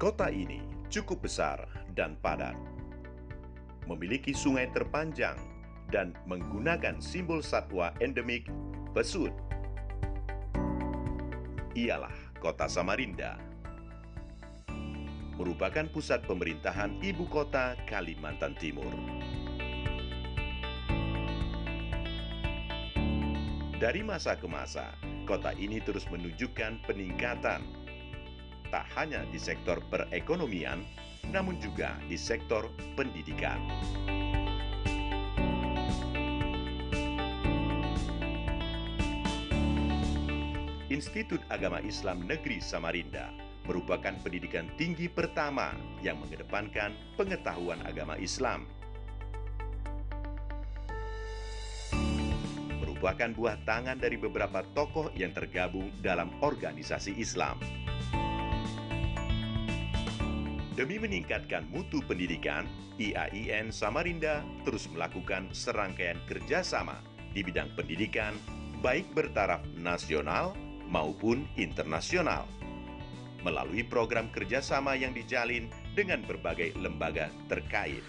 Kota ini cukup besar dan padat. Memiliki sungai terpanjang dan menggunakan simbol satwa endemik pesut. Ialah kota Samarinda. Merupakan pusat pemerintahan ibu kota Kalimantan Timur. Dari masa ke masa, kota ini terus menunjukkan peningkatan tak hanya di sektor perekonomian, namun juga di sektor pendidikan. Institut Agama Islam Negeri Samarinda merupakan pendidikan tinggi pertama yang mengedepankan pengetahuan agama Islam merupakan buah tangan dari beberapa tokoh yang tergabung dalam organisasi Islam. Demi meningkatkan mutu pendidikan, IAIN Samarinda terus melakukan serangkaian kerjasama di bidang pendidikan, baik bertaraf nasional maupun internasional, melalui program kerjasama yang dijalin dengan berbagai lembaga terkait.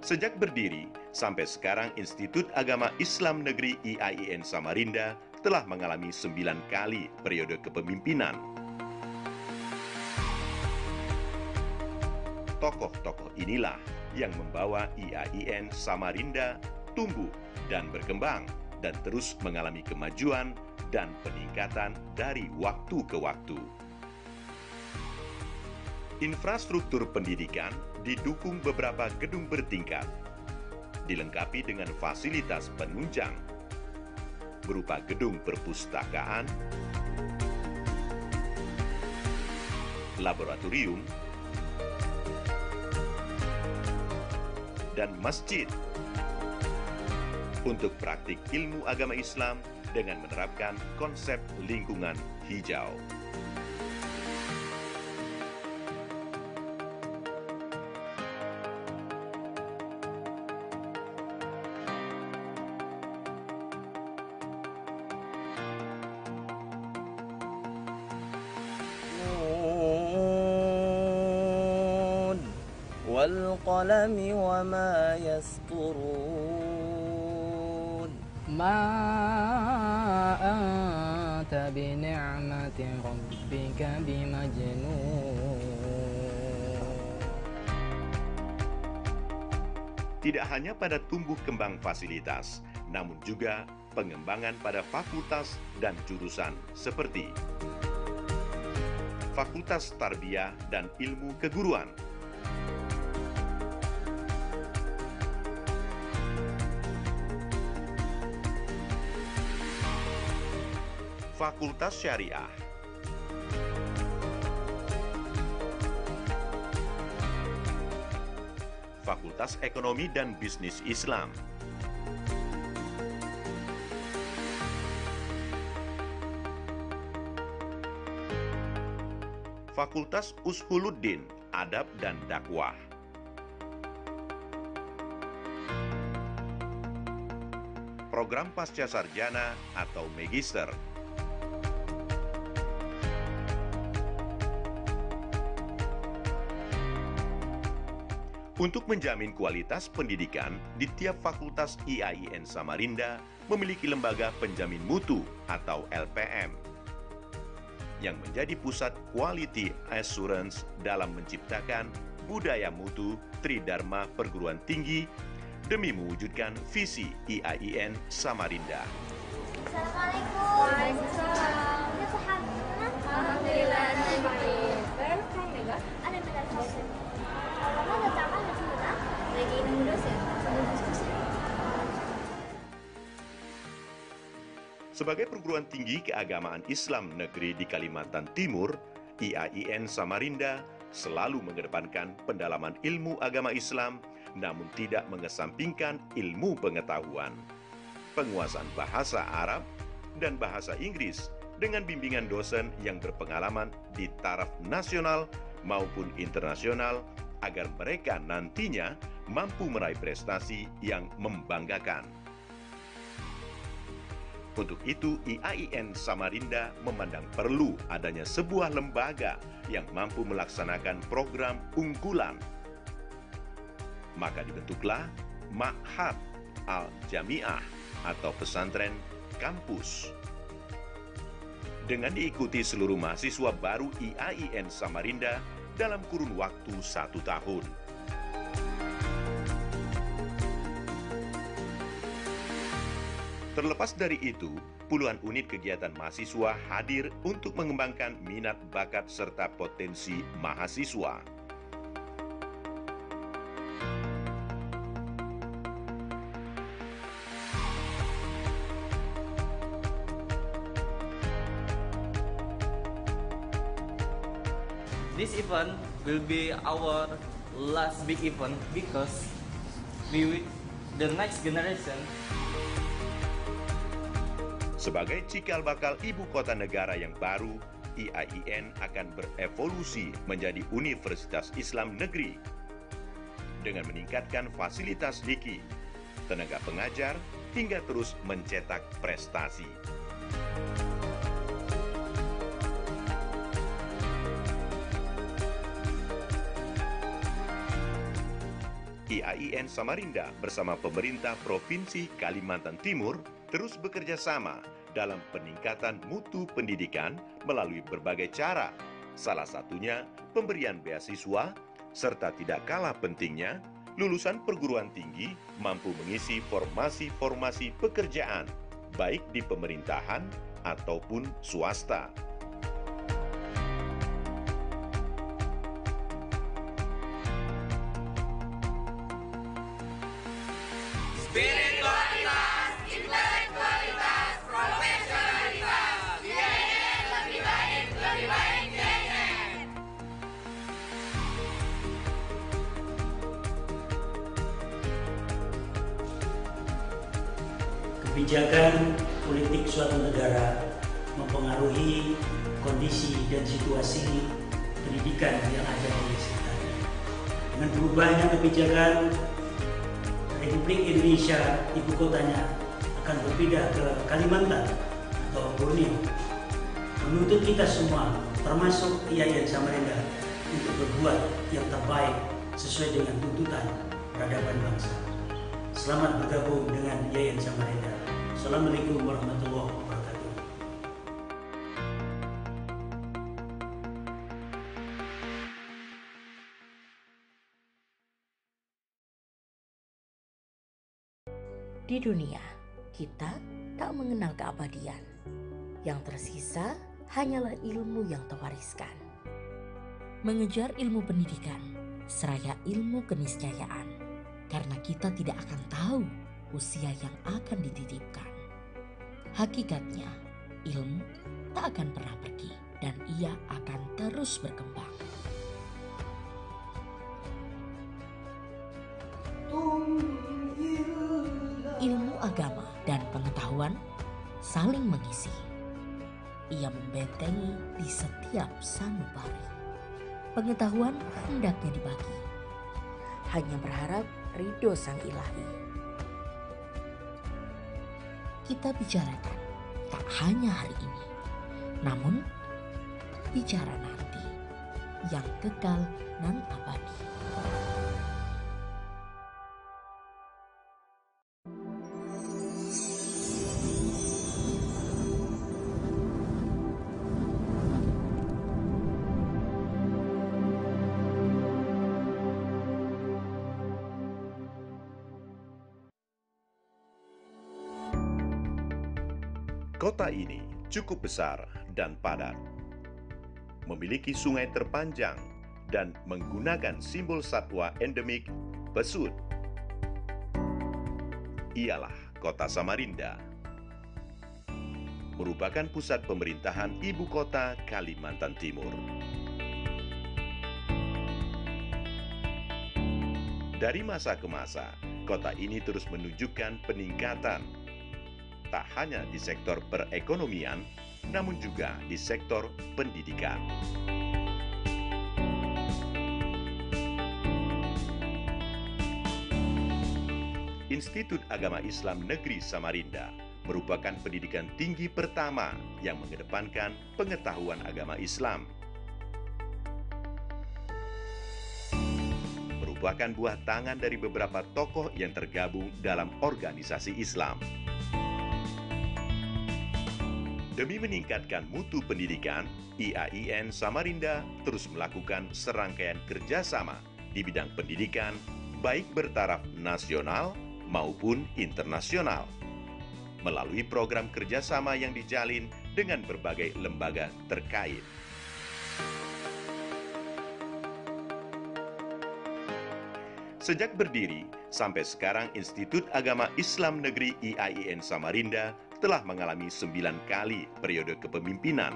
Sejak berdiri, sampai sekarang Institut Agama Islam Negeri IAIN Samarinda telah mengalami sembilan kali periode kepemimpinan. Tokoh-tokoh inilah yang membawa IAIN Samarinda tumbuh dan berkembang dan terus mengalami kemajuan dan peningkatan dari waktu ke waktu. Infrastruktur pendidikan didukung beberapa gedung bertingkat, dilengkapi dengan fasilitas penunjang berupa gedung perpustakaan, laboratorium, dan masjid untuk praktik ilmu agama Islam dengan menerapkan konsep lingkungan hijau. والقلم وما يسطرون ما أنت بنعمة ربك بمجنون Tidak hanya pada tumbuh kembang fasilitas, namun juga pengembangan pada fakultas dan jurusan seperti Fakultas Tarbiyah dan Ilmu Keguruan, Fakultas Syariah, Fakultas Ekonomi dan Bisnis Islam, Fakultas Ushuluddin, Adab dan Dakwah, Program Pasca Sarjana atau Magister, Untuk menjamin kualitas pendidikan, di tiap fakultas IAIN Samarinda memiliki lembaga penjamin mutu atau LPM yang menjadi pusat quality assurance dalam menciptakan budaya mutu Tridharma perguruan tinggi demi mewujudkan visi IAIN Samarinda. Assalamualaikum. Waalaikumsalam. Haluna? Alhamdulillah, Sebagai perguruan tinggi keagamaan Islam negeri di Kalimantan Timur, IAIN Samarinda selalu mengedepankan pendalaman ilmu agama Islam namun tidak mengesampingkan ilmu pengetahuan. Penguasaan bahasa Arab dan bahasa Inggris dengan bimbingan dosen yang berpengalaman di taraf nasional maupun internasional agar mereka nantinya mampu meraih prestasi yang membanggakan. Untuk itu, IAIN Samarinda memandang perlu adanya sebuah lembaga yang mampu melaksanakan program unggulan. Maka dibentuklah Ma'had Al-Jami'ah atau pesantren kampus. Dengan diikuti seluruh mahasiswa baru IAIN Samarinda dalam kurun waktu satu tahun. Terlepas dari itu, puluhan unit kegiatan mahasiswa hadir untuk mengembangkan minat bakat serta potensi mahasiswa. This event will be our last big event because we the next generation Sebagai cikal bakal ibu kota negara yang baru, IAIN akan berevolusi menjadi Universitas Islam Negeri dengan meningkatkan fasilitas diki, tenaga pengajar, hingga terus mencetak prestasi. IAIN Samarinda bersama pemerintah Provinsi Kalimantan Timur terus bekerja sama dalam peningkatan mutu pendidikan melalui berbagai cara. Salah satunya pemberian beasiswa, serta tidak kalah pentingnya, lulusan perguruan tinggi mampu mengisi formasi-formasi pekerjaan, baik di pemerintahan ataupun swasta. Kebijakan politik suatu negara mempengaruhi kondisi dan situasi pendidikan yang ada di sekitarnya. Dengan berubahnya kebijakan Republik Indonesia, ibu kotanya akan berpindah ke Kalimantan atau Borneo. Menuntut kita semua, termasuk IAIN Samarinda, untuk berbuat yang terbaik sesuai dengan tuntutan peradaban bangsa. Selamat bergabung dengan IAIN Samarinda. Assalamualaikum warahmatullahi wabarakatuh. Di dunia, kita tak mengenal keabadian. Yang tersisa hanyalah ilmu yang terwariskan. Mengejar ilmu pendidikan, seraya ilmu keniscayaan. Karena kita tidak akan tahu usia yang akan dititipkan. Hakikatnya, ilmu tak akan pernah pergi dan ia akan terus berkembang. Ilmu agama dan pengetahuan saling mengisi. Ia membentengi di setiap sanubari. Pengetahuan hendaknya dibagi. Hanya berharap ridho sang ilahi. Kita bicarakan tak hanya hari ini, namun bicara nanti yang kekal nan abadi. Cukup besar dan padat. Memiliki sungai terpanjang dan menggunakan simbol satwa endemik pesut. Ialah kota Samarinda. Merupakan pusat pemerintahan ibu kota Kalimantan Timur. Dari masa ke masa, kota ini terus menunjukkan peningkatan tak hanya di sektor perekonomian, namun juga di sektor pendidikan. Institut Agama Islam Negeri Samarinda merupakan pendidikan tinggi pertama yang mengedepankan pengetahuan agama Islam. Merupakan buah tangan dari beberapa tokoh yang tergabung dalam organisasi Islam. Demi meningkatkan mutu pendidikan, IAIN Samarinda terus melakukan serangkaian kerjasama di bidang pendidikan, baik bertaraf nasional maupun internasional, melalui program kerjasama yang dijalin dengan berbagai lembaga terkait. Sejak berdiri, sampai sekarang Institut Agama Islam Negeri IAIN Samarinda telah mengalami sembilan kali periode kepemimpinan.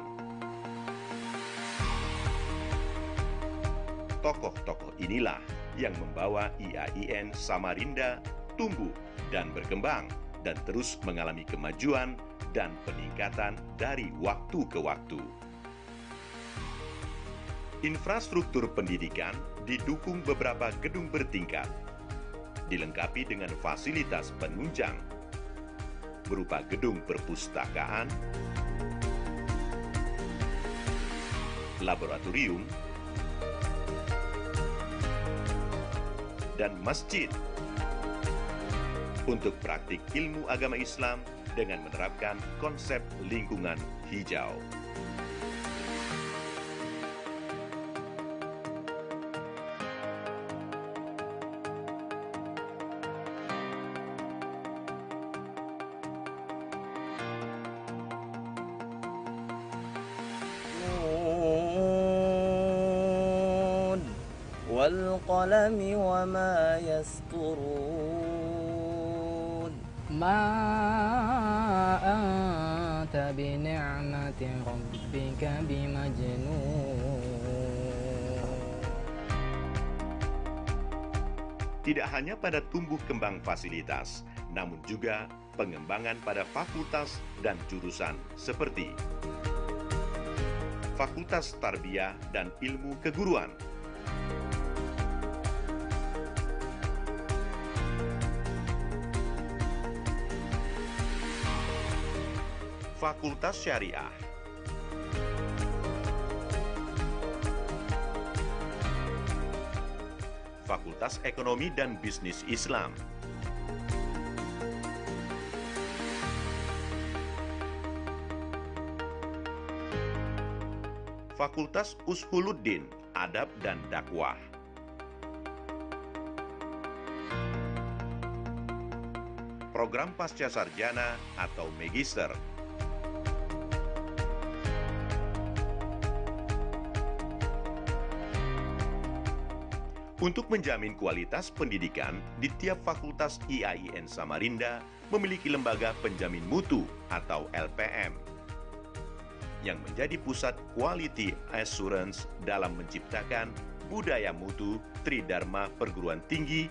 Tokoh-tokoh inilah yang membawa IAIN Samarinda tumbuh dan berkembang dan terus mengalami kemajuan dan peningkatan dari waktu ke waktu. Infrastruktur pendidikan didukung beberapa gedung bertingkat, dilengkapi dengan fasilitas penunjang berupa gedung perpustakaan, laboratorium, dan masjid untuk praktik ilmu agama Islam dengan menerapkan konsep lingkungan hijau. والقلم وما يسطرون ما أنت بنعمة ربك بمجنون Tidak hanya pada tumbuh kembang fasilitas, namun juga pengembangan pada fakultas dan jurusan seperti Fakultas Tarbiyah dan Ilmu Keguruan, Fakultas Syariah, Fakultas Ekonomi dan Bisnis Islam, Fakultas Ushuluddin, Adab dan Dakwah. Program Pasca Sarjana atau Magister. Untuk menjamin kualitas pendidikan, di tiap fakultas IAIN Samarinda memiliki lembaga penjamin mutu atau LPM yang menjadi pusat quality assurance dalam menciptakan budaya mutu Tridharma perguruan tinggi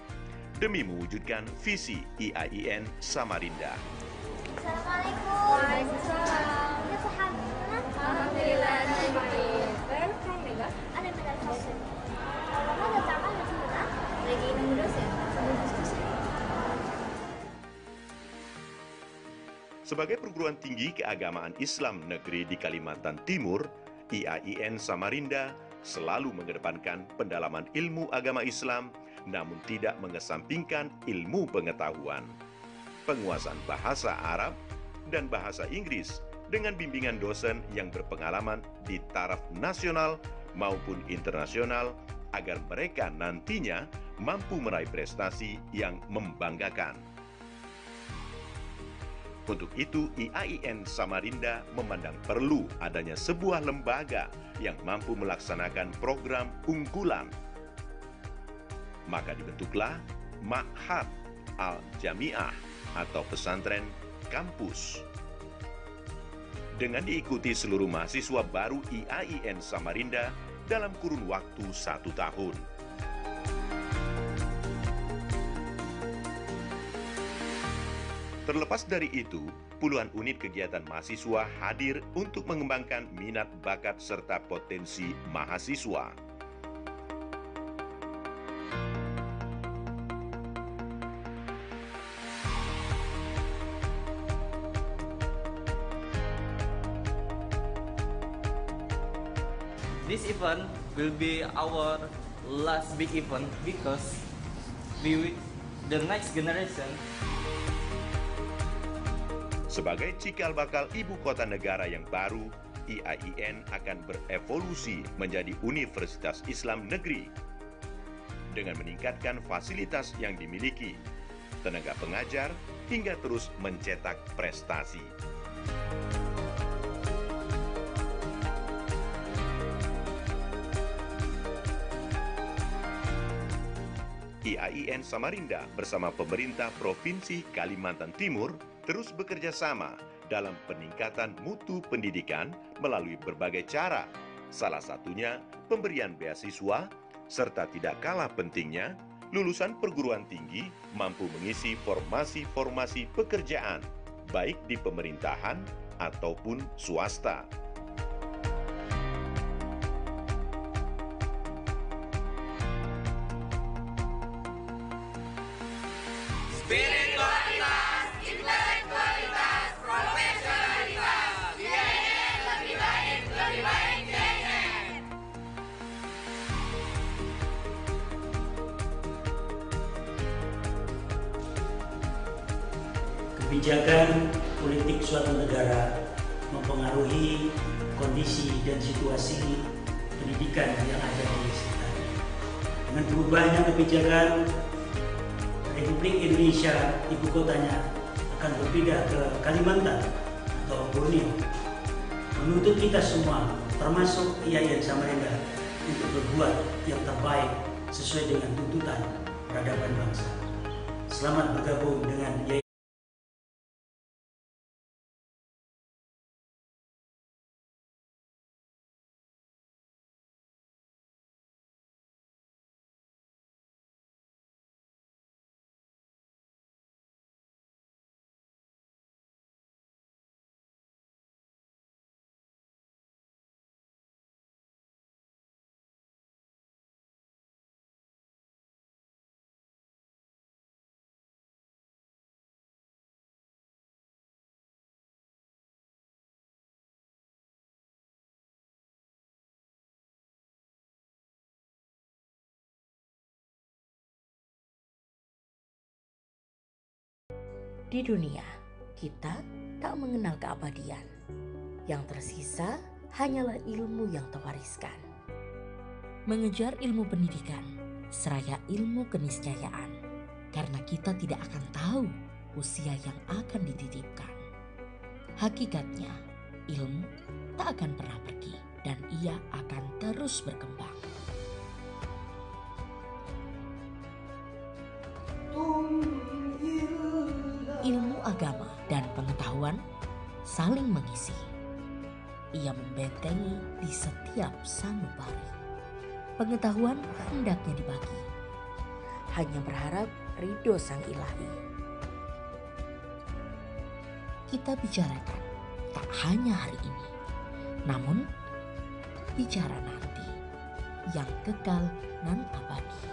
demi mewujudkan visi IAIN Samarinda. Assalamualaikum. Waalaikumsalam. Alhamdulillah Sebagai perguruan tinggi keagamaan Islam negeri di Kalimantan Timur, IAIN Samarinda selalu mengedepankan pendalaman ilmu agama Islam namun tidak mengesampingkan ilmu pengetahuan. Penguasaan bahasa Arab dan bahasa Inggris dengan bimbingan dosen yang berpengalaman di taraf nasional maupun internasional agar mereka nantinya mampu meraih prestasi yang membanggakan. Untuk itu, IAIN Samarinda memandang perlu adanya sebuah lembaga yang mampu melaksanakan program unggulan. Maka dibentuklah Ma'had Al-Jami'ah atau pesantren kampus. Dengan diikuti seluruh mahasiswa baru IAIN Samarinda dalam kurun waktu satu tahun. Terlepas dari itu, puluhan unit kegiatan mahasiswa hadir untuk mengembangkan minat bakat serta potensi mahasiswa. This event will be our last big event because we the next generation sebagai cikal bakal ibu kota negara yang baru, IAIN akan berevolusi menjadi Universitas Islam Negeri dengan meningkatkan fasilitas yang dimiliki, tenaga pengajar, hingga terus mencetak prestasi. IAIN Samarinda bersama pemerintah Provinsi Kalimantan Timur terus bekerja sama dalam peningkatan mutu pendidikan melalui berbagai cara. Salah satunya pemberian beasiswa, serta tidak kalah pentingnya, lulusan perguruan tinggi mampu mengisi formasi-formasi pekerjaan, baik di pemerintahan ataupun swasta. Kebijakan politik suatu negara mempengaruhi kondisi dan situasi pendidikan yang ada di sekitar. Dengan berubahnya kebijakan Republik Indonesia, ibu kotanya akan berpindah ke Kalimantan atau Borneo. Menuntut kita semua, termasuk IAIN Samarinda, untuk berbuat yang terbaik sesuai dengan tuntutan peradaban bangsa. Selamat bergabung dengan IAIN. Di dunia, kita tak mengenal keabadian. Yang tersisa hanyalah ilmu yang terwariskan. Mengejar ilmu pendidikan, seraya ilmu keniscayaan. Karena kita tidak akan tahu usia yang akan dititipkan. Hakikatnya, ilmu tak akan pernah pergi dan ia akan terus berkembang. Agama dan pengetahuan saling mengisi. Ia membentengi di setiap sanubari. Pengetahuan hendaknya dibagi. Hanya berharap ridho sang ilahi. Kita bicarakan tak hanya hari ini, namun bicara nanti yang kekal nan abadi.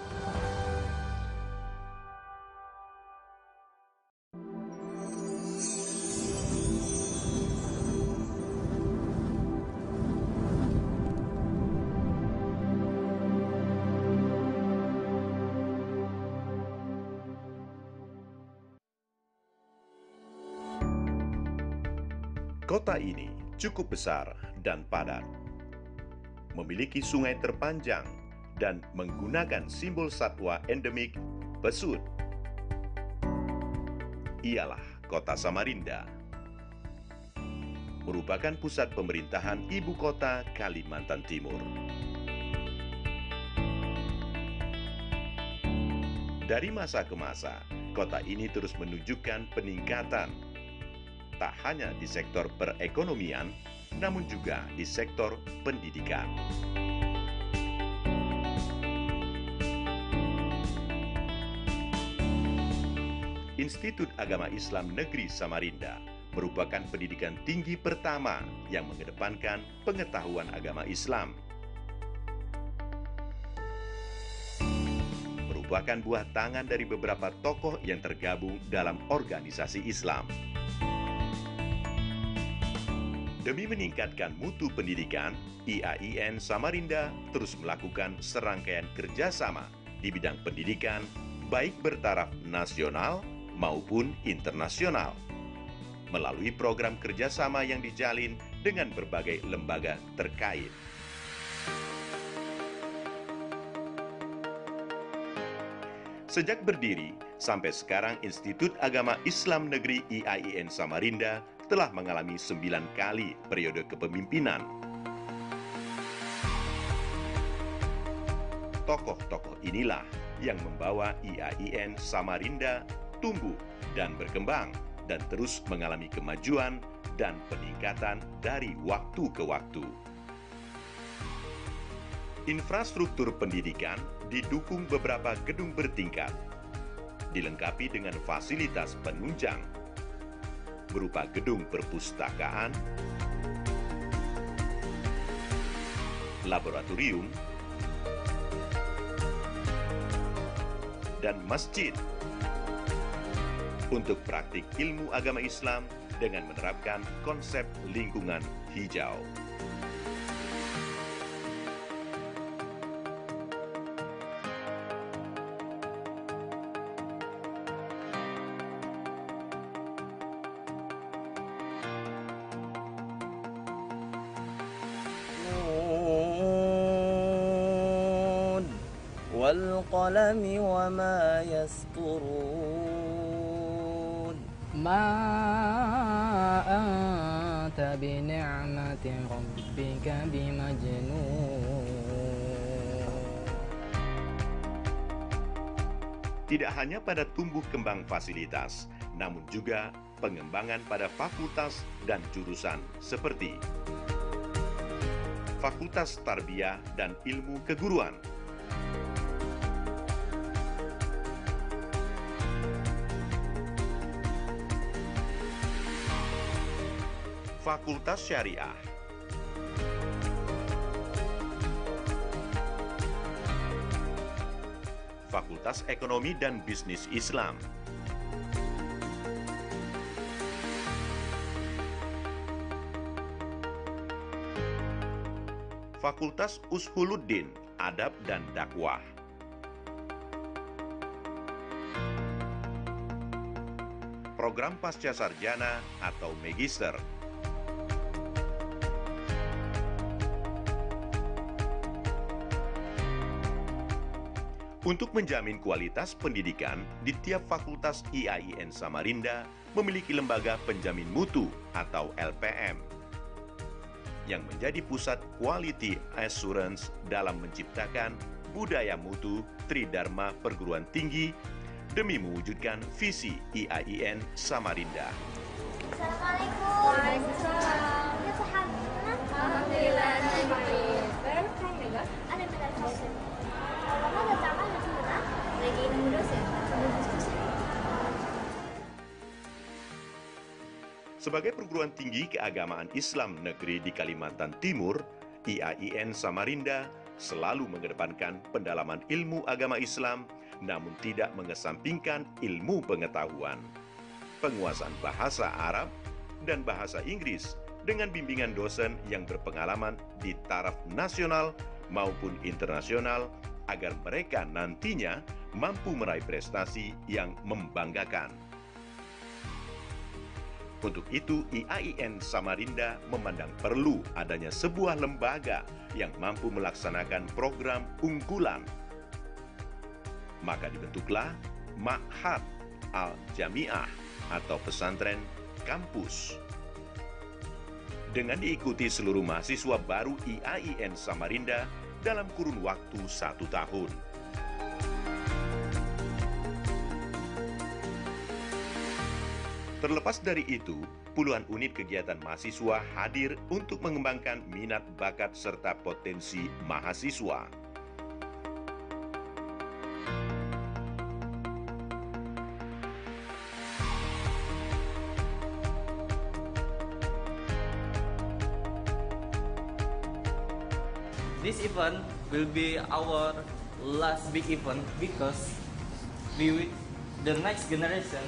Cukup besar dan padat. Memiliki sungai terpanjang dan menggunakan simbol satwa endemik pesut. Ialah kota Samarinda. Merupakan pusat pemerintahan ibu kota Kalimantan Timur. Dari masa ke masa, kota ini terus menunjukkan peningkatan tak hanya di sektor perekonomian, namun juga di sektor pendidikan. Institut Agama Islam Negeri Samarinda merupakan pendidikan tinggi pertama yang mengedepankan pengetahuan agama Islam. Merupakan buah tangan dari beberapa tokoh yang tergabung dalam organisasi Islam. Demi meningkatkan mutu pendidikan, IAIN Samarinda terus melakukan serangkaian kerjasama di bidang pendidikan, baik bertaraf nasional maupun internasional. Melalui program kerjasama yang dijalin dengan berbagai lembaga terkait. Sejak berdiri, sampai sekarang Institut Agama Islam Negeri IAIN Samarinda telah mengalami sembilan kali periode kepemimpinan. Tokoh-tokoh inilah yang membawa IAIN Samarinda tumbuh dan berkembang dan terus mengalami kemajuan dan peningkatan dari waktu ke waktu. Infrastruktur pendidikan didukung beberapa gedung bertingkat, dilengkapi dengan fasilitas penunjang, berupa gedung perpustakaan, laboratorium, dan masjid untuk praktik ilmu agama Islam dengan menerapkan konsep lingkungan hijau. والقلم وما يسطرون ما أنت بنعمة ربك بمجنون Tidak hanya pada tumbuh kembang fasilitas, namun juga pengembangan pada fakultas dan jurusan seperti Fakultas Tarbiyah dan Ilmu Keguruan, Fakultas Syariah, Fakultas Ekonomi dan Bisnis Islam, Fakultas Ushuluddin, Adab dan Dakwah. Program Pasca Sarjana atau Magister. Untuk menjamin kualitas pendidikan di tiap fakultas IAIN Samarinda memiliki lembaga penjamin mutu atau LPM yang menjadi pusat quality assurance dalam menciptakan budaya mutu Tridharma perguruan tinggi demi mewujudkan visi IAIN Samarinda. Assalamualaikum. Waalaikumsalam. Ya sahabat. Alhamdulillah, Sebagai perguruan tinggi keagamaan Islam negeri di Kalimantan Timur, IAIN Samarinda selalu mengedepankan pendalaman ilmu agama Islam namun tidak mengesampingkan ilmu pengetahuan. Penguasaan bahasa Arab dan bahasa Inggris dengan bimbingan dosen yang berpengalaman di taraf nasional maupun internasional agar mereka nantinya mampu meraih prestasi yang membanggakan. Untuk itu, IAIN Samarinda memandang perlu adanya sebuah lembaga yang mampu melaksanakan program unggulan. Maka dibentuklah Ma'had Al-Jami'ah atau pesantren kampus. Dengan diikuti seluruh mahasiswa baru IAIN Samarinda dalam kurun waktu satu tahun. Terlepas dari itu, puluhan unit kegiatan mahasiswa hadir untuk mengembangkan minat bakat serta potensi mahasiswa. This event will be our last big event because we will the next generation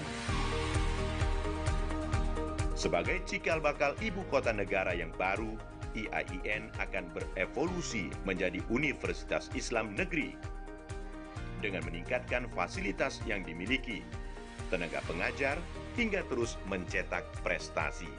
Sebagai cikal bakal ibu kota negara yang baru, IAIN akan berevolusi menjadi Universitas Islam Negeri dengan meningkatkan fasilitas yang dimiliki, tenaga pengajar, hingga terus mencetak prestasi.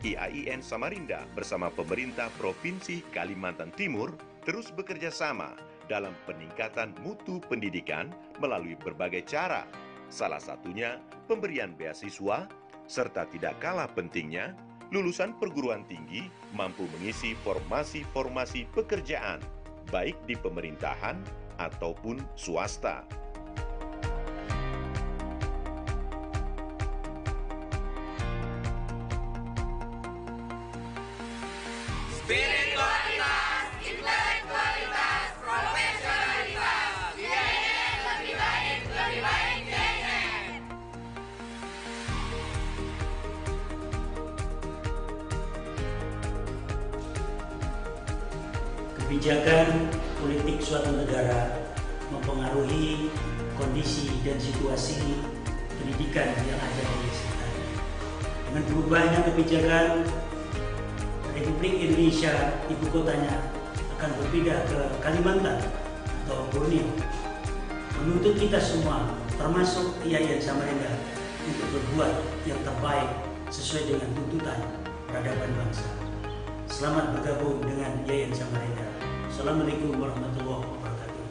IAIN Samarinda bersama pemerintah Provinsi Kalimantan Timur terus bekerja sama dalam peningkatan mutu pendidikan melalui berbagai cara. Salah satunya pemberian beasiswa, serta tidak kalah pentingnya, lulusan perguruan tinggi mampu mengisi formasi-formasi pekerjaan, baik di pemerintahan ataupun swasta. Spiritualitas, Kebijakan politik suatu negara mempengaruhi kondisi dan situasi pendidikan yang ada di sekitar. Dengan berubahnya kebijakan Republik Indonesia ibu kotanya akan berpindah ke Kalimantan atau Borneo menuntut kita semua termasuk IAIN Samarinda untuk berbuat yang terbaik sesuai dengan tuntutan peradaban bangsa. Selamat bergabung dengan IAIN Samarinda. Assalamualaikum warahmatullahi wabarakatuh.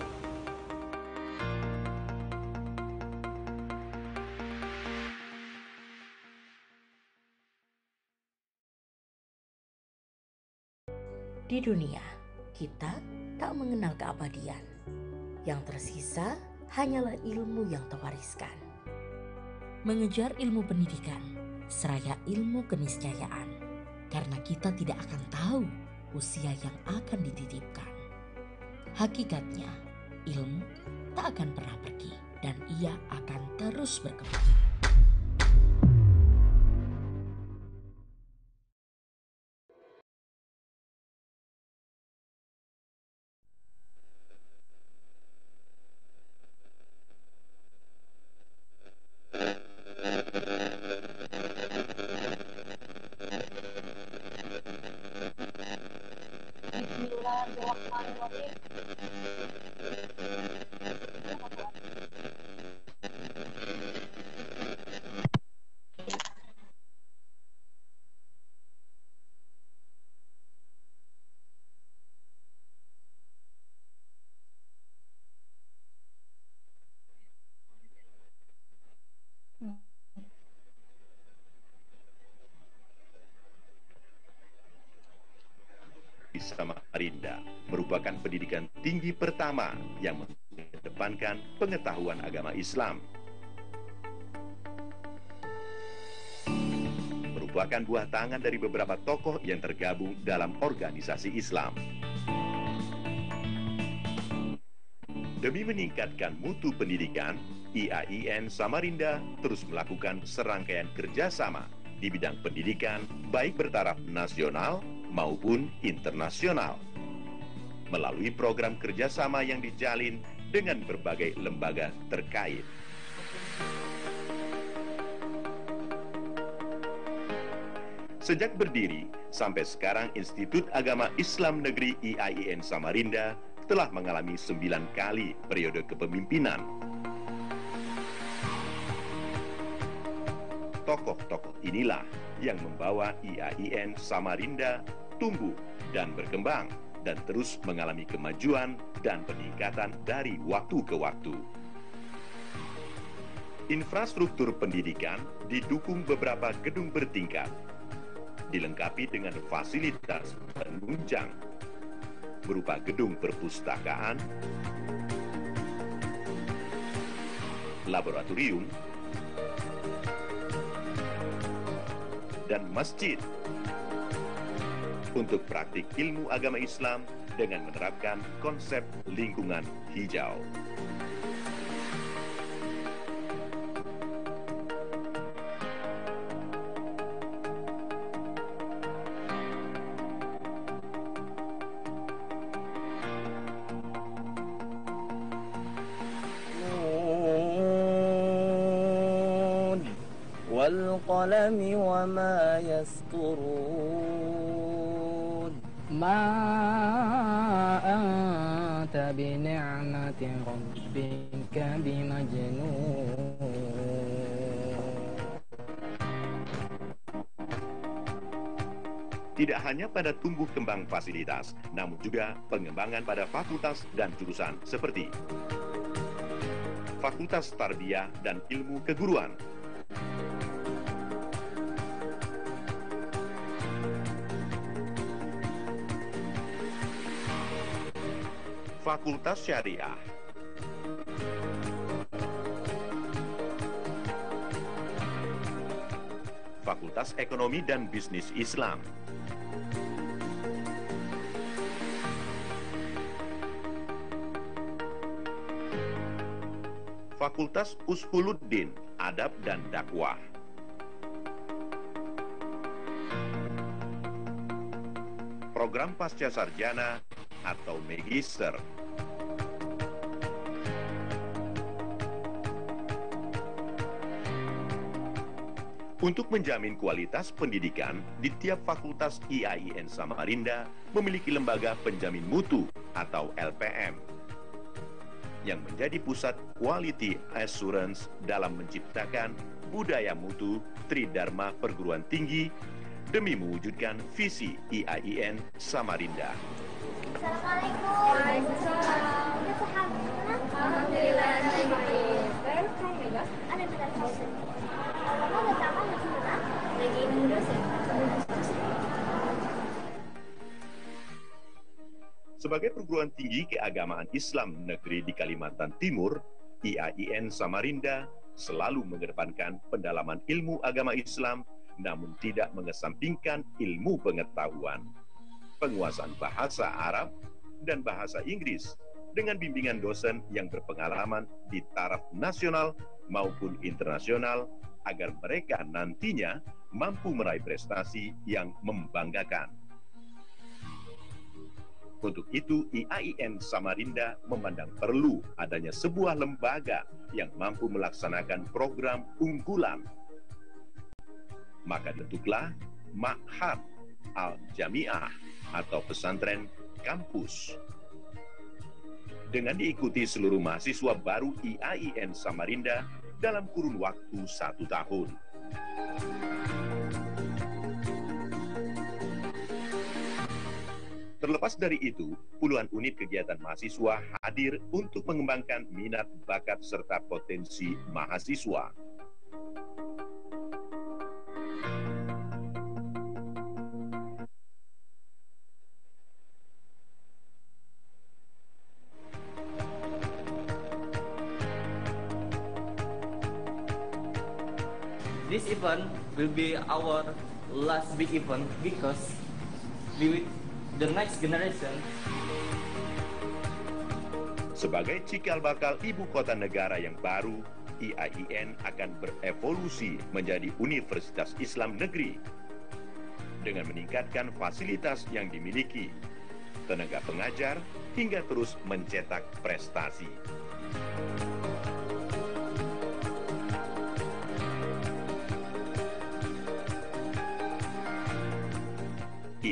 Di dunia, kita tak mengenal keabadian. Yang tersisa hanyalah ilmu yang terwariskan. Mengejar ilmu pendidikan, seraya ilmu keniscayaan. Karena kita tidak akan tahu usia yang akan dititipkan. Hakikatnya, ilmu tak akan pernah pergi dan ia akan terus berkembang. Pertama yang mengedepankan pengetahuan agama Islam. Merupakan buah tangan dari beberapa tokoh yang tergabung dalam organisasi Islam. Demi meningkatkan mutu pendidikan, IAIN Samarinda terus melakukan serangkaian kerjasama di bidang pendidikan baik bertaraf nasional maupun internasional. Melalui program kerjasama yang dijalin dengan berbagai lembaga terkait. Sejak berdiri, sampai sekarang Institut Agama Islam Negeri IAIN Samarinda telah mengalami sembilan kali periode kepemimpinan. Tokoh-tokoh inilah yang membawa IAIN Samarinda tumbuh dan berkembang dan terus mengalami kemajuan dan peningkatan dari waktu ke waktu. Infrastruktur pendidikan didukung beberapa gedung bertingkat, dilengkapi dengan fasilitas penunjang berupa gedung perpustakaan, laboratorium, dan masjid untuk praktik ilmu agama Islam dengan menerapkan konsep lingkungan hijau. والقلم وما يسطرون ما أنت بنعمة ربك بمجنون Tidak hanya pada tumbuh kembang fasilitas, namun juga pengembangan pada fakultas dan jurusan seperti Fakultas Tarbiyah dan Ilmu Keguruan, Fakultas Syariah, Fakultas Ekonomi dan Bisnis Islam, Fakultas Uskuluddin, Adab dan Dakwah. Program Pasca Sarjana atau Magister. Untuk menjamin kualitas pendidikan, di tiap fakultas IAIN Samarinda memiliki lembaga penjamin mutu atau LPM yang menjadi pusat quality assurance dalam menciptakan budaya mutu Tridharma perguruan tinggi demi mewujudkan visi IAIN Samarinda. Assalamualaikum. Alhamdulillah, Sebagai perguruan tinggi keagamaan Islam negeri di Kalimantan Timur, IAIN Samarinda selalu mengedepankan pendalaman ilmu agama Islam namun tidak mengesampingkan ilmu pengetahuan. Penguasaan bahasa Arab dan bahasa Inggris dengan bimbingan dosen yang berpengalaman di taraf nasional maupun internasional agar mereka nantinya mampu meraih prestasi yang membanggakan. Untuk itu, IAIN Samarinda memandang perlu adanya sebuah lembaga yang mampu melaksanakan program unggulan. Maka bentuklah Ma'had Al-Jami'ah atau pesantren kampus. Dengan diikuti seluruh mahasiswa baru IAIN Samarinda dalam kurun waktu satu tahun. Terlepas dari itu, puluhan unit kegiatan mahasiswa hadir untuk mengembangkan minat, bakat, serta potensi mahasiswa. This event will be our last big event because we the next generation Sebagai cikal bakal ibu kota negara yang baru, IAIN akan berevolusi menjadi Universitas Islam Negeri dengan meningkatkan fasilitas yang dimiliki, tenaga pengajar, hingga terus mencetak prestasi.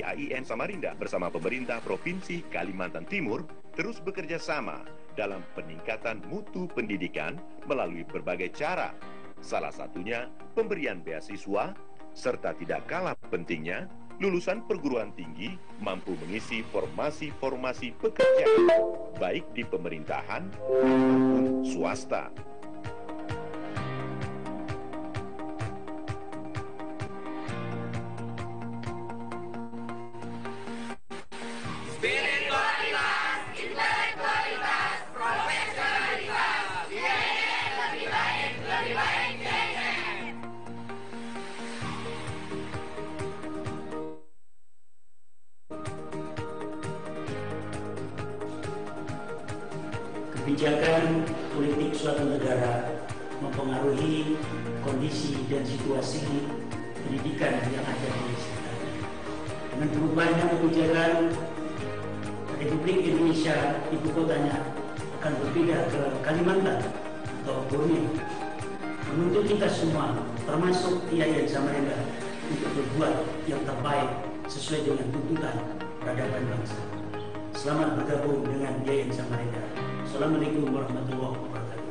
IAIN Samarinda bersama pemerintah Provinsi Kalimantan Timur terus bekerja sama dalam peningkatan mutu pendidikan melalui berbagai cara. Salah satunya pemberian beasiswa, serta tidak kalah pentingnya, lulusan perguruan tinggi mampu mengisi formasi-formasi pekerjaan, baik di pemerintahan maupun swasta. Berubahnya kebijakan Republik Indonesia ibu kotanya akan berpindah ke Kalimantan atau Borneo. menuntut kita semua, termasuk IAIN Samarinda, untuk berbuat yang terbaik sesuai dengan tuntutan peradaban bangsa. Selamat bergabung dengan IAIN Samarinda. Assalamualaikum warahmatullahi wabarakatuh.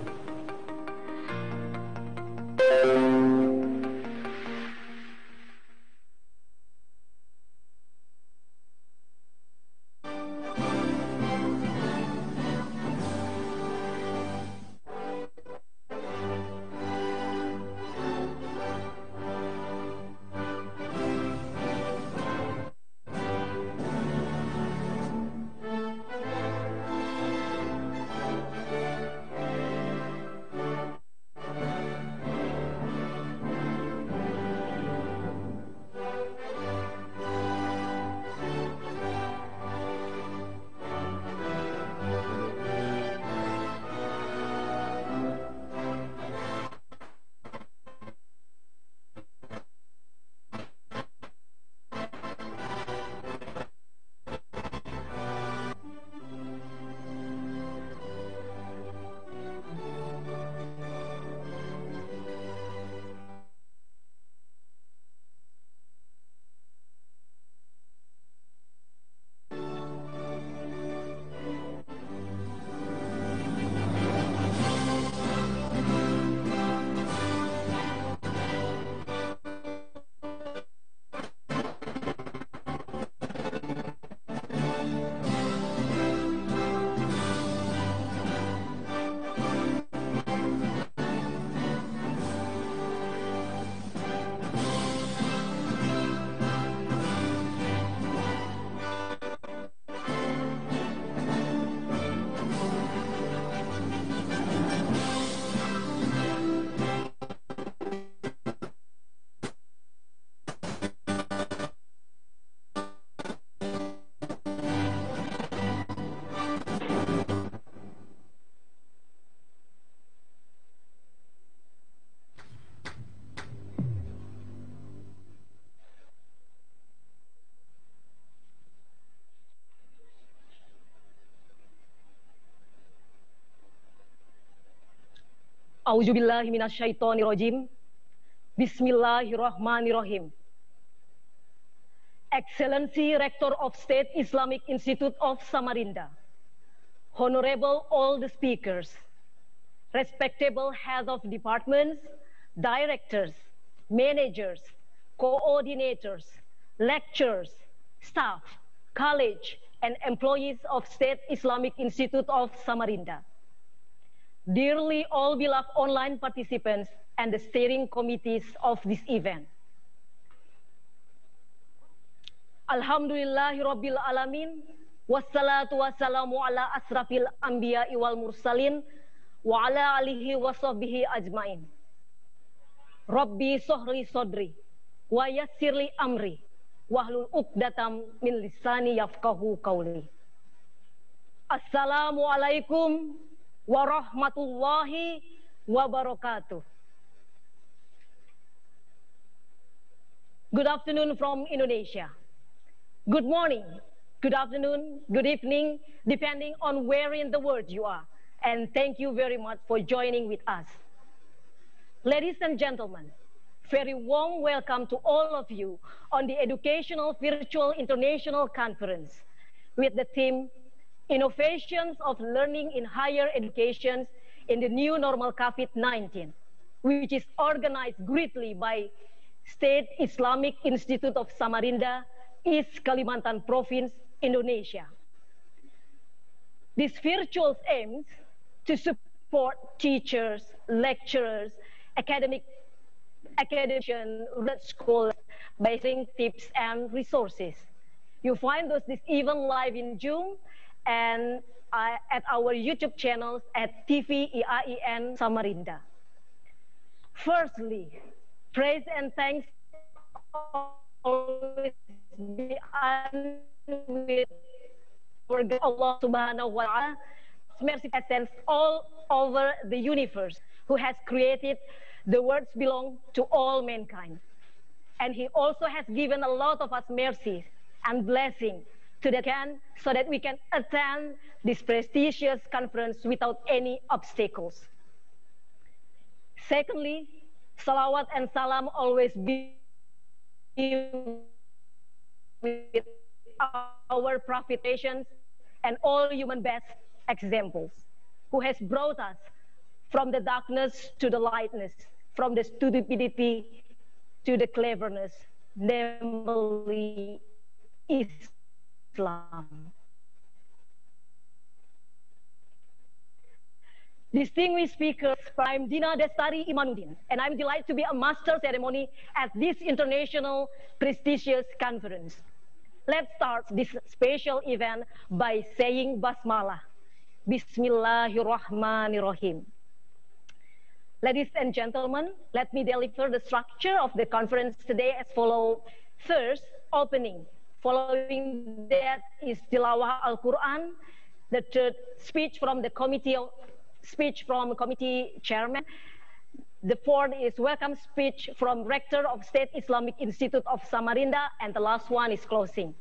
Auzubillahi minasyaitonirrajim. Bismillahirrahmanirrahim. Excellency Rector of State Islamic Institute of Samarinda, Honorable all the speakers, respectable heads of departments, directors, managers, coordinators, lecturers, staff, college, and employees of State Islamic Institute of Samarinda. Dearly all beloved online participants and the steering committees of this event. Alhamdulillahi Rabbil Alamin. Wassalatu wassalamu ala asrafil anbiya wal mursalin Wa ala alihi wa sahbihi ajmain. Rabbi sohri sodri Wa yassirli amri Wahlul uqdatam min lisani yafkahu qawli. Assalamualaikum warahmatullahi wabarakatuh. Good afternoon from Indonesia. Good morning, good afternoon, good evening, depending on where in the world you are. And thank you very much for joining with us. Ladies and gentlemen, very warm welcome to all of you on the Educational Virtual International Conference with the theme Innovations of Learning in Higher Education in the New Normal COVID-19, which is organized greatly by State Islamic Institute of Samarinda, East Kalimantan Province, Indonesia. This virtual aims to support teachers, lecturers, academic academicians, scholars by sharing tips and resources. You find those this event live in June and uh, at our YouTube channels at TV IAIN Samarinda. Firstly, praise and thanks always be with Allah subhanahu wa ta'ala, mercy presence all over the universe, who has created the words belong to all mankind. And he also has given a lot of us mercy and blessing to the can so that we can attend this prestigious conference without any obstacles. Secondly, salawat and salam always be with our prophet and all human best examples, who has brought us from the darkness to the lightness, from the stupidity to the cleverness, namely Islam. Distinguished speakers, I'm Dina Destari Imanuddin, and I'm delighted to be a master ceremony at this international prestigious conference. Let's start this special event by saying Basmalah. Bismillahirrahmanirrahim. Ladies and gentlemen, let me deliver the structure of the conference today as follows. First, opening. Following that is Tilawah Al-Quran, the third speech from the committee speech from committee chairman. The fourth is welcome speech from rector of State Islamic Institute of Samarinda, and the last one is closing.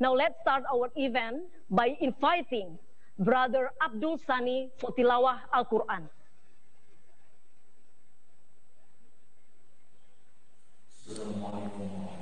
Now let's start our event by inviting Brother Abdul Sani for Tilawah Al-Quran. Assalamualaikum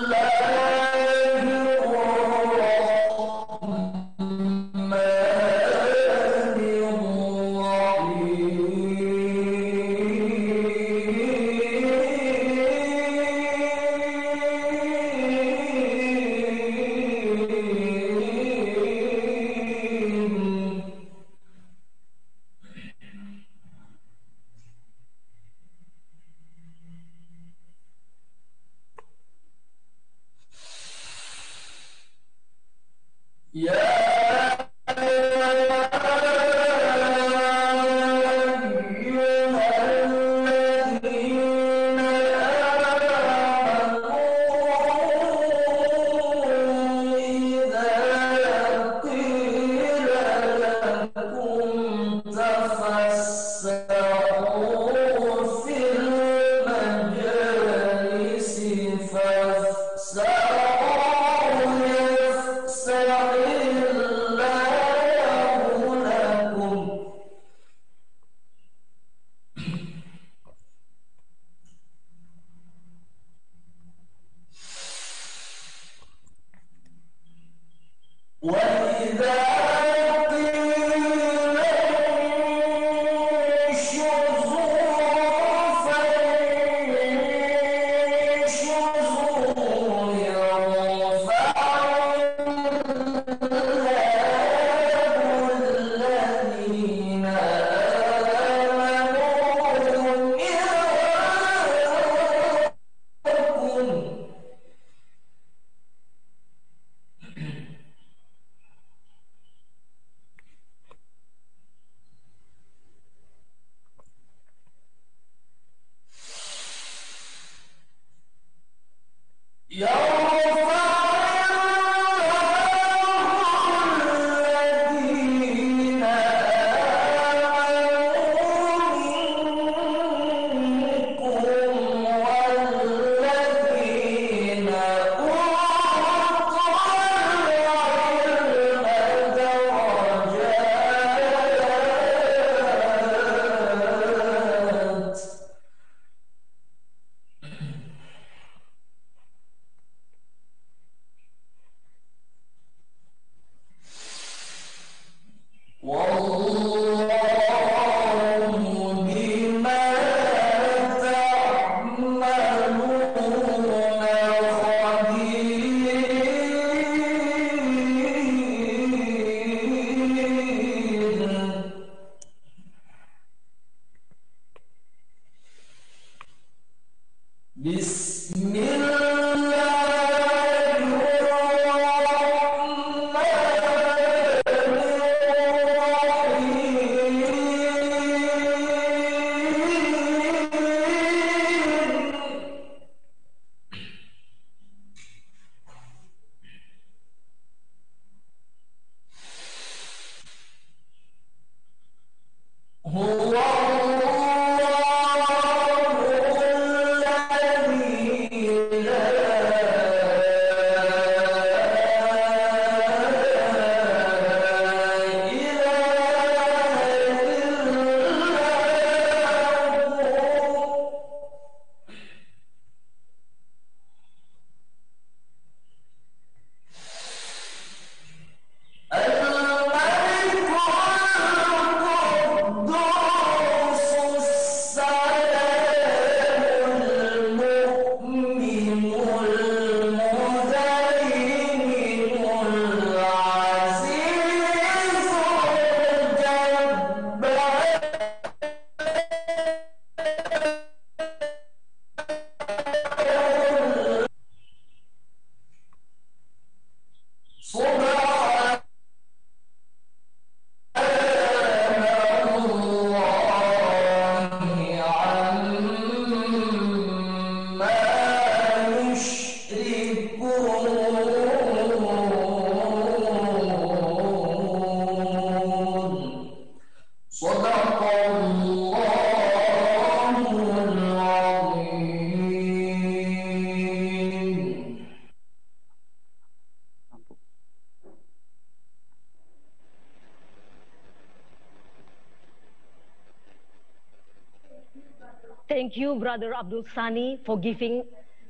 Thank you, Brother Abdul Sani, for giving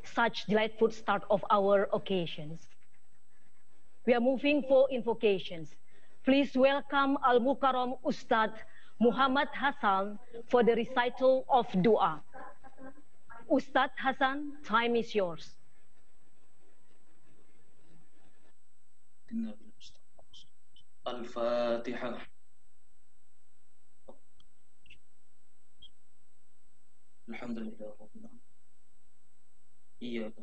such delightful start of our occasions. We are moving for invocations. Please welcome Al Mukarram Ustad Muhammad Hassan for the recital of dua. Ustad Hassan, time is yours. الفاتحة الحمد لله رب العالمين. إياك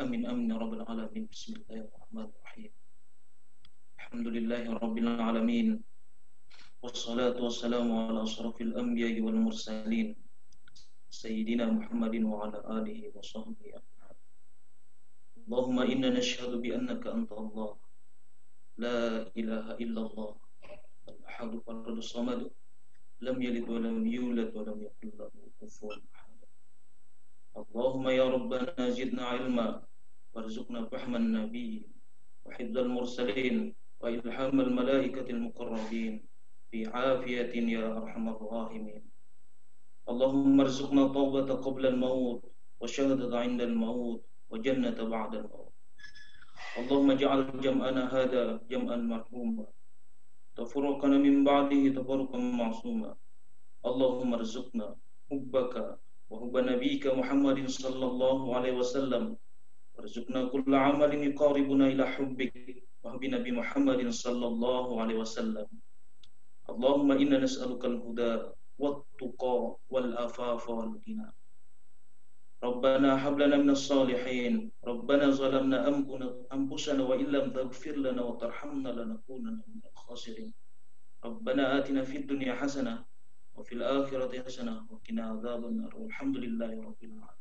أمين يا رب العالمين. بسم الله الرحمن الرحيم. الحمد لله رب العالمين. والصلاة والسلام على أشرف الأنبياء والمرسلين سيدنا محمد وعلى آله وصحبه أجمعين. اللهم إنا نشهد بأنك أنت الله. لا إله إلا الله. الأحد الفرد الصمد لم يلد ولم يولد ولم يكن له كفوا أحد. اللهم يا ربنا زدنا علما وارزقنا فهم النبي وحفظ المرسلين وإلهام الملائكة المقربين في عافية يا أرحم الراحمين. اللهم ارزقنا توبة قبل الموت وشهادة عند الموت وجنة بعد الموت. اللهم اجعل جمعنا هذا جمعا مرحوما. تفرقنا من بعده تفرقا معصوما. اللهم ارزقنا حبك وحب نبيك محمد صلى الله عليه وسلم. وارزقنا كل عمل يقاربنا إلى حبك وحب نبي محمد صلى الله عليه وسلم. اللهم إنا نسألك الهدى والتقى والعفاف والغنى. ربنا هب لنا من الصالحين. ربنا ظلمنا أنفسنا وإن لم تغفر لنا وترحمنا لنكونن من الخاسرين ربنا آتنا في الدنيا حسنة وفي الآخرة حسنة وقنا عذاب النار. والحمد لله رب العالمين.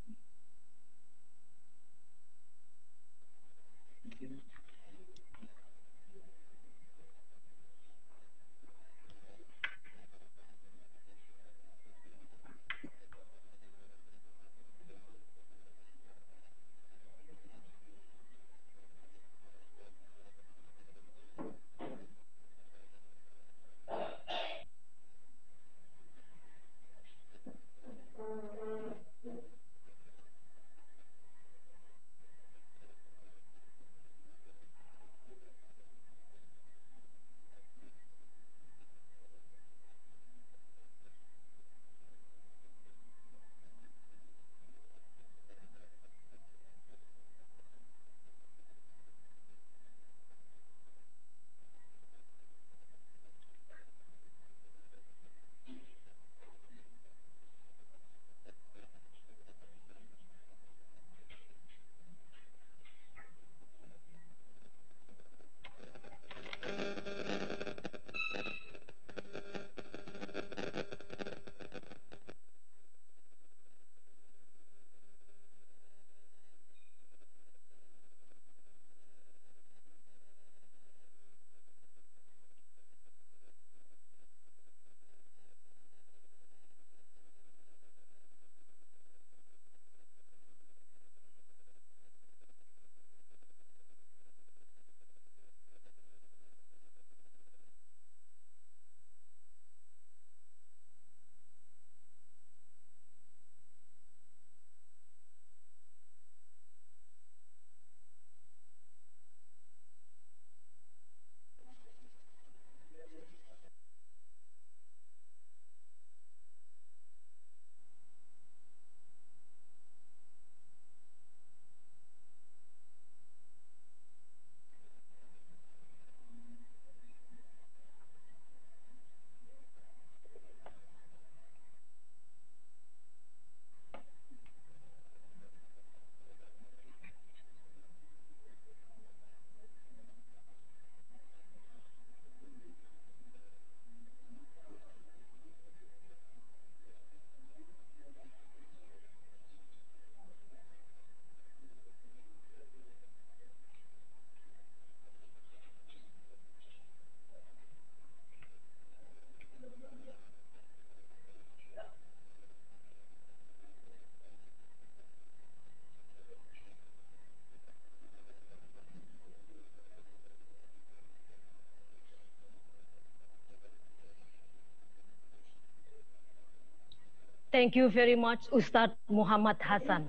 Thank you very much, Ustad Muhammad Hassan.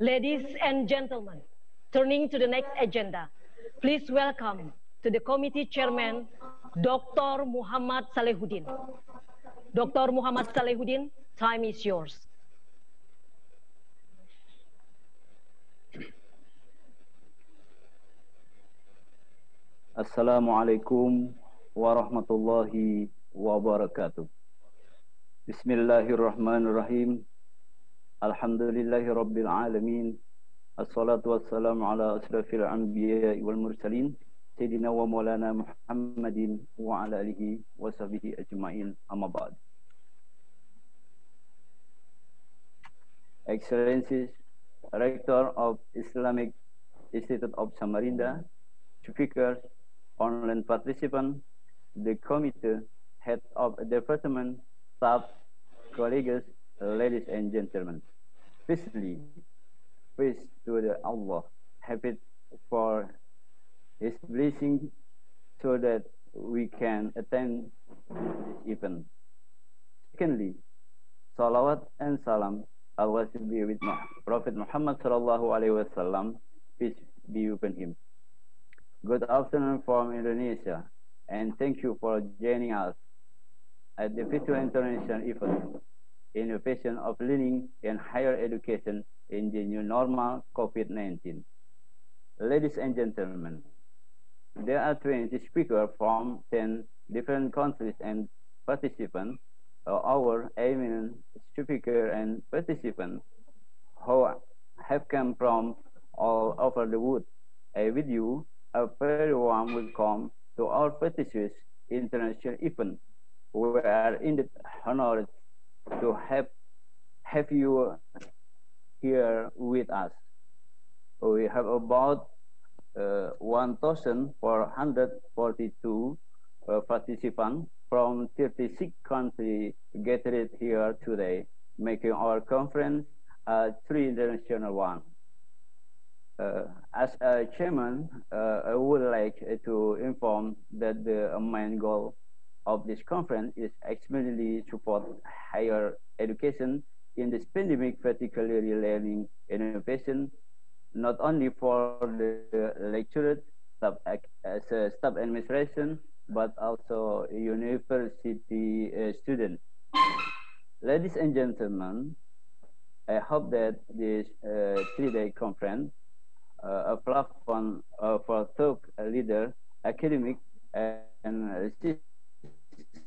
Ladies and gentlemen, turning to the next agenda, please welcome to the committee chairman, Dr. Muhammad Salehuddin. Dr. Muhammad Salehuddin, time is yours. Assalamualaikum warahmatullahi wabarakatuh. بسم الله الرحمن الرحيم الحمد لله رب العالمين الصلاة والسلام على أشرف الأنبياء والمرسلين سيدنا ومولانا محمد وعلى آله وصحبه أجمعين أما بعد Excellencies, Rector of Islamic Institute of Samarinda, speakers, online participants, the committee, head of the department, staff, colleagues, ladies and gentlemen. Firstly, praise to the Allah, happy for His blessing so that we can attend this event. Secondly, salawat and salam always be with Prophet Muhammad sallallahu alaihi wasallam, peace be upon him. Good afternoon from Indonesia, and thank you for joining us at the Fitu International event, Innovation of Learning and Higher Education in the New Normal COVID-19. Ladies and gentlemen, there are 20 speakers from 10 different countries and participants. Uh, our eminent speaker and participants who have come from all over the world. I with you a very warm welcome to our prestigious international event. We are honored to have, have you here with us. We have about uh, 1,442 uh, participants from 36 countries gathered here today, making our conference a three international one. Uh, as a chairman, uh, I would like to inform that the main goal of this conference is explicitly support higher education in this pandemic, particularly learning innovation, not only for the lecturers, staff, as a staff administration, but also university uh, students. Ladies and gentlemen, I hope that this uh, three-day conference uh, a platform uh, for thought leader, academic, and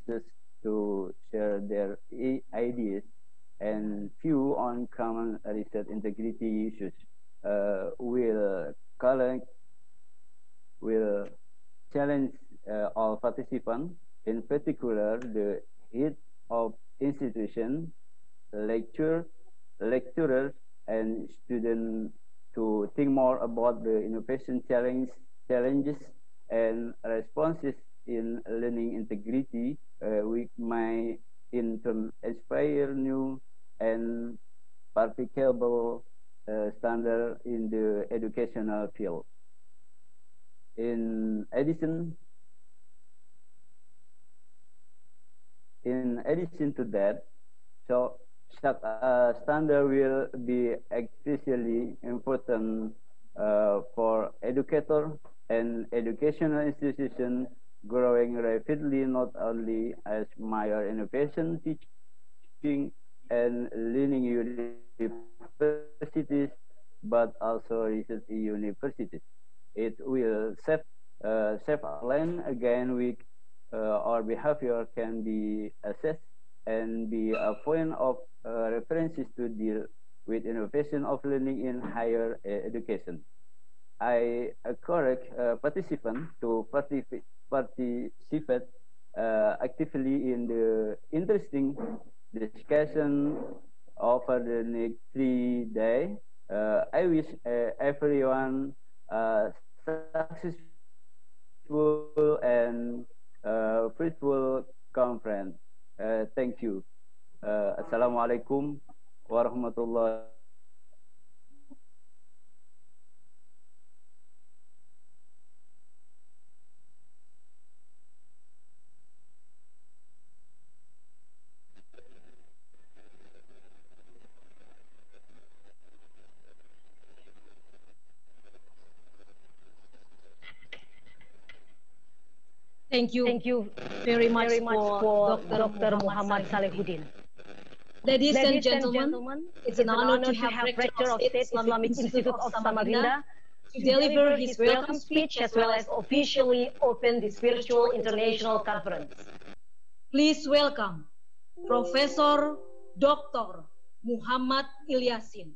researchers to share their ideas and view on common research integrity issues. Uh, will collect, will challenge uh, all participants, in particular the head of institution, lecture, lecturers, and students to think more about the innovation challenge, challenges and responses in learning integrity, uh, we might in inspire new and practicable uh, standard in the educational field. In addition, in addition to that, so uh, standard will be especially important uh, for educator and educational institutions growing rapidly not only as higher innovation teaching and learning universities but also research universities. It will save uh, save land again with uh, our behavior can be assessed and be a point of uh, references to deal with innovation of learning in higher uh, education. I encourage uh, participants to participate, participate uh, actively in the interesting discussion over the next three days. Uh, I wish uh, everyone successful and fruitful conference. Uh, thank you. Uh, Assalamualaikum warahmatullahi Thank you. Thank you very much, very much for, for Dr. Dr. Muhammad Salehuddin. Ladies, and gentlemen, gentlemen, it's an honor to have Rector of State Islamic Institute of Samarinda to deliver his welcome speech as well as officially open the Spiritual International Conference. Please welcome Professor Dr. Muhammad Ilyasin.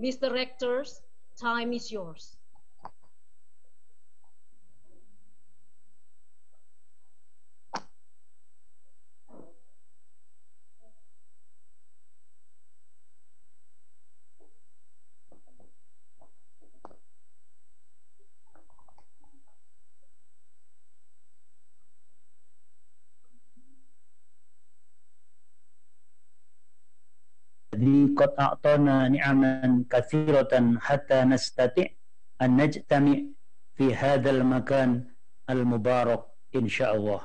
Mr. Rectors, time is yours. قد أعطانا نعما كثيرة حتى نستطيع أن نجتمع في هذا المكان المبارك إن شاء الله.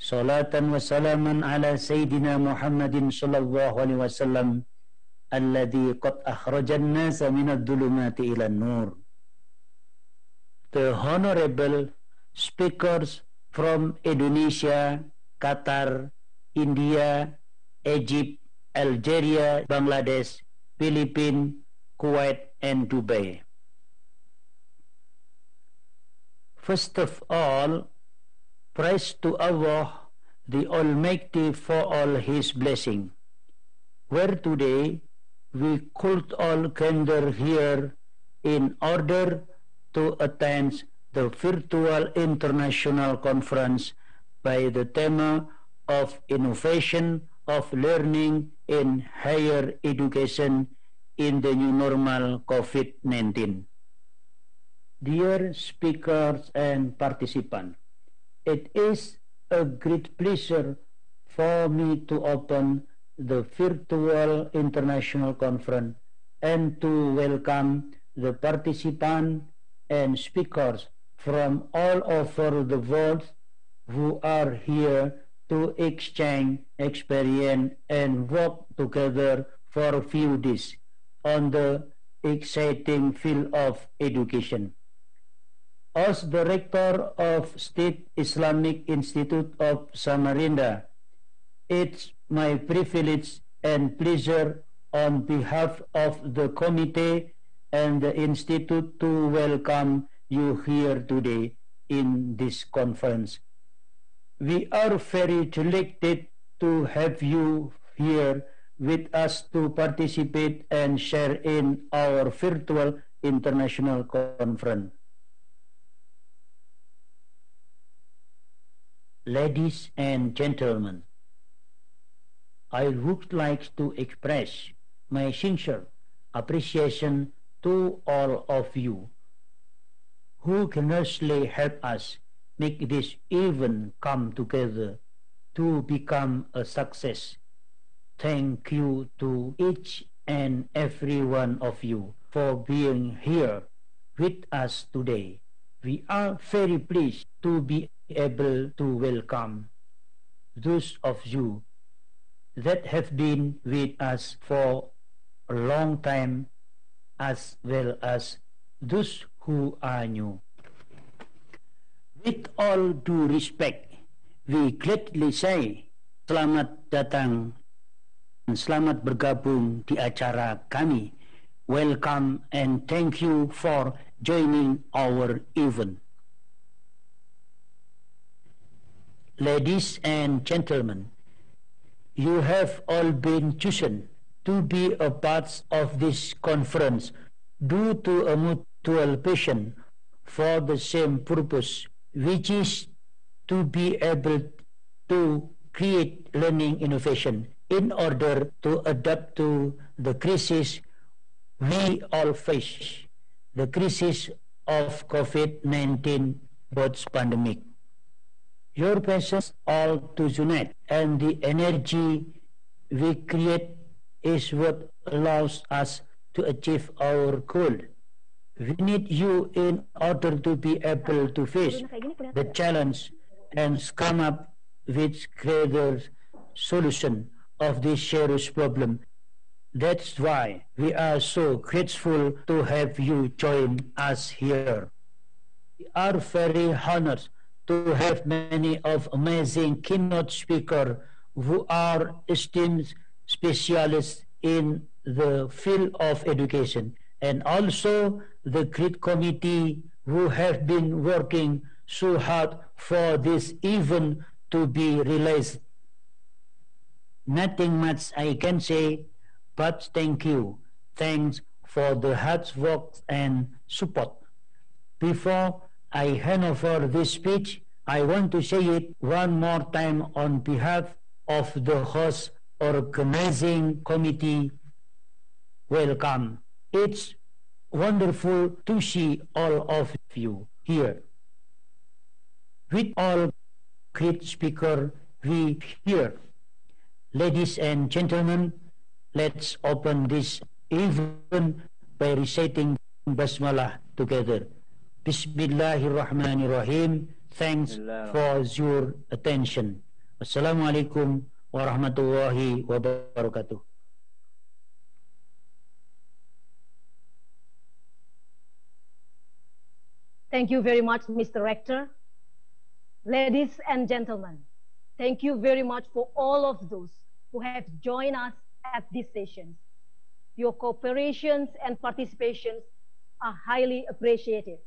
صلاة وسلاما على سيدنا محمد صلى الله عليه وسلم الذي قد أخرج الناس من الظلمات إلى النور. The honorable speakers from Indonesia, Qatar, India, Egypt, Algeria, Bangladesh, Philippines, Kuwait, and Dubai. First of all, praise to Allah, the Almighty, for all His blessing. Where today we could all gather here in order to attend the virtual international conference by the theme of innovation of learning in higher education in the new normal COVID-19. Dear speakers and participants, it is a great pleasure for me to open the virtual international conference and to welcome the participants and speakers from all over the world who are here to exchange experience and work together for a few days on the exciting field of education. As the rector of State Islamic Institute of Samarinda, it's my privilege and pleasure on behalf of the committee and the institute to welcome you here today in this conference. We are very delighted to have you here with us to participate and share in our virtual international conference. Ladies and gentlemen, I would like to express my sincere appreciation to all of you who generously help us make this event come together to become a success. Thank you to each and every one of you for being here with us today. We are very pleased to be able to welcome those of you that have been with us for a long time as well as those who are new. With all due respect, we gladly say selamat datang dan selamat bergabung di acara kami. Welcome and thank you for joining our event. Ladies and gentlemen, you have all been chosen to be a part of this conference due to a mutual passion for the same purpose, which is to be able to create learning innovation in order to adapt to the crisis we all face, the crisis of COVID-19 both pandemic. Your passions all to unite and the energy we create is what allows us to achieve our goal. We need you in order to be able to face the challenge and come up with greater solution of this serious problem. That's why we are so grateful to have you join us here. We are very honored to have many of amazing keynote speakers who are esteemed specialists in the field of education and also the great committee who have been working so hard for this event to be realized. Nothing much I can say, but thank you. Thanks for the hard work and support. Before I hand over this speech, I want to say it one more time on behalf of the host organizing committee. Welcome. It's wonderful to see all of you here. With all great speaker we hear. Ladies and gentlemen, let's open this event by reciting Basmalah together. Bismillahirrahmanirrahim. Thanks for your attention. Wassalamualaikum warahmatullahi wabarakatuh. Thank you very much, Mr. Rector. Ladies and gentlemen, thank you very much for all of those who have joined us at this session. Your cooperations and participations are highly appreciated.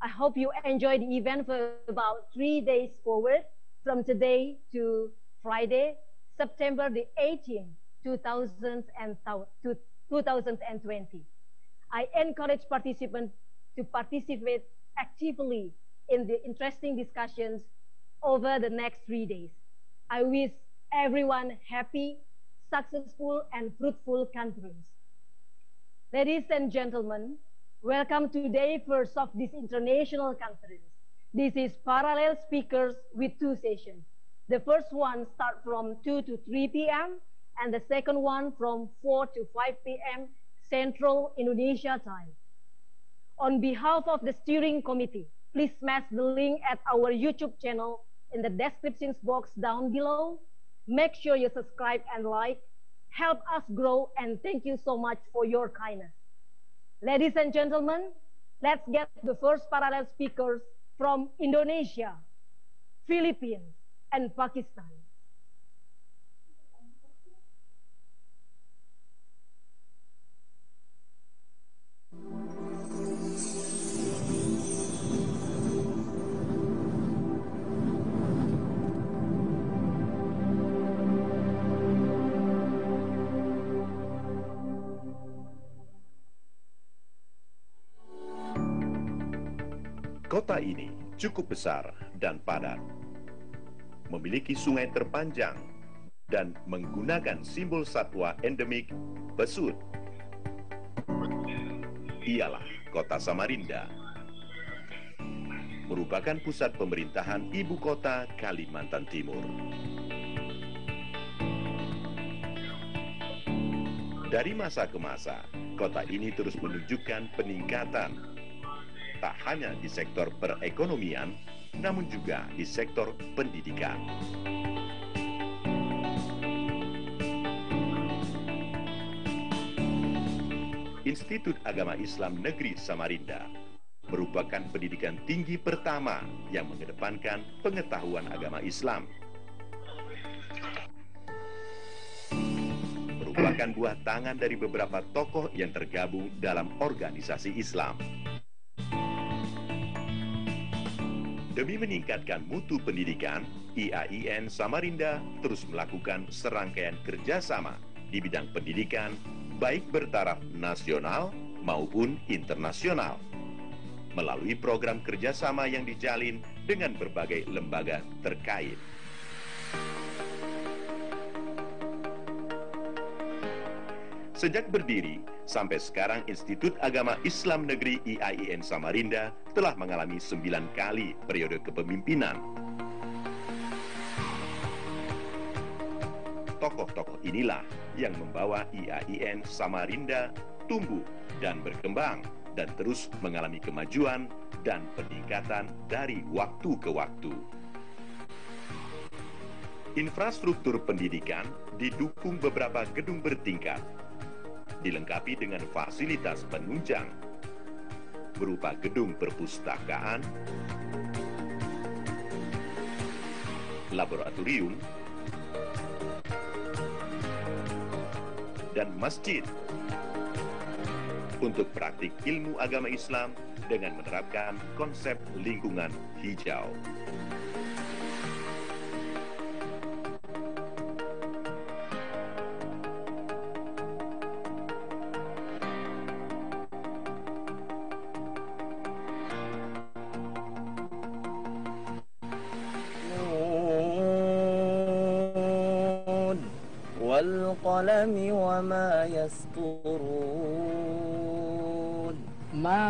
I hope you enjoy the event for about three days forward from today to Friday, September the 18th, 2020. I encourage participants to participate actively in the interesting discussions over the next three days. I wish everyone happy, successful, and fruitful conference. Ladies and gentlemen, welcome to day first of this international conference. This is parallel speakers with two sessions. The first one start from 2 to 3 p.m. and the second one from 4 to 5 p.m. Central Indonesia time. On behalf of the steering committee, please smash the link at our YouTube channel in the descriptions box down below. Make sure you subscribe and like. Help us grow and thank you so much for your kindness. Ladies and gentlemen, let's get the first parallel speakers from Indonesia, Philippines, and Pakistan. Kota ini cukup besar dan padat. Memiliki sungai terpanjang dan menggunakan simbol satwa endemik besut. Ialah kota Samarinda. Merupakan pusat pemerintahan ibu kota Kalimantan Timur. Dari masa ke masa, kota ini terus menunjukkan peningkatan tak hanya di sektor perekonomian, namun juga di sektor pendidikan. Institut Agama Islam Negeri Samarinda merupakan pendidikan tinggi pertama yang mengedepankan pengetahuan agama Islam. Merupakan buah tangan dari beberapa tokoh yang tergabung dalam organisasi Islam. Demi meningkatkan mutu pendidikan, IAIN Samarinda terus melakukan serangkaian kerjasama di bidang pendidikan, baik bertaraf nasional maupun internasional. Melalui program kerjasama yang dijalin dengan berbagai lembaga terkait. Sejak berdiri, sampai sekarang Institut Agama Islam Negeri IAIN Samarinda telah mengalami sembilan kali periode kepemimpinan. Tokoh-tokoh inilah yang membawa IAIN Samarinda tumbuh dan berkembang dan terus mengalami kemajuan dan peningkatan dari waktu ke waktu. Infrastruktur pendidikan didukung beberapa gedung bertingkat dilengkapi dengan fasilitas penunjang. berupa gedung perpustakaan, laboratorium, dan masjid untuk praktik ilmu agama Islam dengan menerapkan konsep lingkungan hijau. والقلم وما يسطرون ما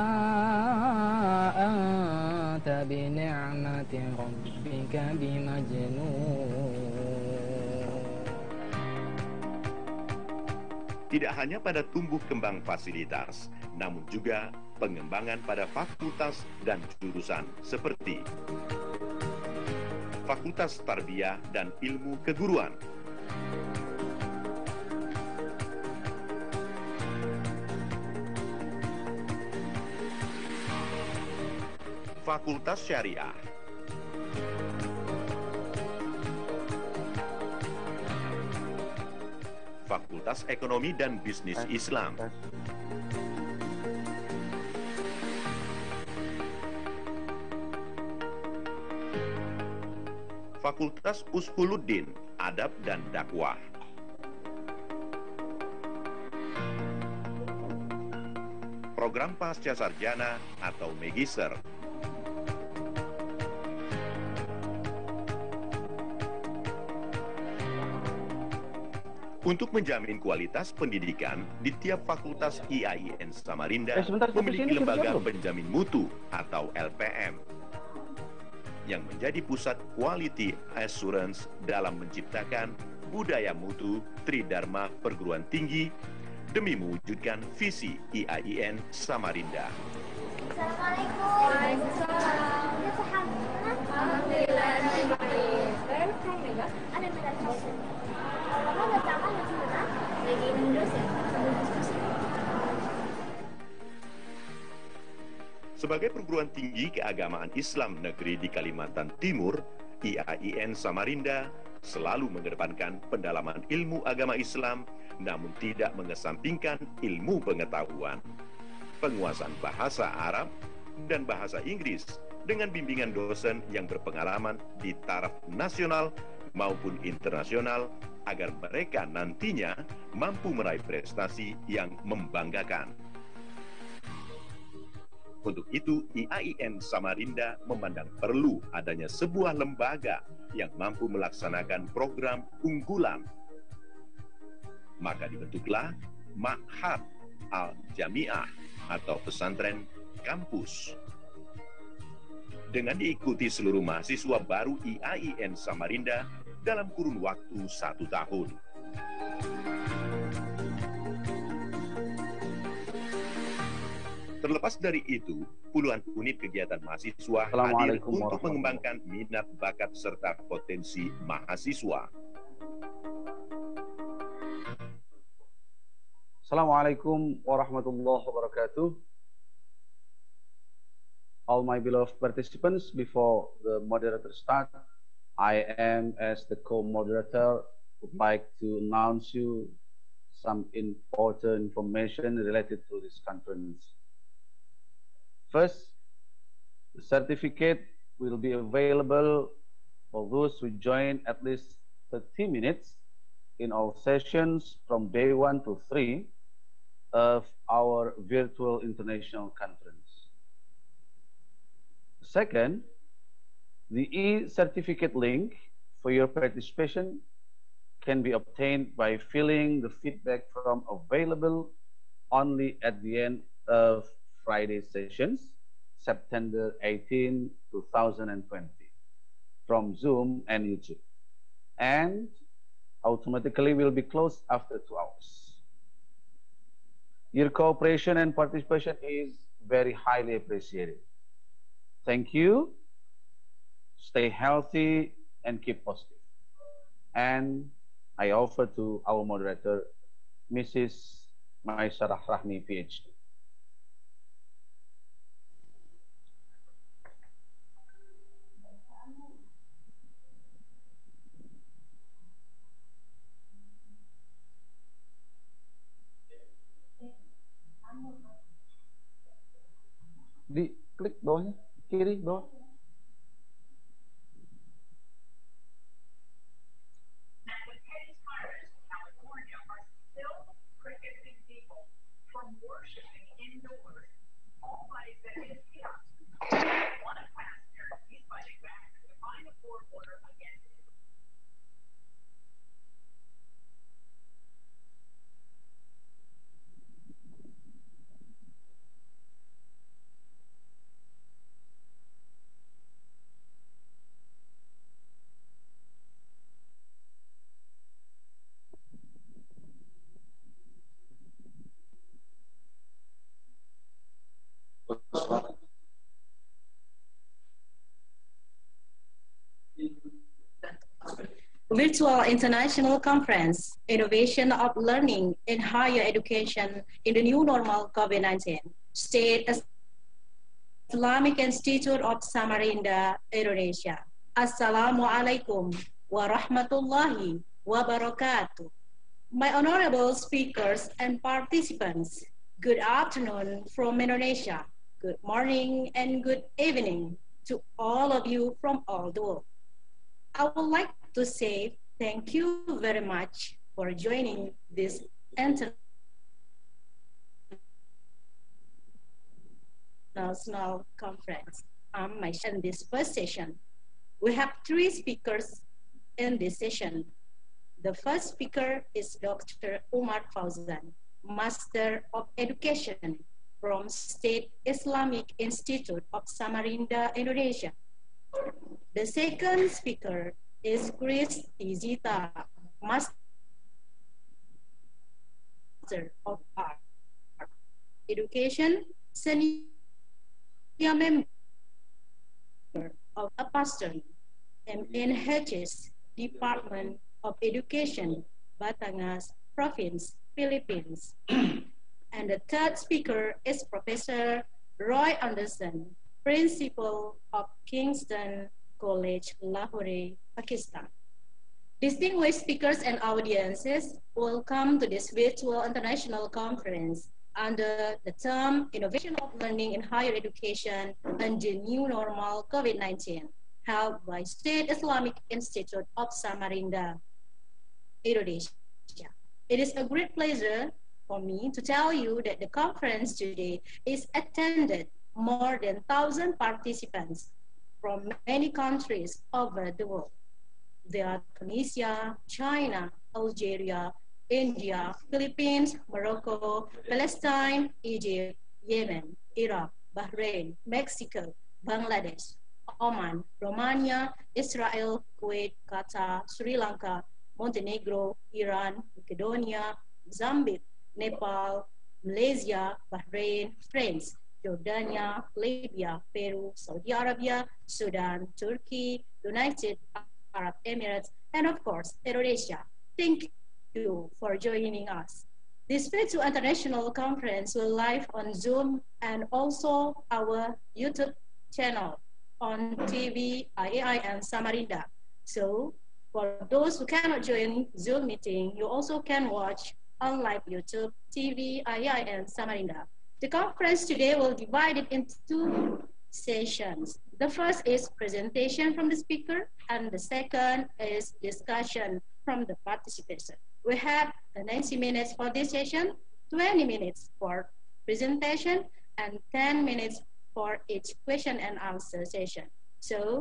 أنت بنعمة ربك بمجنون Tidak hanya pada tumbuh kembang fasilitas, namun juga pengembangan pada fakultas dan jurusan seperti Fakultas Tarbiyah dan Ilmu Keguruan, Fakultas Syariah, Fakultas Ekonomi dan Bisnis Islam, Fakultas Uskuluddin, Adab dan Dakwah. Program Pasca Sarjana atau Magister. Untuk menjamin kualitas pendidikan di tiap fakultas IAIN Samarinda Eh, sebentar, memiliki sini, lembaga sebentar, penjamin mutu atau LPM yang menjadi pusat quality assurance dalam menciptakan budaya mutu Tridharma perguruan tinggi demi mewujudkan visi IAIN Samarinda. Assalamualaikum. Waalaikumsalam. Alhamdulillah, Sebagai perguruan tinggi keagamaan Islam negeri di Kalimantan Timur, IAIN Samarinda selalu mengedepankan pendalaman ilmu agama Islam namun tidak mengesampingkan ilmu pengetahuan. Penguasaan bahasa Arab dan bahasa Inggris dengan bimbingan dosen yang berpengalaman di taraf nasional maupun internasional agar mereka nantinya mampu meraih prestasi yang membanggakan. Untuk itu, IAIN Samarinda memandang perlu adanya sebuah lembaga yang mampu melaksanakan program unggulan. Maka dibentuklah Ma'had Al-Jami'ah atau pesantren kampus. Dengan diikuti seluruh mahasiswa baru IAIN Samarinda dalam kurun waktu satu tahun. Terlepas dari itu, puluhan unit kegiatan mahasiswa hadir untuk mengembangkan minat bakat serta potensi mahasiswa. Assalamualaikum warahmatullahi wabarakatuh. All my beloved participants, before the moderator start, I am as the co-moderator would like to announce you some important information related to this conference. First, the certificate will be available for those who join at least 30 minutes in all sessions from day one to three of our virtual international conference. Second, the e-certificate link for your participation can be obtained by filling the feedback form available only at the end of Friday sessions, September 18, 2020, from Zoom and YouTube, and automatically will be closed after two hours. Your cooperation and participation is very highly appreciated. Thank you. Stay healthy and keep positive. And I offer to our moderator, Mrs. Maisarah Rahmi, PhD. Klik bawahnya kiri bawah Virtual International Conference, Innovation of Learning in Higher Education in the New Normal COVID-19, State Islamic Institute of Samarinda, Indonesia. Assalamualaikum warahmatullahi wabarakatuh. My honorable speakers and participants, good afternoon from Indonesia, good morning and good evening to all of you from all the world. I would like to say thank you very much for joining this international conference. Um, my in this first session, we have three speakers in this session. The first speaker is Dr. Umar Fauzan, Master of Education from State Islamic Institute of Samarinda, Indonesia. The second speaker is Chris Tizita, Master of Art Education, senior member of a pastor Department of Education, Batangas Province, Philippines. and the third speaker is Professor Roy Anderson, Principal of Kingston College, Lahore, Pakistan. Distinguished speakers and audiences, welcome to this virtual international conference under the term Innovation of Learning in Higher Education and the New Normal COVID-19, held by State Islamic Institute of Samarinda, Indonesia. It is a great pleasure for me to tell you that the conference today is attended more than 1,000 participants from many countries over the world. There are Tunisia, China, Algeria, India, Philippines, Morocco, Palestine, Egypt, Yemen, Iraq, Bahrain, Mexico, Bangladesh, Oman, Romania, Israel, Kuwait, Qatar, Sri Lanka, Montenegro, Iran, Macedonia, Mozambique, Nepal, Malaysia, Bahrain, France, Jordania, Libya, Peru, Saudi Arabia, Sudan, Turkey, United Arab Emirates, and of course, Indonesia. Thank you for joining us. This virtual international conference will live on Zoom and also our YouTube channel on TV, IAI, and Samarinda. So for those who cannot join Zoom meeting, you also can watch on live YouTube, TV, IAI, and Samarinda. The conference today will divide it into two sessions. The first is presentation from the speaker, and the second is discussion from the participants. We have 90 minutes for this session, 20 minutes for presentation, and 10 minutes for each question and answer session. So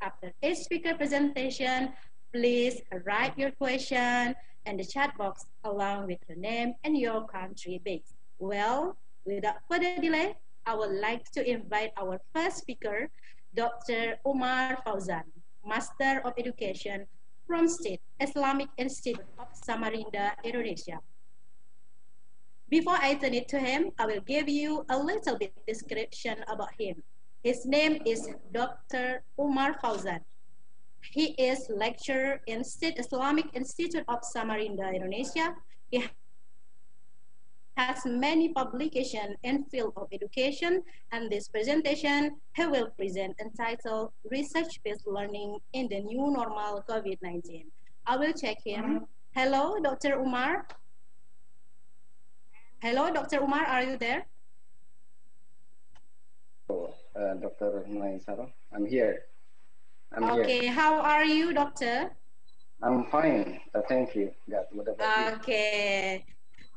after each speaker presentation, please write your question in the chat box along with your name and your country base. Well, Without further delay, I would like to invite our first speaker, Dr. Umar Fauzan, Master of Education from State Islamic Institute of Samarinda, Indonesia. Before I turn it to him, I will give you a little bit description about him. His name is Dr. Umar Fauzan. He is lecturer in State Islamic Institute of Samarinda, Indonesia. He has many publications in field of education and this presentation he will present entitled Research-Based Learning in the New Normal COVID-19. I will check him. Hello, Dr. Umar. Hello, Dr. Umar, are you there? uh, Dr. Saro. I'm here. I'm okay, here. how are you, doctor? I'm fine. Uh, thank you. God, what about okay,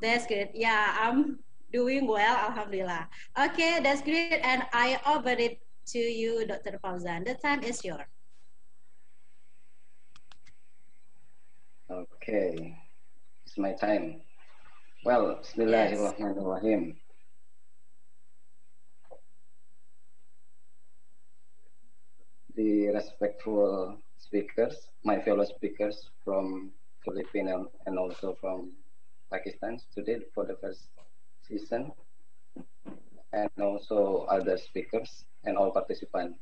that's good. Yeah, I'm doing well, Alhamdulillah. Okay, that's great. And I offer it to you, Dr. Fauzan. The time is yours. Okay, it's my time. Well, Bismillahirrahmanirrahim. The respectful speakers, my fellow speakers from Philippines and also from Pakistan today for the first season, and also other speakers and all participants.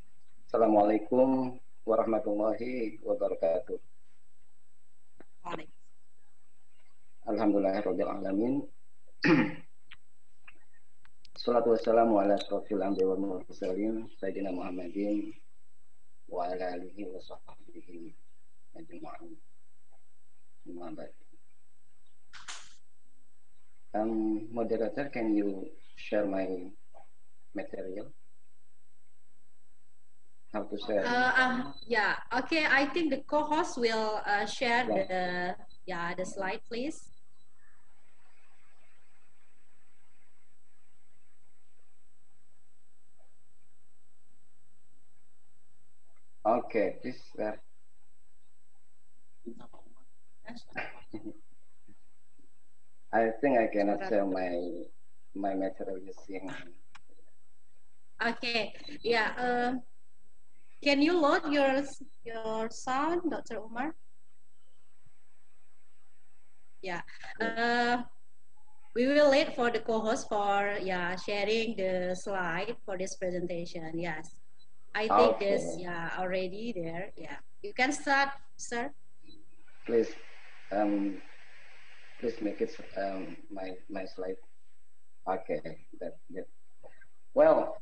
Assalamualaikum warahmatullahi wabarakatuh. Alhamdulillahirrahmanirrahim. Salatu wassalamu ala asrafil anbiya wal mursalin Sayyidina Muhammadin wa ala alihi wa sahbihi ajma'in. Um, moderator, can you share my material? How to share? Uh, um, yeah. Okay. I think the co-host will uh, share yeah. the yeah the slide, please. Okay, please. Uh, I think I cannot share my my material using. Okay. Yeah. Uh, can you load your your sound, Dr. Umar? Yeah. Uh, we will wait for the co-host for yeah sharing the slide for this presentation. Yes. I think okay. this yeah already there. Yeah. You can start, sir. Please. Um, please make it um, my my slide. Okay, that, that. Well,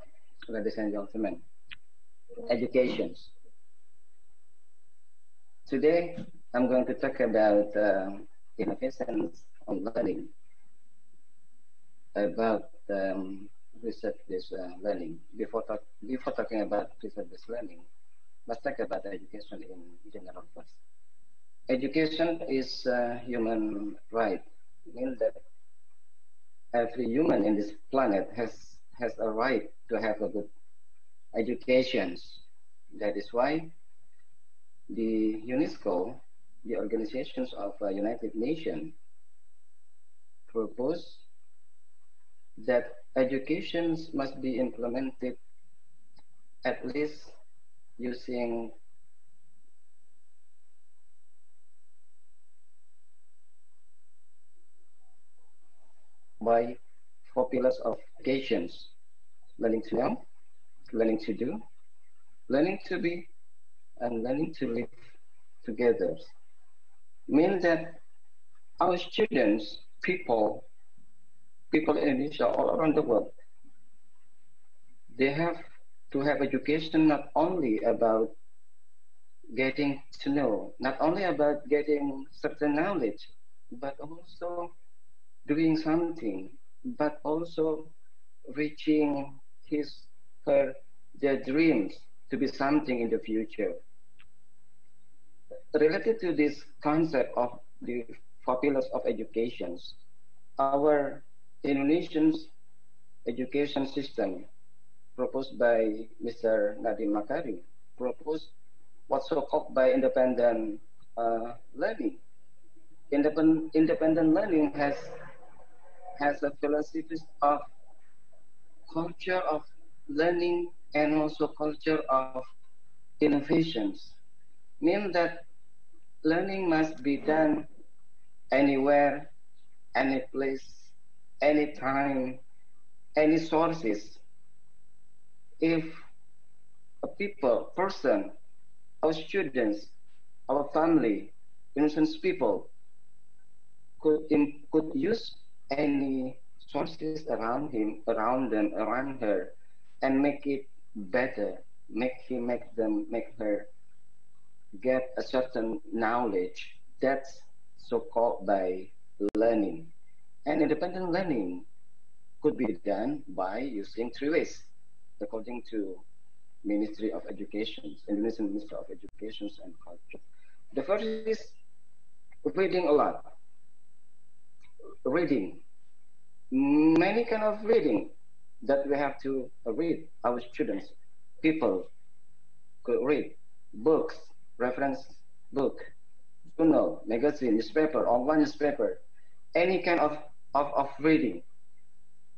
ladies and gentlemen, education. Today, I'm going to talk about uh, innovations on learning, about um, research-based uh, learning. Before, talk, before talking about research-based learning, let's talk about education in general first. Education is a human right, means that every human in this planet has has a right to have a good education. That is why the UNESCO, the organizations of uh, United Nations, propose that educations must be implemented at least using by four pillars of educations learning to know, learning to do, learning to be, and learning to live together. Means that our students, people, people in Indonesia all around the world, they have to have education not only about getting to know, not only about getting certain knowledge, but also doing something, but also reaching his, her, their dreams to be something in the future. Related to this concept of the four pillars of education, our Indonesian education system proposed by Mr. Nadiem Makarim proposed what's so called by independent uh, learning. Independent learning has has a philosophy of culture of learning and also culture of innovations. Mean that learning must be done anywhere, any place, any time, any sources. If a people, person, our students, our family, innocent people could, in, could use any sources around him, around them, around her, and make it better, make him, make them, make her get a certain knowledge. That's so-called by learning. And independent learning could be done by using three ways. according to Ministry of Education, Indonesian Ministry of Education and Culture. The first is reading a lot. Reading. Many kind of reading that we have to read. Our students, people could read books, reference book, journal, magazine, newspaper, online newspaper, any kind of, of, of reading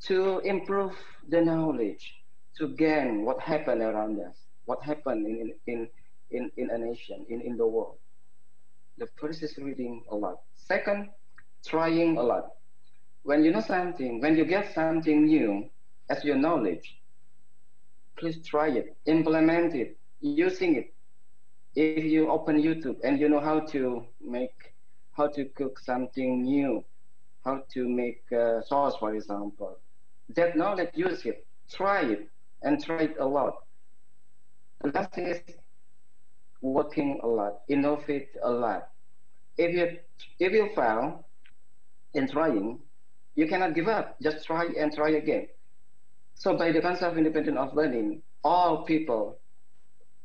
to improve the knowledge, to gain what happened around us, what happened in, in, in, in a nation, in, in the world. The first is reading a lot. Second, trying a lot. When you know something, when you get something new as your knowledge, please try it, implement it, using it. If you open YouTube and you know how to make, how to cook something new, how to make uh, sauce, for example, that knowledge, use it, try it, and try it a lot. The last is working a lot, innovate a lot. If you if you fail in trying, you cannot give up. Just try and try again. So by the concept of independent of learning, all people,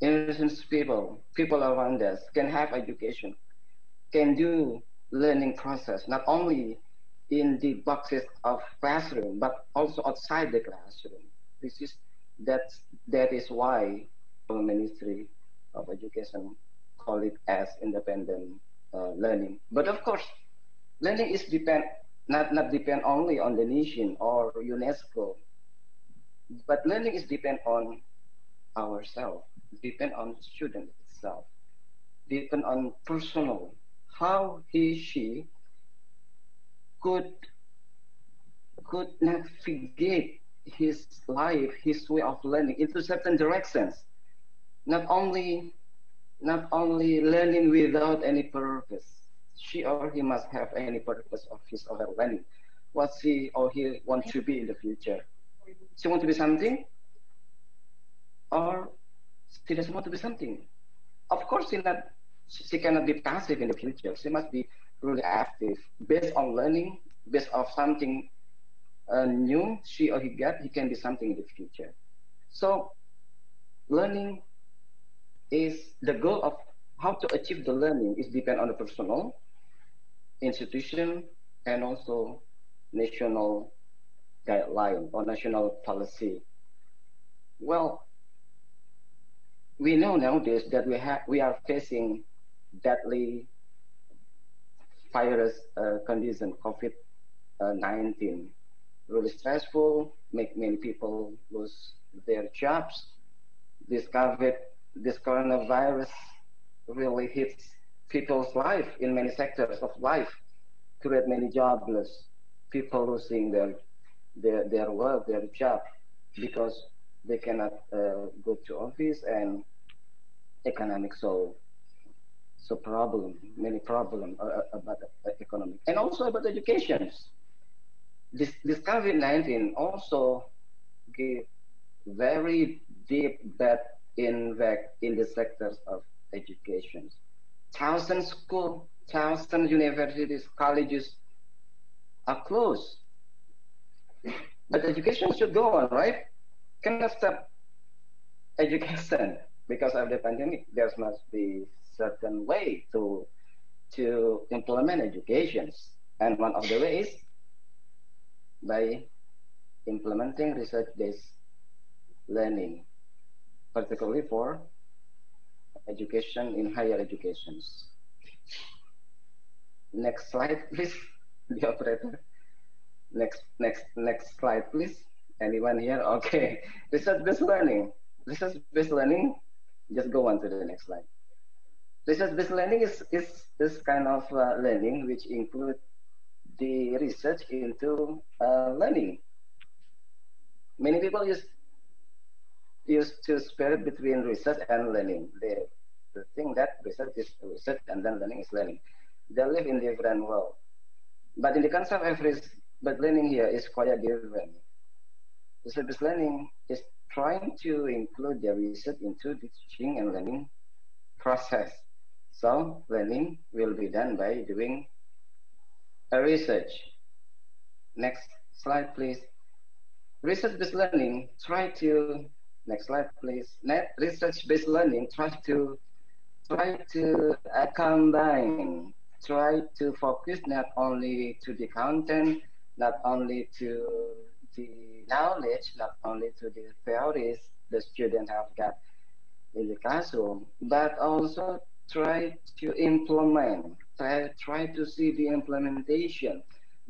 innocent people, people around us can have education, can do learning process, not only in the boxes of classroom, but also outside the classroom. This is that that is why the Ministry of Education call it as independent uh, learning. But of course, learning is depend not not depend only on the nation or UNESCO, but learning is depend on ourselves, depend on student itself, depend on personal how he she could could navigate his life, his way of learning into certain directions. Not only not only learning without any purpose. She or he must have any purpose of his or her learning. What she or he want to be in the future. She want to be something or she doesn't want to be something. Of course, she, not, she cannot be passive in the future. She must be really active based on learning, based on something uh, new she or he get, he can be something in the future. So learning is the goal of how to achieve the learning is depend on the personal, institution, and also national guideline or national policy. Well, we know nowadays that we have we are facing deadly virus uh, condition, COVID-19. Really stressful, make many people lose their jobs. This COVID, this coronavirus really hits people's life in many sectors of life, create many jobless, people losing their their, their work, their job, because they cannot uh, go to office and economic so so problem, many problem uh, uh about economic and also about education. This, this COVID-19 also give very deep bad impact in the sectors of education. Thousand school, thousand universities, colleges are closed. But education should go on, right? Cannot stop education because of the pandemic. There must be certain way to to implement educations. And one of the ways by implementing research-based learning, particularly for education in higher educations. Next slide, please, the operator. Next, next, next slide, please. Anyone here? Okay. Research-based learning. Research-based learning. Just go on to the next slide. Research-based learning is, is this kind of uh, learning which include the research into uh, learning. Many people use used to split between research and learning. They, they think that research is research and then learning is learning. They live in different world. But in the concept of research, but learning here is quite a different. Research-based learning is trying to include the research into the teaching and learning process. So learning will be done by doing a research. Next slide, please. Research-based learning try to Next slide, please. Net research-based learning tries to try to uh, combine, try to focus not only to the content, not only to the knowledge, not only to the theories the students have got in the classroom, but also try to implement, try, try to see the implementation,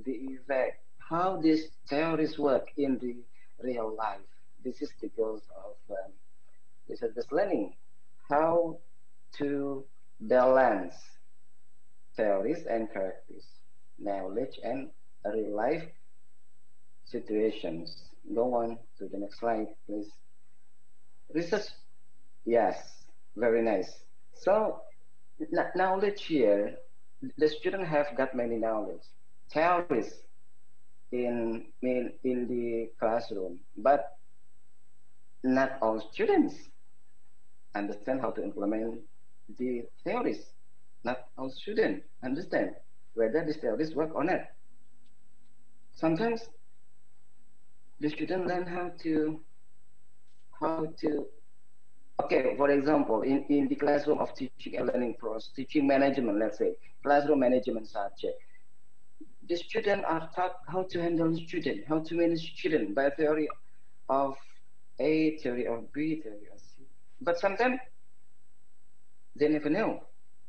the effect, how these theories work in the real life. This is the of um, this is this learning, how to balance theories and practice, knowledge and real life situations. Go on to the next slide, please. Research, yes, very nice. So knowledge here, the student have got many knowledge, theories in, in, in the classroom, but not all students understand how to implement the theories. Not all students understand whether these theories work or not. Sometimes the student learn how to how to okay for example in, in the classroom of teaching and learning process teaching management let's say classroom management subject the student are taught how to handle student how to manage student by theory of a theory of b theory of c but sometimes they never know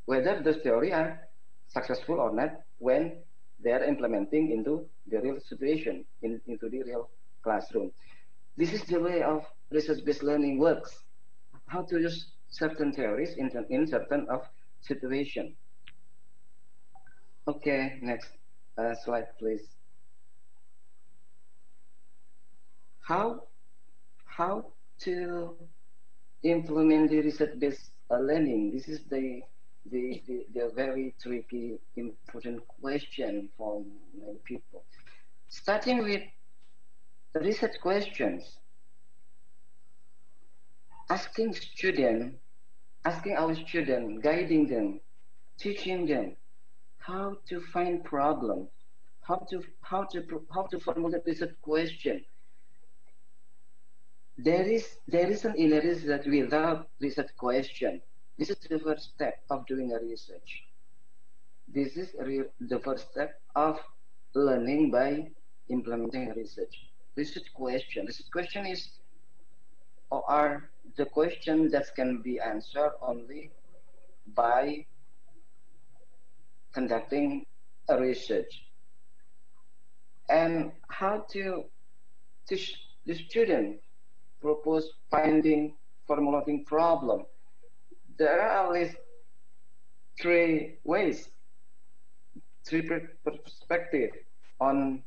whether the theory are successful or not when they are implementing into the real situation in, into the real classroom. This is the way of research-based learning works. How to use certain theories in, in certain of situation. Okay, next uh, slide, please. How how to implement the research-based learning? This is the, the the the very tricky, important question for many people. Starting with the research questions. Asking student, asking our student, guiding them, teaching them how to find problem, how to how to how to formulate research question. There is there is an inner research without research question. This is the first step of doing a research. This is the first step of learning by implementing research research question. Research question is or are the questions that can be answered only by conducting a research. And how to teach the student propose finding, formulating problem. There are at least three ways, three perspective on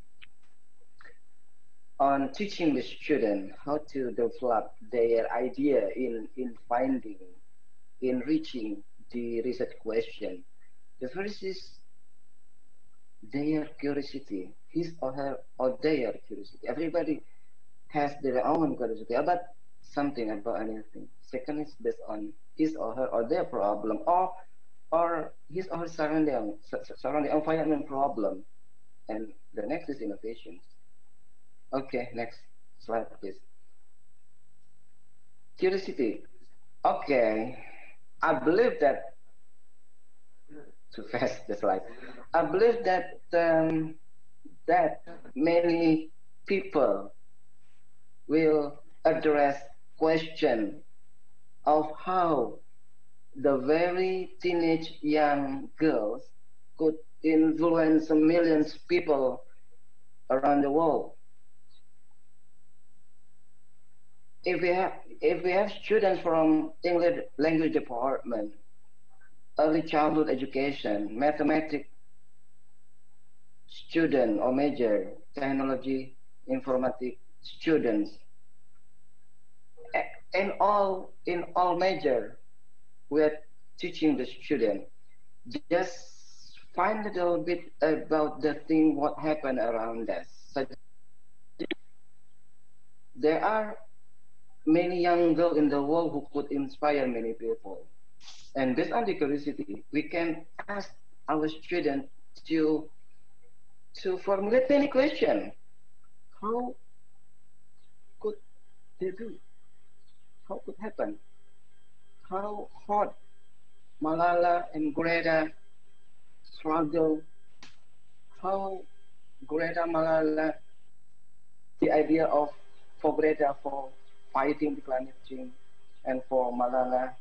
on teaching the student how to develop their idea in, in finding, in reaching the research question. The first is their curiosity, his or her or their curiosity. Everybody has their own curiosity about something about anything. Second is based on his or her or their problem or or his or her surrounding surrounding environment problem. And the next is innovations. Okay, next slide, please. Curiosity. Okay, I believe that too fast the slide. I believe that um, that many people will address question of how the very teenage young girls could influence millions of people around the world. If we have if we have students from English language department, early childhood education, mathematics student or major, technology, informatics students, in all in all major, we are teaching the student. Just find a little bit about the thing what happened around us. So there are many young girls in the world who could inspire many people. And based on the curiosity, we can ask our students to to formulate many questions. How could happen? How support Malala and Greta struggle, how Greta Malala, the idea of for Greta for fighting the climate change and for Malala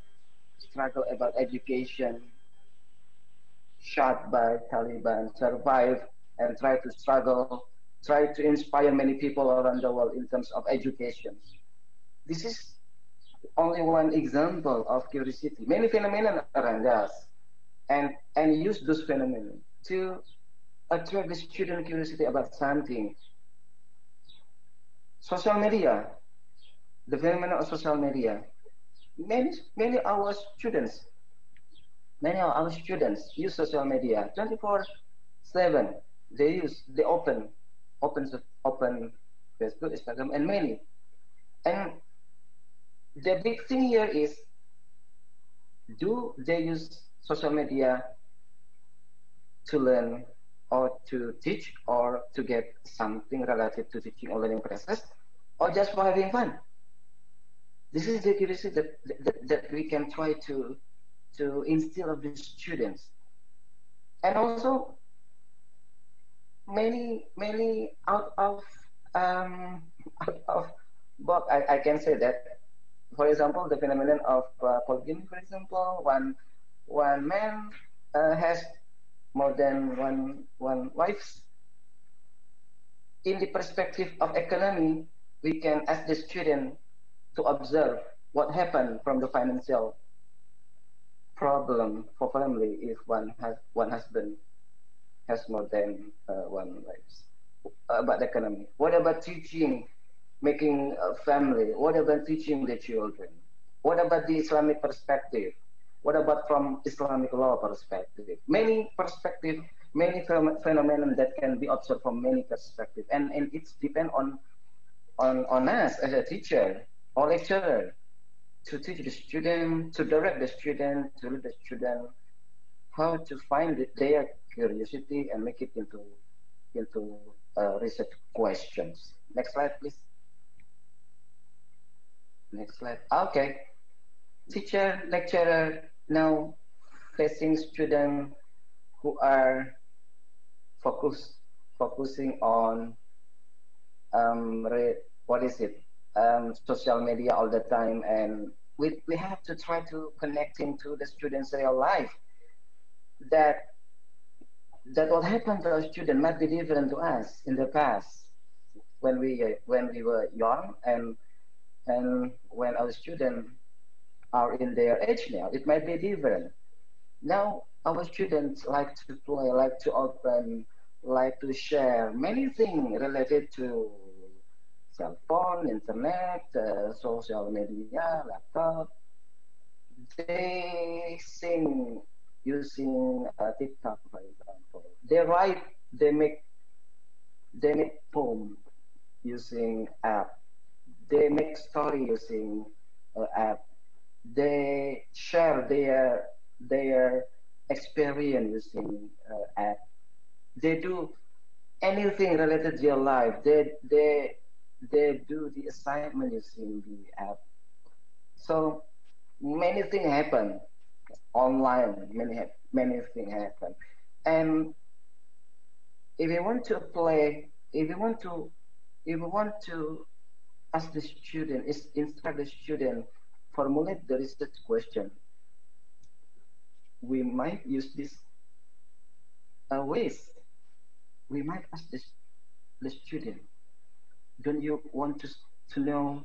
struggle about education, shot by Taliban, survive and try to struggle, try to inspire many people around the world in terms of education. This is only one example of curiosity. Many phenomena around us, and and use those phenomena to attract the student curiosity about something. Social media, the phenomenon of social media. Many many our students, many of our students use social media 24/7. They use they open open open Facebook, Instagram, and many. And the big thing here is do they use social media to learn or to teach or to get something related to teaching or learning process or just for having fun? This is the curiosity that, that, that we can try to to instill of the students. And also many many out of um, out of book I, I can say that for example, the phenomenon of uh, polygamy, for example, one one man uh, has more than one one wives. In the perspective of economy, we can ask the student to observe what happened from the financial problem for family if one has one husband has more than uh, one wives. About the economy. What about teaching making a family? What about teaching the children? What about the Islamic perspective? What about from Islamic law perspective? Many perspective, many phenomena that can be observed from many perspectives, and and it's depend on on on us as a teacher or lecturer to teach the student, to direct the student, to lead the student how to find their curiosity and make it into into uh, research questions. Next slide, please. Next slide. Okay. Teacher, lecturer, now facing students who are focus, focusing on um, what is it? Um, social media all the time, and we we have to try to connect into the students' real life. That that what happened to a student might be different to us in the past when we when we were young and and when our students are in their age now, it might be different. Now, our students like to play, like to open, like to share many things related to cell phone, internet, uh, social media, laptop. They sing using uh, TikTok, for example. They write, they make, they make poem using app they make story using uh, app. They share their their experience using uh, app. They do anything related to your life. They they they do the assignment using the app. So many things happen online. Many many things happen, and if you want to play, if you want to, if you want to ask the student, instruct the student, formulate the research question. We might use this uh, ways. We might ask this, the student, don't you want to, to know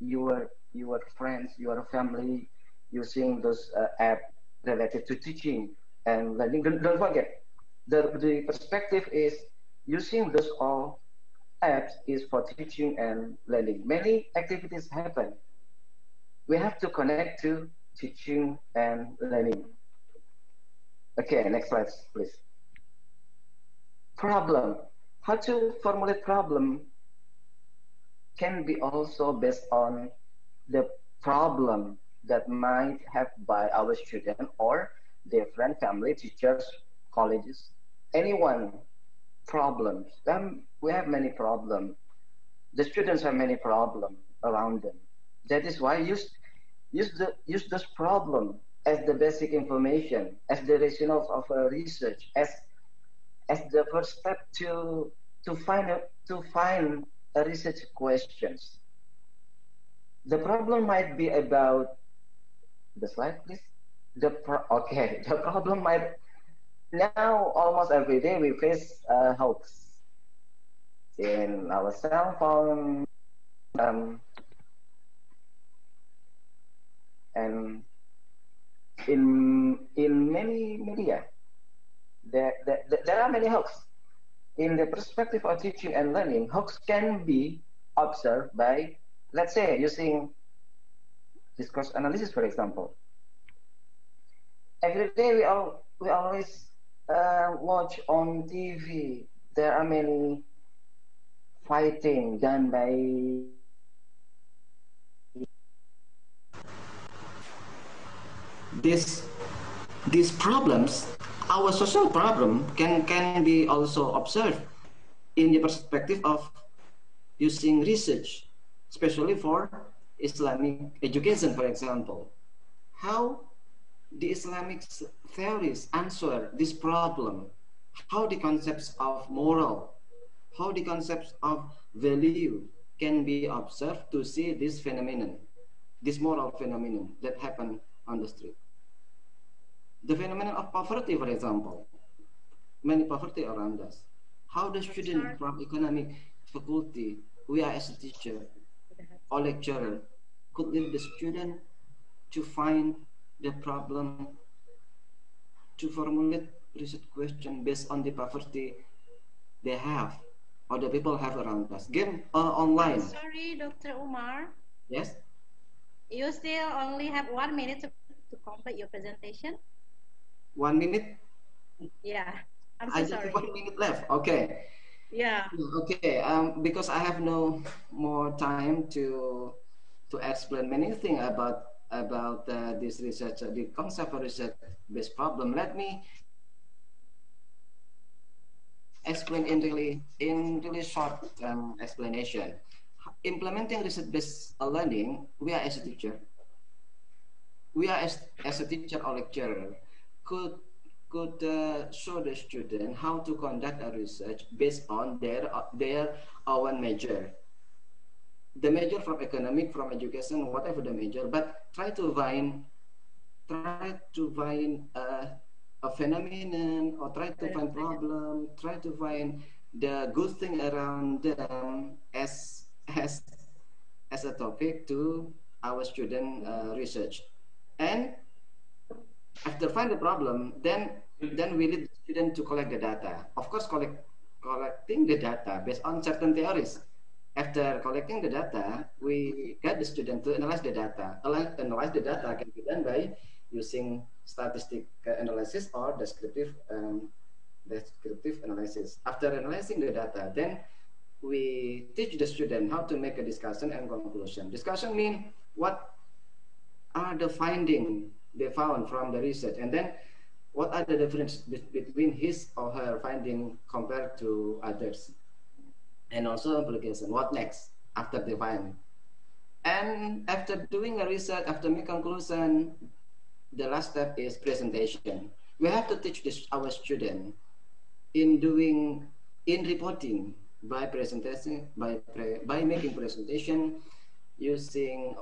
your your friends, your family using those uh, app related to teaching and learning? Don't, don't forget, the, the perspective is using those all apps is for teaching and learning. Many activities happen. We have to connect to teaching and learning. Okay, next slide, please. Problem. How to formulate problem can be also based on the problem that might have by our student or their friend, family, teachers, colleges, anyone problems. Then we have many problems. The students have many problems around them. That is why use use the use this problem as the basic information, as the rationale of a research, as as the first step to to find a, to find a research questions. The problem might be about the slide, please. The pro okay, the problem might now almost every day we face uh, hoax in our cell phone um, and in in many media there, there, there are many hoax. In the perspective of teaching and learning hoax can be observed by let's say using discourse analysis for example. Every day we all we always uh, watch on TV there are many fighting done by this these problems our social problem can can be also observed in the perspective of using research especially for islamic education for example. How the islamic theories answer this problem? How the concepts of moral how the concepts of value can be observed to see this phenomenon, this moral phenomenon that happen on the street. The phenomenon of poverty, for example, many poverty around us. How the student from economic faculty, we are as a teacher or lecturer, could lead the student to find the problem, to formulate research question based on the poverty they have or the people have around us. Game uh, online. Sorry, Dr. Umar. Yes. You still only have one minute to, to complete your presentation. One minute. Yeah. I'm so I sorry. just one minute left. Okay. Yeah. Okay. Um, because I have no more time to to explain many things about about uh, this research, uh, the concept of research-based problem. Let me explain in really in really short um, explanation. Implementing research-based learning, we are as a teacher, we are as, as a teacher or lecturer could could uh, show the student how to conduct a research based on their uh, their own major. The major from economic, from education, whatever the major, but try to find try to find uh, a phenomenon or try to find problem, try to find the good thing around them as as as a topic to our student uh, research. And after find the problem, then then we need the student to collect the data. Of course, collect collecting the data based on certain theories. After collecting the data, we get the student to analyze the data. Analyze the data can be done by using statistic analysis or descriptive um, descriptive analysis. After analyzing the data, then we teach the student how to make a discussion and conclusion. Discussion mean what are the findings they found from the research, and then what are the difference between his or her finding compared to others, and also implication. What next after the find? And after doing a research, after making conclusion, the last step is presentation. We have to teach this, our student in doing, in reporting by presentation, by, pre, by making presentation using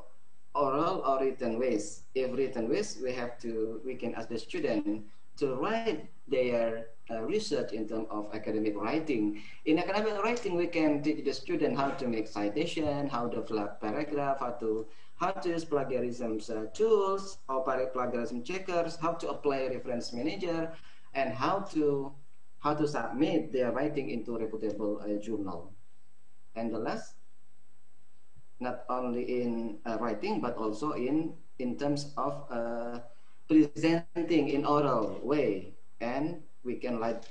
oral or written ways. If written ways, we have to, we can ask the student to write their uh, research in terms of academic writing. In academic writing, we can teach the student how to make citation, how to flag paragraph, how to how to use plagiarism uh, tools or plagiarism checkers, how to apply reference manager, and how to how to submit their writing into reputable uh, journal. And the last, not only in uh, writing but also in in terms of uh, presenting in oral way, and we can like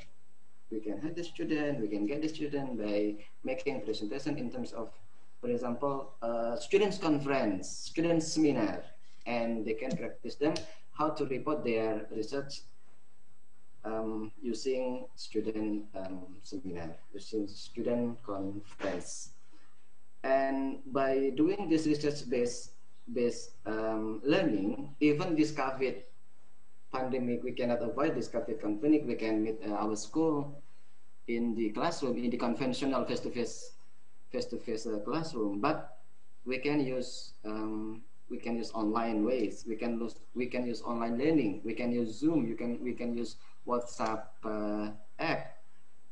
we can have the student, we can get the student by making presentation in terms of for example, uh, students conference, students seminar, and they can practice them how to report their research um, using student um, seminar, using student conference. And by doing this research-based based um, learning, even this COVID pandemic, we cannot avoid this COVID pandemic. We can meet uh, our school in the classroom, in the conventional face-to-face face-to-face uh, classroom, but we can use um, we can use online ways. We can use we can use online learning. We can use Zoom. You can we can use WhatsApp uh, app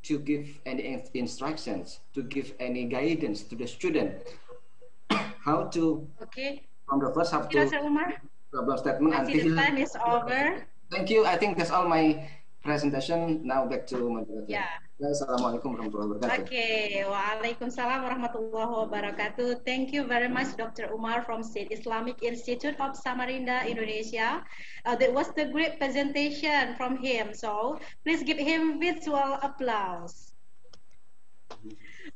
to give any instructions, to give any guidance to the student how to okay from the first half to problem statement until the time is over. Thank you. I think that's all my presentation. Now back to moderator. Yeah. Assalamualaikum warahmatullahi wabarakatuh. Okay, Waalaikumsalam warahmatullahi wabarakatuh. Thank you very much, Dr. Umar from State Islamic Institute of Samarinda, Indonesia. Uh, that was the great presentation from him. So please give him virtual applause.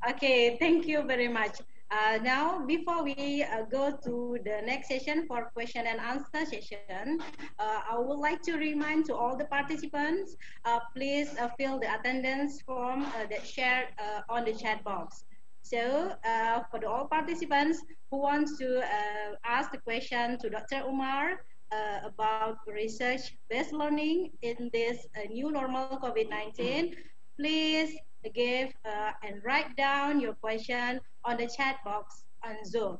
Okay, thank you very much. Uh, now, before we uh, go to the next session for question and answer session, uh, I would like to remind to all the participants, uh, please uh, fill the attendance form uh, that shared on the chat box. So, for the all participants who want to ask the question to Dr. Umar about research-based learning in this new normal COVID-19, please give uh, and write down your question on the chat box on Zoom.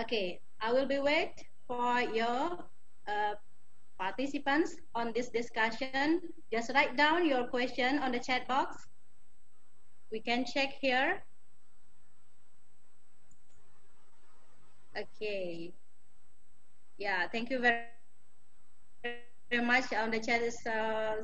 Okay, I will be wait for your uh, participants on this discussion. Just write down your question on the chat box. We can check here. Okay. Yeah, thank you very, very much. On the chat is uh,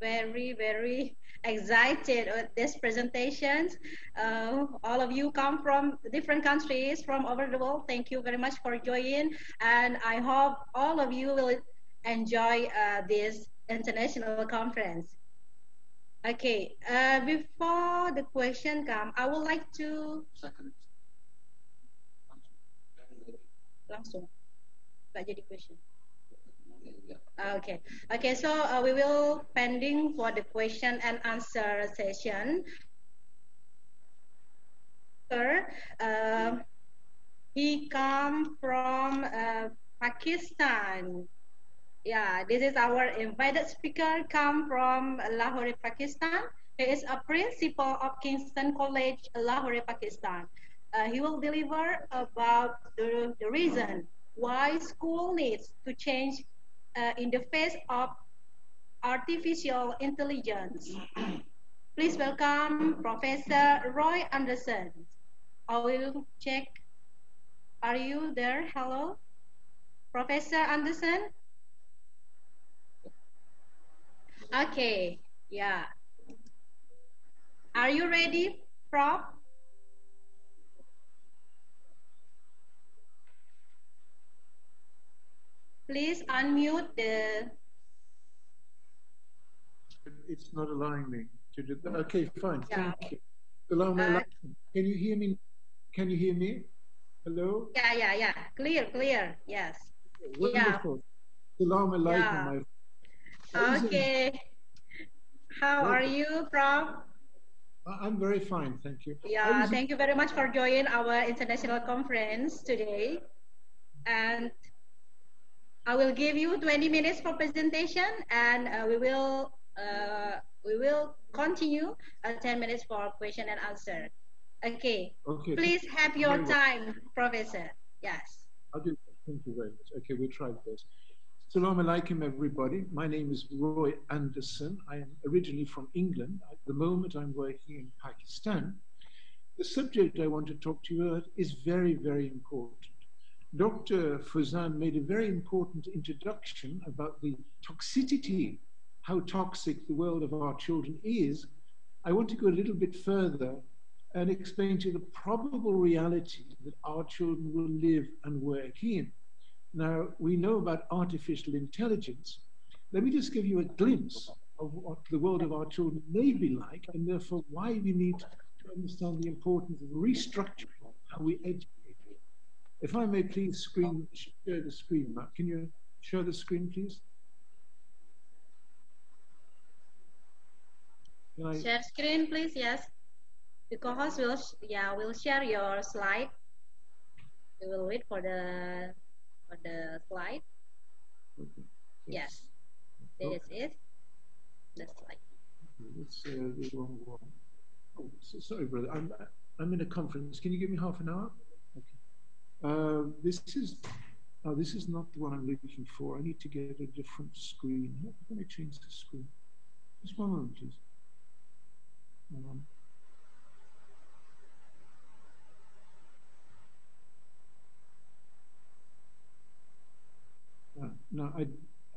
very, very excited with this presentation. Uh, all of you come from different countries from over the world. Thank you very much for joining. And I hope all of you will enjoy uh, this international conference. Okay, uh, before the question come, I would like to... Langsung. Gak jadi question. Okay. Okay. So uh, we will pending for the question and answer session. Uh, he come from uh, Pakistan. Yeah, this is our invited speaker. Come from Lahore, Pakistan. He is a principal of Kingston College, Lahore, Pakistan. Uh, he will deliver about the, the reason why school needs to change uh, in the face of artificial intelligence. Please welcome Professor Roy Anderson. I will check. Are you there? Hello? Professor Anderson? Okay, yeah. Are you ready, Prof? Please unmute the. It's not allowing me to do that. Okay, fine. Yeah. Thank you. Hello, uh, Can you hear me? Can you hear me? Hello? Yeah, yeah, yeah. Clear, clear. Yes. Wonderful. Yeah. Salam alaikum. Yeah. Okay. How are you, Prof? I'm very fine, thank you. Yeah, thank you very much for joining our international conference today. And I will give you 20 minutes for presentation and uh, we will uh, we will continue uh, 10 minutes for question and answer. Okay. Okay. Please have your time, Professor. Yes. I'll do that. Thank you very much. Okay, we tried this. Salam alaikum, everybody. My name is Roy Anderson. I am originally from England. At the moment, I'm working in Pakistan. The subject I want to talk to you about is very, very important. Dr. Fuzan made a very important introduction about the toxicity, how toxic the world of our children is. I want to go a little bit further and explain to you the probable reality that our children will live and work in. Now, we know about artificial intelligence. Let me just give you a glimpse of what the world of our children may be like, and therefore why we need to understand the importance of restructuring how we educate if I may please screen, share the screen, Matt. Can you share the screen, please? I... Share screen, please. Yes. The co-host will, yeah, will share your slide. We will wait for the for the slide. Okay. Yes, this is the slide. That's uh, the wrong one. Oh, so, sorry, brother. I'm I'm in a conference. Can you give me half an hour? Uh, this is this is not the one I'm looking for. I need to get a different screen. How can I change the screen? Just one moment, please. Um, no, I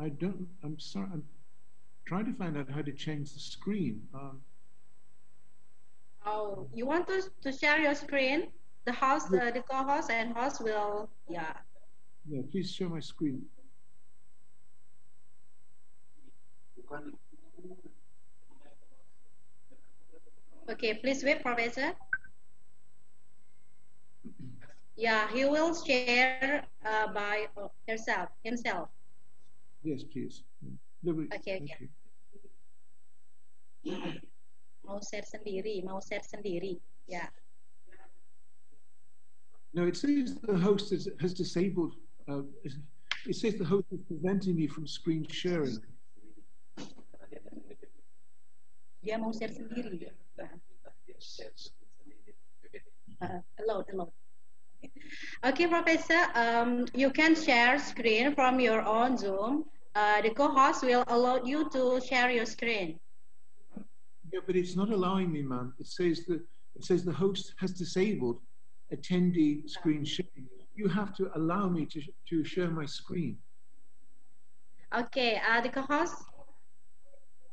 I don't. I'm sorry. I'm trying to find out how to change the screen. Um, Oh, you want to to share your screen? The host, uh, the co-host and host will, yeah. yeah, please share my screen. Okay, please wait, Professor. Yeah, he will share uh, by herself, himself. Yes, please. Okay, okay. you. Mau share sendiri, mau share sendiri. Yeah. No, it says the host is, has disabled. Uh, it says the host is preventing me from screen sharing. Dia mau share sendiri. Uh, alone, alone. Okay, Professor, um, you can share screen from your own Zoom. Uh, the co-host will allow you to share your screen. Yeah, but it's not allowing me, ma'am. It says that it says the host has disabled attendee screen sharing. You have to allow me to to share my screen. Okay, uh, the co-host,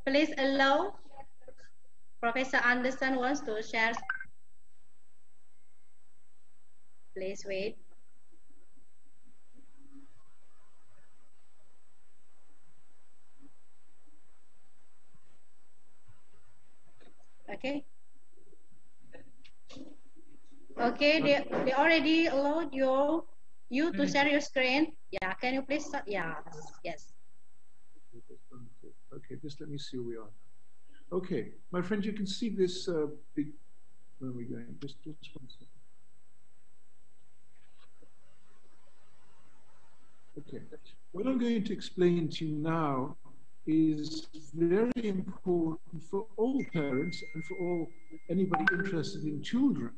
please allow Professor Anderson wants to share. Please wait. Okay. Okay, they, they already allowed you you to share your screen. Yeah, can you please? Start? Yeah, yes. Okay, just let me see where we are. Okay, my friend, you can see this uh, big. Where are we going? Just, just one second. Okay, what I'm going to explain to you now is very important for all parents and for all anybody interested in children.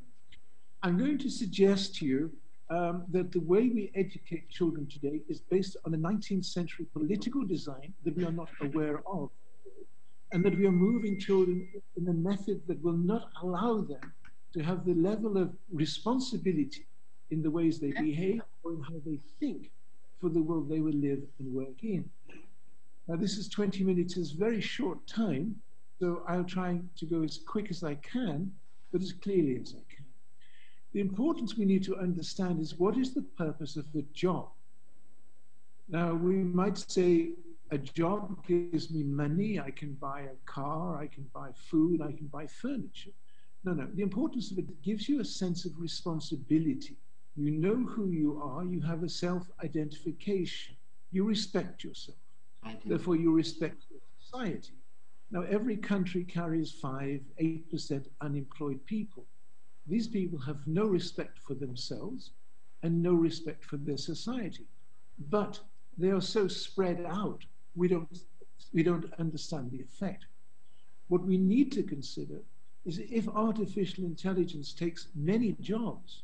I'm going to suggest to you um, that the way we educate children today is based on a 19th century political design that we are not aware of, and that we are moving children in a method that will not allow them to have the level of responsibility in the ways they behave or in how they think for the world they will live and work in. Now, this is 20 minutes, is very short time, so I'll try to go as quick as I can, but as clearly as I can. The importance we need to understand is what is the purpose of the job? Now, we might say a job gives me money, I can buy a car, I can buy food, I can buy furniture. No, no, the importance of it gives you a sense of responsibility. You know who you are, you have a self identification, you respect yourself. Therefore, you respect society. Now, every country carries 5 8% unemployed people. These people have no respect for themselves and no respect for their society. But they are so spread out, we don't, we don't understand the effect. What we need to consider is if artificial intelligence takes many jobs,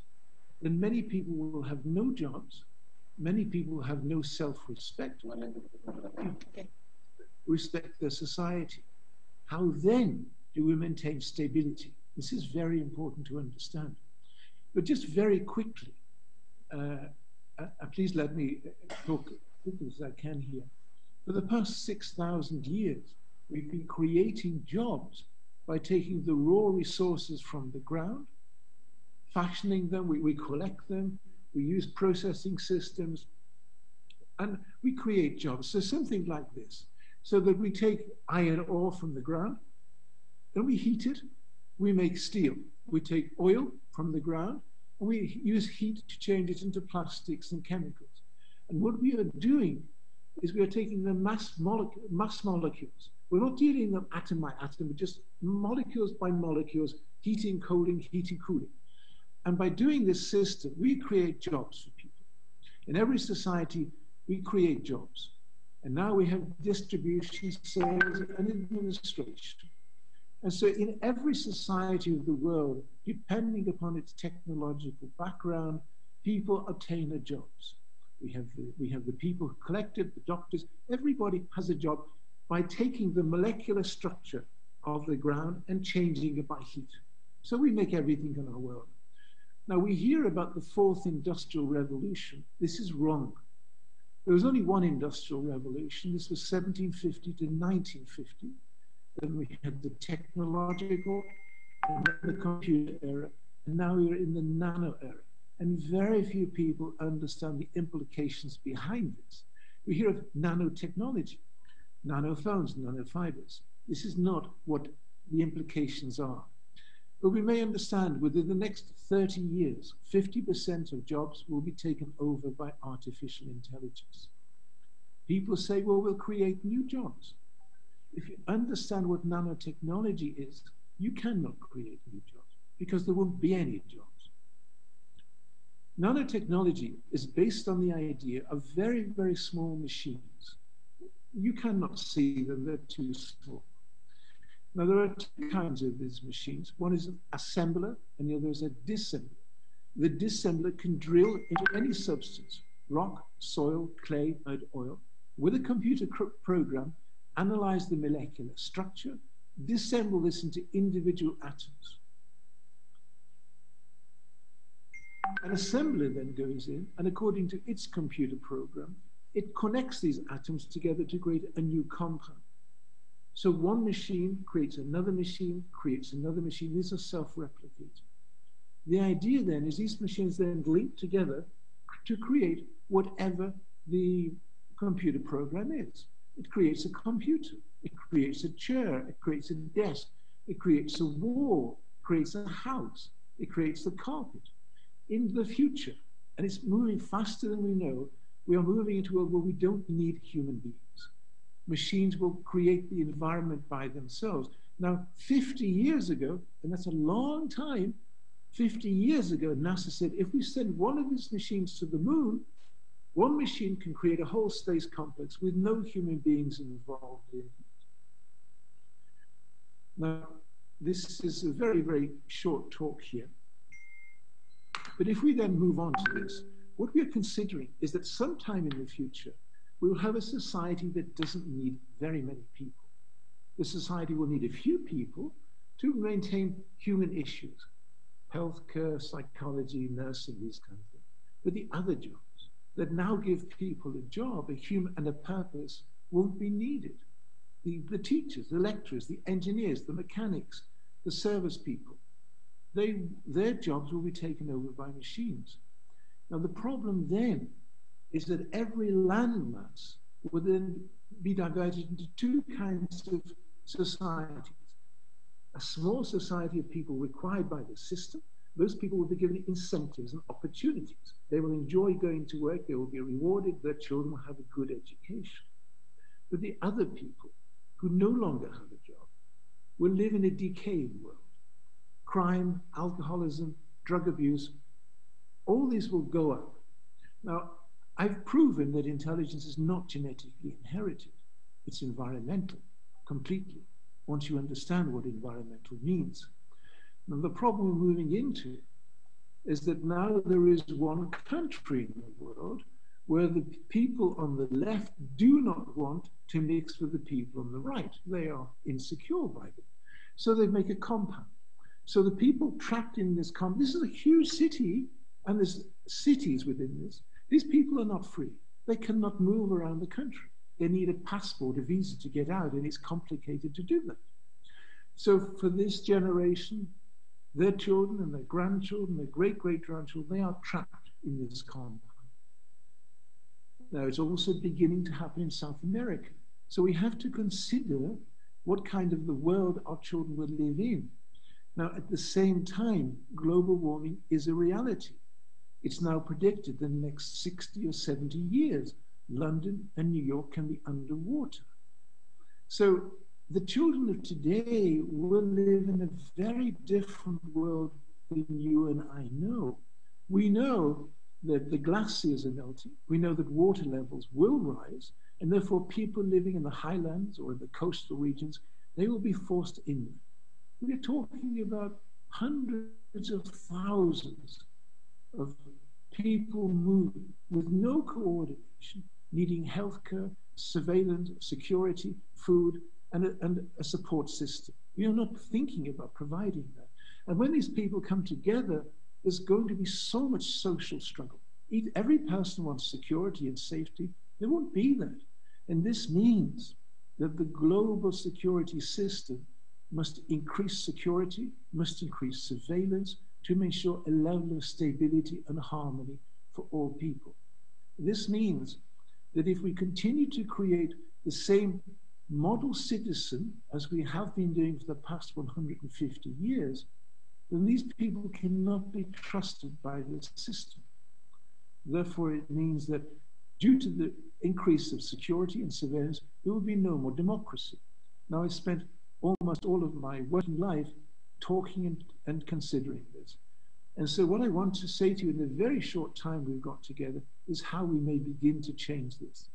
then many people will have no jobs, many people have no self-respect, respect their society. How then do we maintain stability? This is very important to understand. But just very quickly, uh, uh, please let me talk quickly as I can here. For the past 6,000 years, we've been creating jobs by taking the raw resources from the ground, fashioning them, we, we collect them, we use processing systems, and we create jobs. So something like this, so that we take iron ore from the ground, then we heat it, we make steel. We take oil from the ground, and we use heat to change it into plastics and chemicals. And what we are doing is we are taking the mass, molecule, mass molecules. We're not dealing them atom by atom, but just molecules by molecules, heating, cooling, heating, cooling. And by doing this system, we create jobs for people. In every society, we create jobs. And now we have distribution, sales, and administration. And so in every society of the world, depending upon its technological background, people obtain their jobs. We have, the, we have the people who collected, the doctors, everybody has a job by taking the molecular structure of the ground and changing it by heat. So we make everything in our world. Now we hear about the fourth industrial revolution. This is wrong. There was only one industrial revolution. This was 1750 to 1950. Then we had the technological and then the computer era. And now we're in the nano era. And very few people understand the implications behind this. We hear of nanotechnology, nanophones, nanofibers. This is not what the implications are. But we may understand within the next 30 years, 50% of jobs will be taken over by artificial intelligence. People say, well, we'll create new jobs. If you understand what nanotechnology is, you cannot create new jobs because there won't be any jobs. Nanotechnology is based on the idea of very, very small machines. You cannot see them, they're too small. Now, there are two kinds of these machines. One is an assembler, and the other is a dissembler. The dissembler can drill into any substance, rock, soil, clay, mud, oil, with a computer program, analyze the molecular structure, disassemble this into individual atoms. An assembler then goes in, and according to its computer program, it connects these atoms together to create a new compound. So one machine creates another machine, creates another machine. These are self-replicating. The idea then is these machines then link together to create whatever the computer program is. It creates a computer, it creates a chair, it creates a desk, it creates a wall, it creates a house, it creates the carpet. In the future, and it's moving faster than we know, we are moving into a world where we don't need human beings machines will create the environment by themselves. Now, 50 years ago, and that's a long time, 50 years ago, NASA said if we send one of these machines to the moon, one machine can create a whole space complex with no human beings involved in it. Now, this is a very, very short talk here. But if we then move on to this, what we are considering is that sometime in the future, we will have a society that doesn't need very many people. The society will need a few people to maintain human issues, healthcare, psychology, nursing, these kinds of things. But the other jobs that now give people a job, a human and a purpose, won't be needed. The, the teachers, the lecturers, the engineers, the mechanics, the service people, they, their jobs will be taken over by machines. Now the problem then is that every landmass would then be divided into two kinds of societies. A small society of people required by the system, those people will be given incentives and opportunities. They will enjoy going to work, they will be rewarded, their children will have a good education. But the other people who no longer have a job will live in a decaying world. Crime, alcoholism, drug abuse, all these will go up. Now, I've proven that intelligence is not genetically inherited. It's environmental, completely, once you understand what environmental means. Now, the problem we're moving into is that now there is one country in the world where the people on the left do not want to mix with the people on the right. They are insecure by them. So they make a compound. So the people trapped in this compound, this is a huge city, and there's cities within this. These people are not free. They cannot move around the country. They need a passport, a visa to get out, and it's complicated to do that. So for this generation, their children and their grandchildren, their great great grandchildren, they are trapped in this compound. Now it's also beginning to happen in South America. So we have to consider what kind of the world our children will live in. Now, at the same time, global warming is a reality. It's now predicted that in the next 60 or 70 years, London and New York can be underwater. So the children of today will live in a very different world than you and I know. We know that the glaciers are melting. We know that water levels will rise, and therefore people living in the highlands or in the coastal regions, they will be forced inland. We're talking about hundreds of thousands of people moving with no coordination, needing healthcare, surveillance, security, food, and a, and a support system. We are not thinking about providing that. And when these people come together, there's going to be so much social struggle. Every person wants security and safety. There won't be that. And this means that the global security system must increase security, must increase surveillance to ensure a level of stability and harmony for all people. This means that if we continue to create the same model citizen as we have been doing for the past 150 years, then these people cannot be trusted by the system. Therefore, it means that due to the increase of security and surveillance, there will be no more democracy. Now, I spent almost all of my working life talking and, and considering this. And so, what I want to say to you in the very short time we've got together is how we may begin to change this.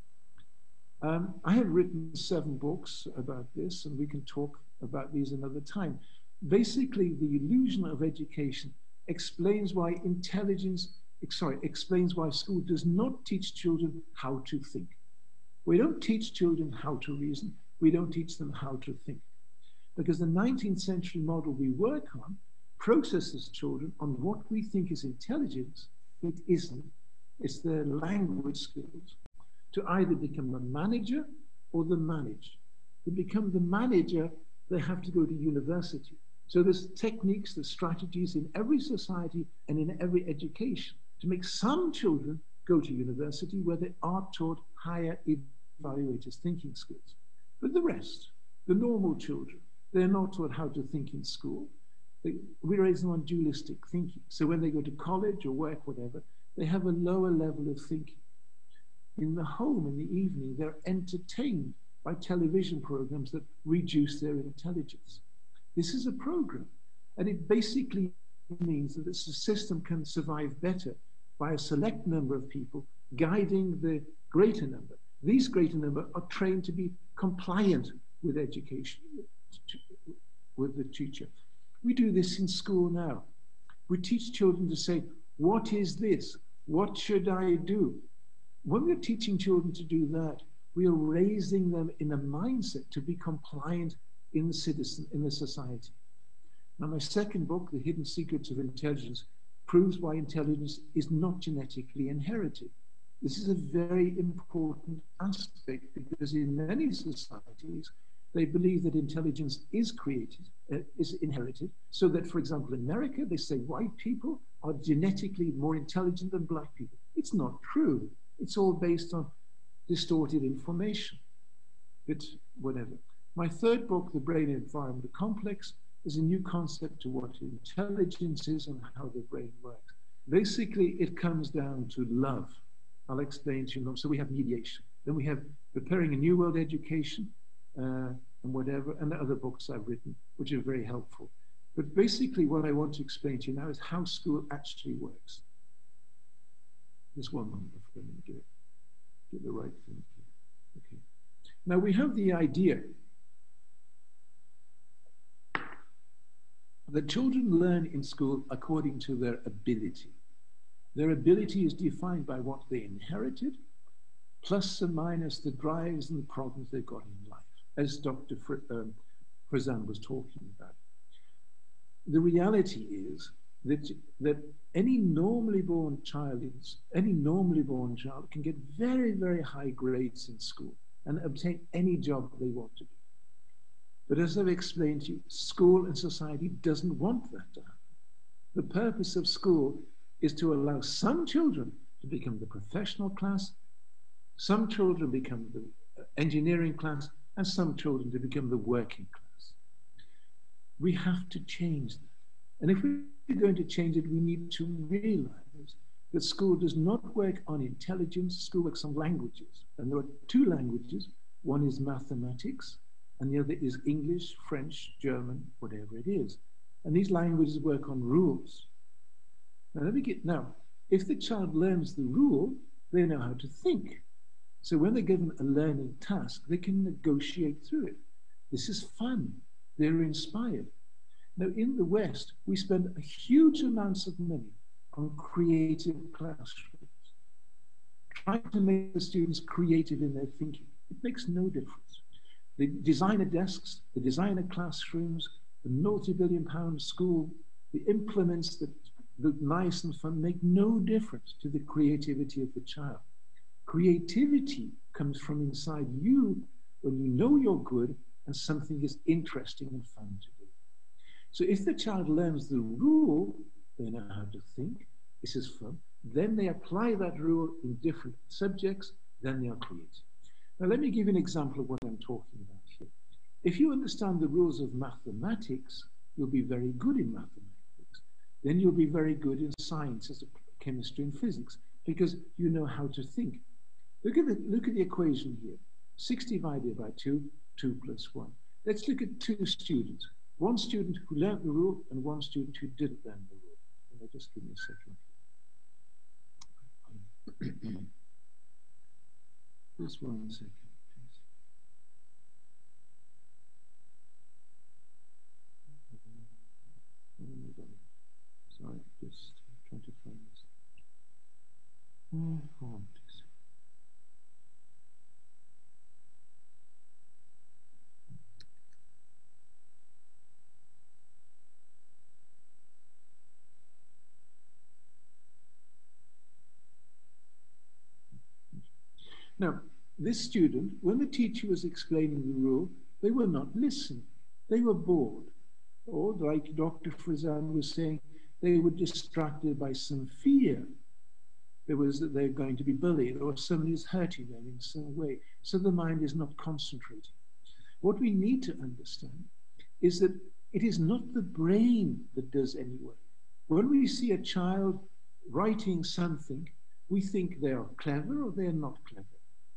Um, I have written seven books about this, and we can talk about these another time. Basically, the illusion of education explains why intelligence, sorry, explains why school does not teach children how to think. We don't teach children how to reason, we don't teach them how to think. Because the 19th century model we work on processes children on what we think is intelligence. It isn't. It's their language skills to either become the manager or the managed. To become the manager, they have to go to university. So there's techniques, there's strategies in every society and in every education to make some children go to university where they are taught higher evaluators thinking skills. But the rest, the normal children, they're not taught how to think in school. They, we raise them on dualistic thinking. So when they go to college or work, whatever, they have a lower level of thinking. In the home in the evening, they're entertained by television programs that reduce their intelligence. This is a program, and it basically means that the system can survive better by a select number of people guiding the greater number. These greater number are trained to be compliant with education, with the teacher. We do this in school now. We teach children to say, What is this? What should I do? When we're teaching children to do that, we are raising them in a mindset to be compliant in the citizen, in the society. Now, my second book, The Hidden Secrets of Intelligence, proves why intelligence is not genetically inherited. This is a very important aspect because in many societies, they believe that intelligence is created, uh, is inherited, so that, for example, in America, they say white people are genetically more intelligent than black people. It's not true. It's all based on distorted information. But whatever. My third book, The Brain Environment Complex, is a new concept to what intelligence is and how the brain works. Basically, it comes down to love. I'll explain to you. So we have mediation. Then we have preparing a new world education uh, and whatever, and the other books I've written, which are very helpful. But basically, what I want to explain to you now is how school actually works. Just one moment get, the right thing. Okay. Now we have the idea that children learn in school according to their ability. Their ability is defined by what they inherited, plus and minus the drives and the problems they've got in life, as Dr. Fr- um, Frazan was talking about. The reality is that, that any normally born child, any normally born child can get very, very high grades in school and obtain any job they want to do. But as I've explained to you, school and society doesn't want that to happen. The purpose of school is to allow some children to become the professional class, some children become the engineering class, and some children to become the working class. We have to change that. And if we're going to change it, we need to realize that school does not work on intelligence, school works on languages. And there are two languages. One is mathematics, and the other is English, French, German, whatever it is. And these languages work on rules. Now, let me get now. If the child learns the rule, they know how to think. So when they're given a learning task, they can negotiate through it. This is fun. They're inspired. Now, in the West, we spend huge amounts of money on creative classrooms, trying to make the students creative in their thinking. It makes no difference. The designer desks, the designer classrooms, the multi-billion pound school, the implements that look nice and fun make no difference to the creativity of the child. Creativity comes from inside you when you know you're good and something is interesting and fun to do. So if the child learns the rule, they know how to think, this is fun, then they apply that rule in different subjects, then they are creative. Now let me give you an example of what I'm talking about here. If you understand the rules of mathematics, you'll be very good in mathematics. Then you'll be very good in sciences, chemistry and physics, because you know how to think. Look at the, look at the equation here. 6 divided by 2, 2 plus 1. Let's look at two students. One student who learned the rule and one student who didn't learn the rule. And just give me a second. just one second, please. Oh. Sorry, just trying to find this. Oh, Now, this student, when the teacher was explaining the rule, they were not listening. They were bored. Or, like Dr. Frizan was saying, they were distracted by some fear. There was that they're going to be bullied or somebody is hurting them in some way. So the mind is not concentrating. What we need to understand is that it is not the brain that does any work. When we see a child writing something, we think they are clever or they are not clever.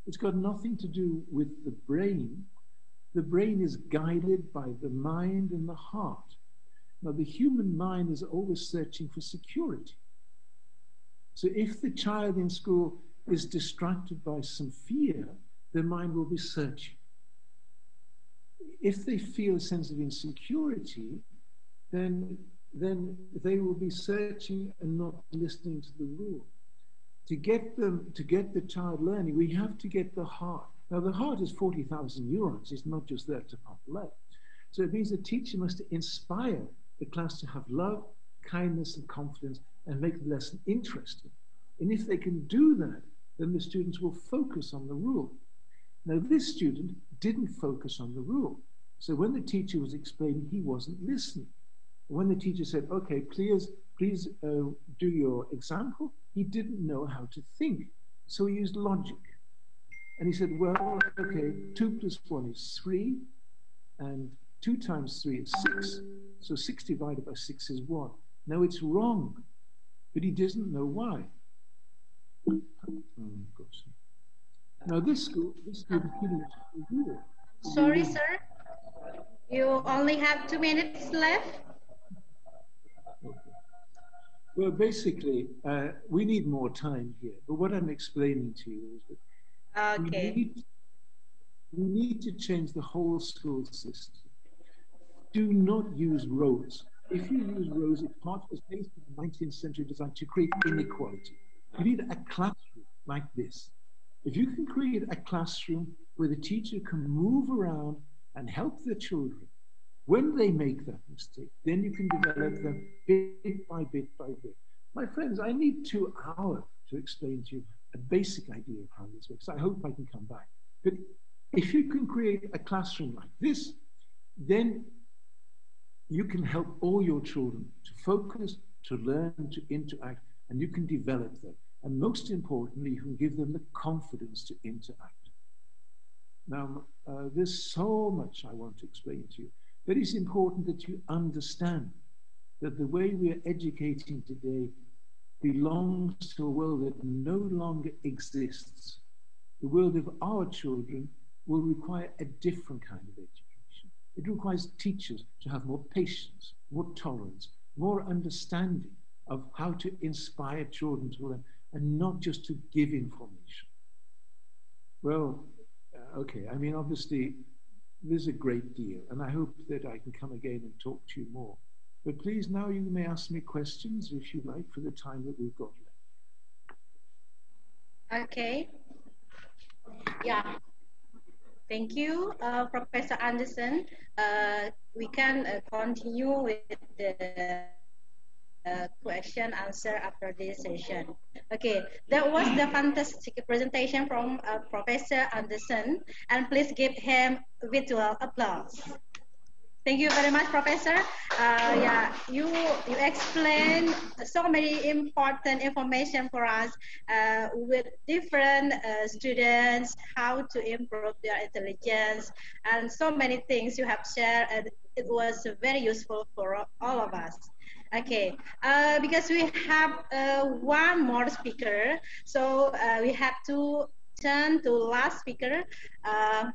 It's got nothing to do with the brain. The brain is guided by the mind and the heart. Now, the human mind is always searching for security. So, if the child in school is distracted by some fear, their mind will be searching. If they feel a sense of insecurity, then, then they will be searching and not listening to the rule to get them to get the child learning, we have to get the heart. Now the heart is 40,000 neurons, it's not just there to blood. So it means the teacher must inspire the class to have love, kindness, and confidence and make the lesson interesting. And if they can do that, then the students will focus on the rule. Now, this student didn't focus on the rule. So when the teacher was explaining, he wasn't listening. When the teacher said, okay, please, please uh, do your example, he didn't know how to think. So he used logic. And he said, well, okay, 2 plus 1 is 3, and 2 times 3 is 6. So 6 divided by 6 is 1. Now it's wrong, but he doesn't know why. Now this school, this school Sorry, sir. You only have two minutes left. Well, basically, uh, we need more time here. But what I'm explaining to you is that okay. we, need, we need to change the whole school system. Do not use rows. If you use rows, it part was based on the 19th century design to create inequality. You need a classroom like this. If you can create a classroom where the teacher can move around and help the children, when they make that mistake, then you can develop them bit by bit by bit. My friends, I need two hours to explain to you a basic idea of how this works. I hope I can come back. But if you can create a classroom like this, then you can help all your children to focus, to learn, to interact, and you can develop them. And most importantly, you can give them the confidence to interact. Now, uh, there's so much I want to explain to you. But it's important that you understand that the way we are educating today belongs to a world that no longer exists. The world of our children will require a different kind of education. It requires teachers to have more patience, more tolerance, more understanding of how to inspire children to learn and not just to give information. Well, uh, okay, I mean, obviously, there's a great deal, and I hope that I can come again and talk to you more. But please, now you may ask me questions if you like for the time that we've got left. Okay. Yeah. Thank you, uh, Professor Anderson. Uh, we can uh, continue with the question answer after this session. Okay, that was the fantastic presentation from uh, Professor Anderson, and please give him virtual applause. Thank you very much, Professor. Uh, yeah, you you explained so many important information for us uh, with different uh, students, how to improve their intelligence, and so many things you have shared. And it was very useful for all of us. Okay, uh, because we have uh, one more speaker, so uh, we have to turn to last speaker, uh,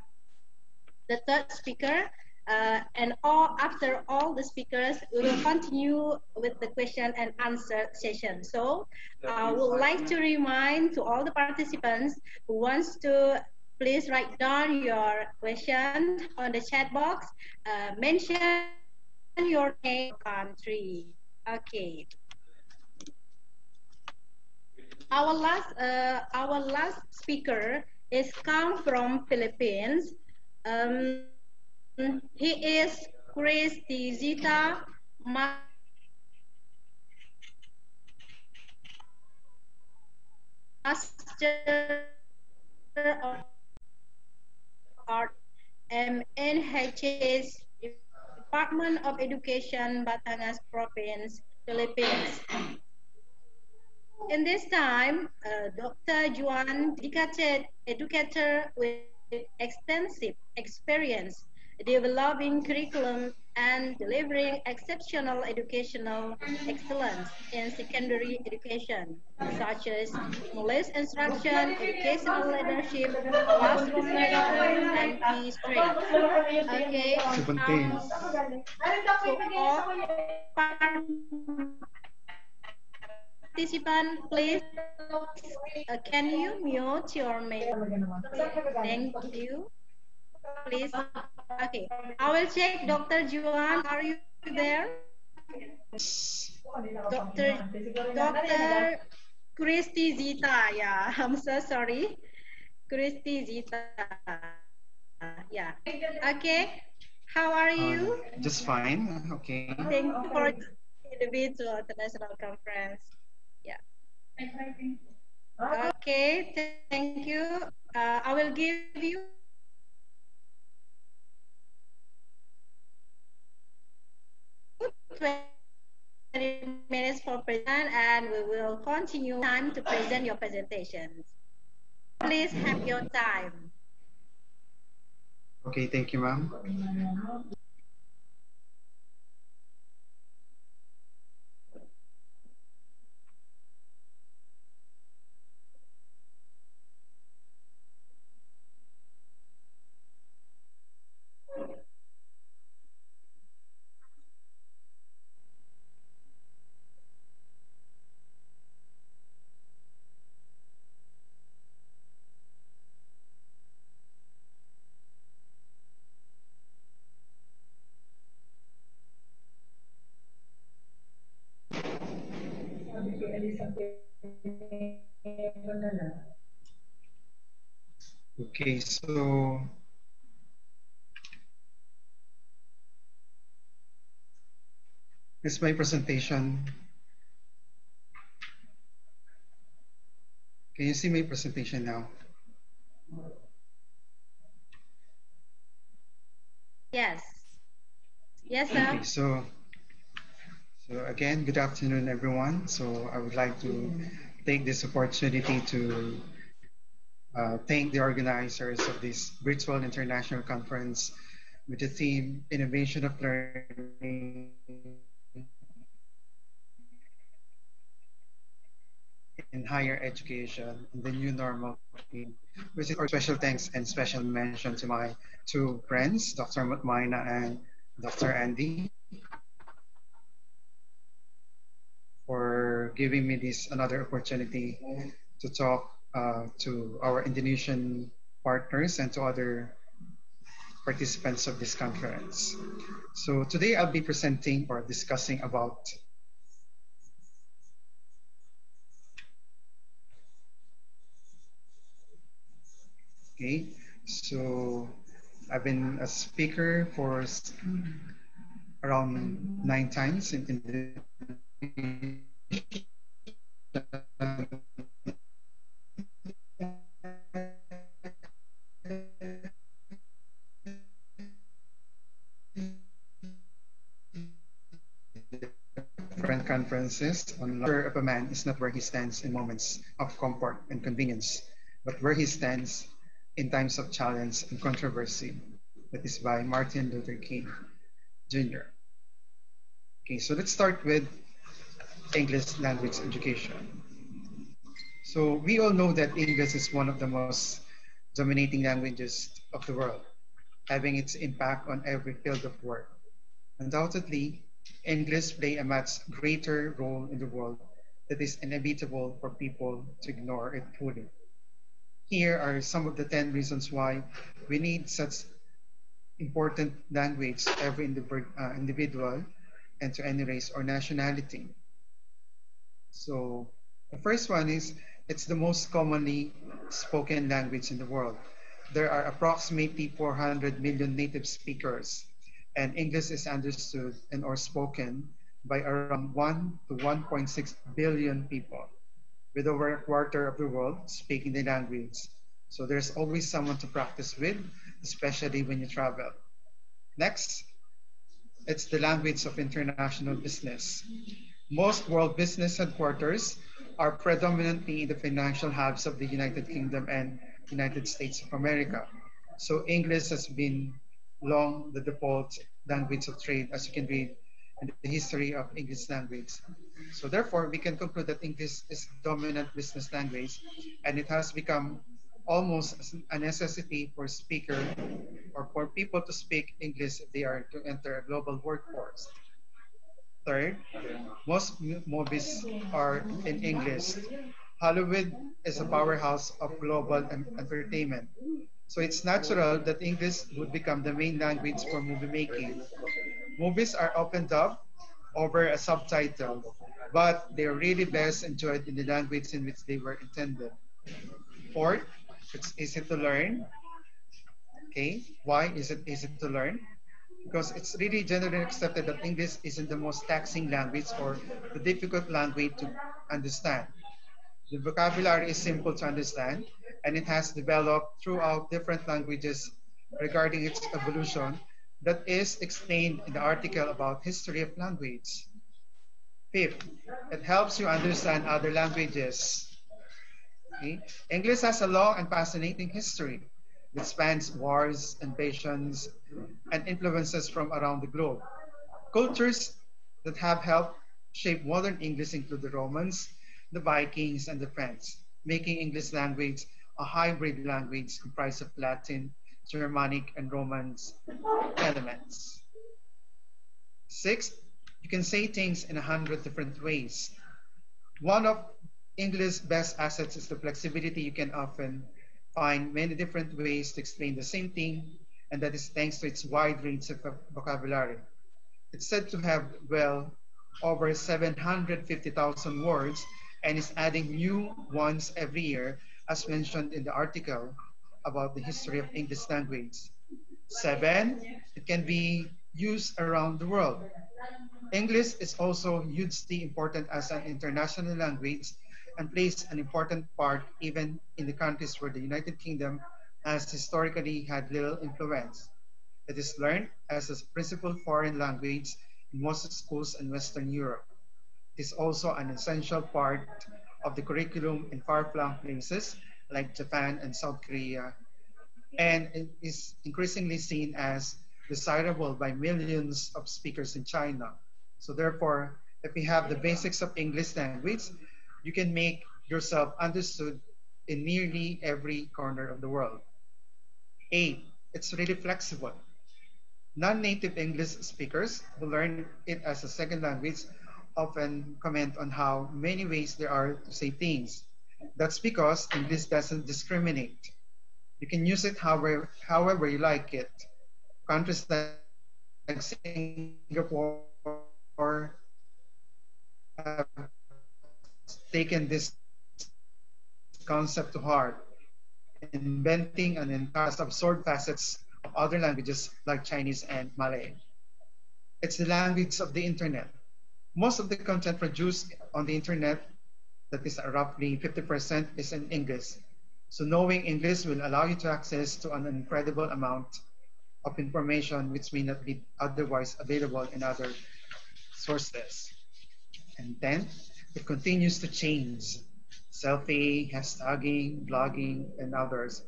the third speaker, uh, and all after all the speakers, we will continue with the question and answer session. So I uh, would like to remind to all the participants who wants to please write down your question on the chat box, mention your name, country. Okay. Our last, uh, our last speaker is come from Philippines. Um, he is Chris Zita Master of Art MNHS Department of Education, Batangas Province, Philippines. In this time, uh, Dr. Juan, dedicated educator with extensive experience developing curriculum and delivering exceptional educational excellence in secondary education, such as knowledge instruction, educational leadership, classroom management, and peace trade. Okay. Um, participant, please, uh, can you mute your mic? Thank you. Please. Okay. I will check Dr. Juan. Are you there? Dr. Dr. Christy Zita. Yeah, I'm so sorry. Christy Zita. Yeah. Okay. How are you? Uh, just fine. Okay. Thank you for the virtual international conference. Yeah. Okay. Thank you. Uh, I will give you 20 minutes for present and we will continue time to present your presentations. Please have your time. Okay, thank you, ma'am. Okay, so this is my presentation. Can you see my presentation now? Yes. Yes, sir. Okay, so so again, good afternoon, everyone. So I would like to take this opportunity to uh, thank the organizers of this virtual international conference with the theme Innovation of Learning in Higher Education in the New Normal. Which is special thanks and special mention to my two friends, Dr. Mutmaina and Dr. Andy. For giving me this another opportunity to talk uh, to our Indonesian partners and to other participants of this conference. So today I'll be presenting or discussing about Okay, so I've been a speaker for around nine times in, in different on the of a man is not where he stands in moments of comfort and convenience, but where he stands in times of challenge and controversy. That is by Martin Luther King Jr. Okay, so let's start with English language education. So we all know that English is one of the most dominating languages of the world, having its impact on every field of work. Undoubtedly, English play a much greater role in the world that is inevitable for people to ignore it fully. Here are some of the 10 reasons why we need such important language every uh, individual and to any race or nationality. So the first one is it's the most commonly spoken language in the world. There are approximately 400 million native speakers and English is understood and or spoken by around 1 to 1.6 billion people with over a quarter of the world speaking the language. So there's always someone to practice with, especially when you travel. Next, it's the language of international business. Most world business headquarters are predominantly in the financial hubs of the United Kingdom and United States of America. So English has been long the default language of trade, as you can read in the history of English language. So therefore, we can conclude that English is dominant business language, and it has become almost a necessity for speaker or for people to speak English if they are to enter a global workforce. Third, most movies are in English. Hollywood is a powerhouse of global entertainment. So it's natural that English would become the main language for movie making. Movies are often dubbed over a subtitle, but they're really best enjoyed in the language in which they were intended. Fourth, it's easy to learn. Okay, why is it easy to learn? Because it's really generally accepted that English isn't the most taxing language or the difficult language to understand. The vocabulary is simple to understand and it has developed throughout different languages regarding its evolution that is explained in the article about history of language. Fifth, it helps you understand other languages. Okay? English has a long and fascinating history that spans wars, and invasions, and influences from around the globe. Cultures that have helped shape modern English include the Romans, the Vikings, and the French, making English language a hybrid language comprised of Latin, Germanic, and Romance elements. Sixth, you can say things in a hundred different ways. One of English's best assets is the flexibility. You can often find many different ways to explain the same thing, and that is thanks to its wide range of vocabulary. It's said to have, well, over 750,000 words and is adding new ones every year as mentioned in the article about the history of English language. Seven, it can be used around the world. English is also hugely important as an international language and plays an important part even in the countries where the United Kingdom has historically had little influence. It is learned as a principal foreign language in most schools in Western Europe. It is also an essential part of the curriculum in far-flung places like Japan and South Korea, and it is increasingly seen as desirable by millions of speakers in China. So therefore, if you have the basics of English language, you can make yourself understood in nearly every corner of the world. Eight, it's really flexible. Non-native English speakers who learn it as a second language often comment on how many ways there are to say things. That's because English doesn't discriminate. You can use it however, however you like it. Countries like Singapore have taken this concept to heart, inventing and entire absorbed facets of other languages like Chinese and Malay. It's the language of the internet. Most of the content produced on the internet, that is roughly 50%, is in English. So knowing English will allow you to access to an incredible amount of information which may not be otherwise available in other sources. And then it continues to change. Selfie, hashtagging, blogging, and others.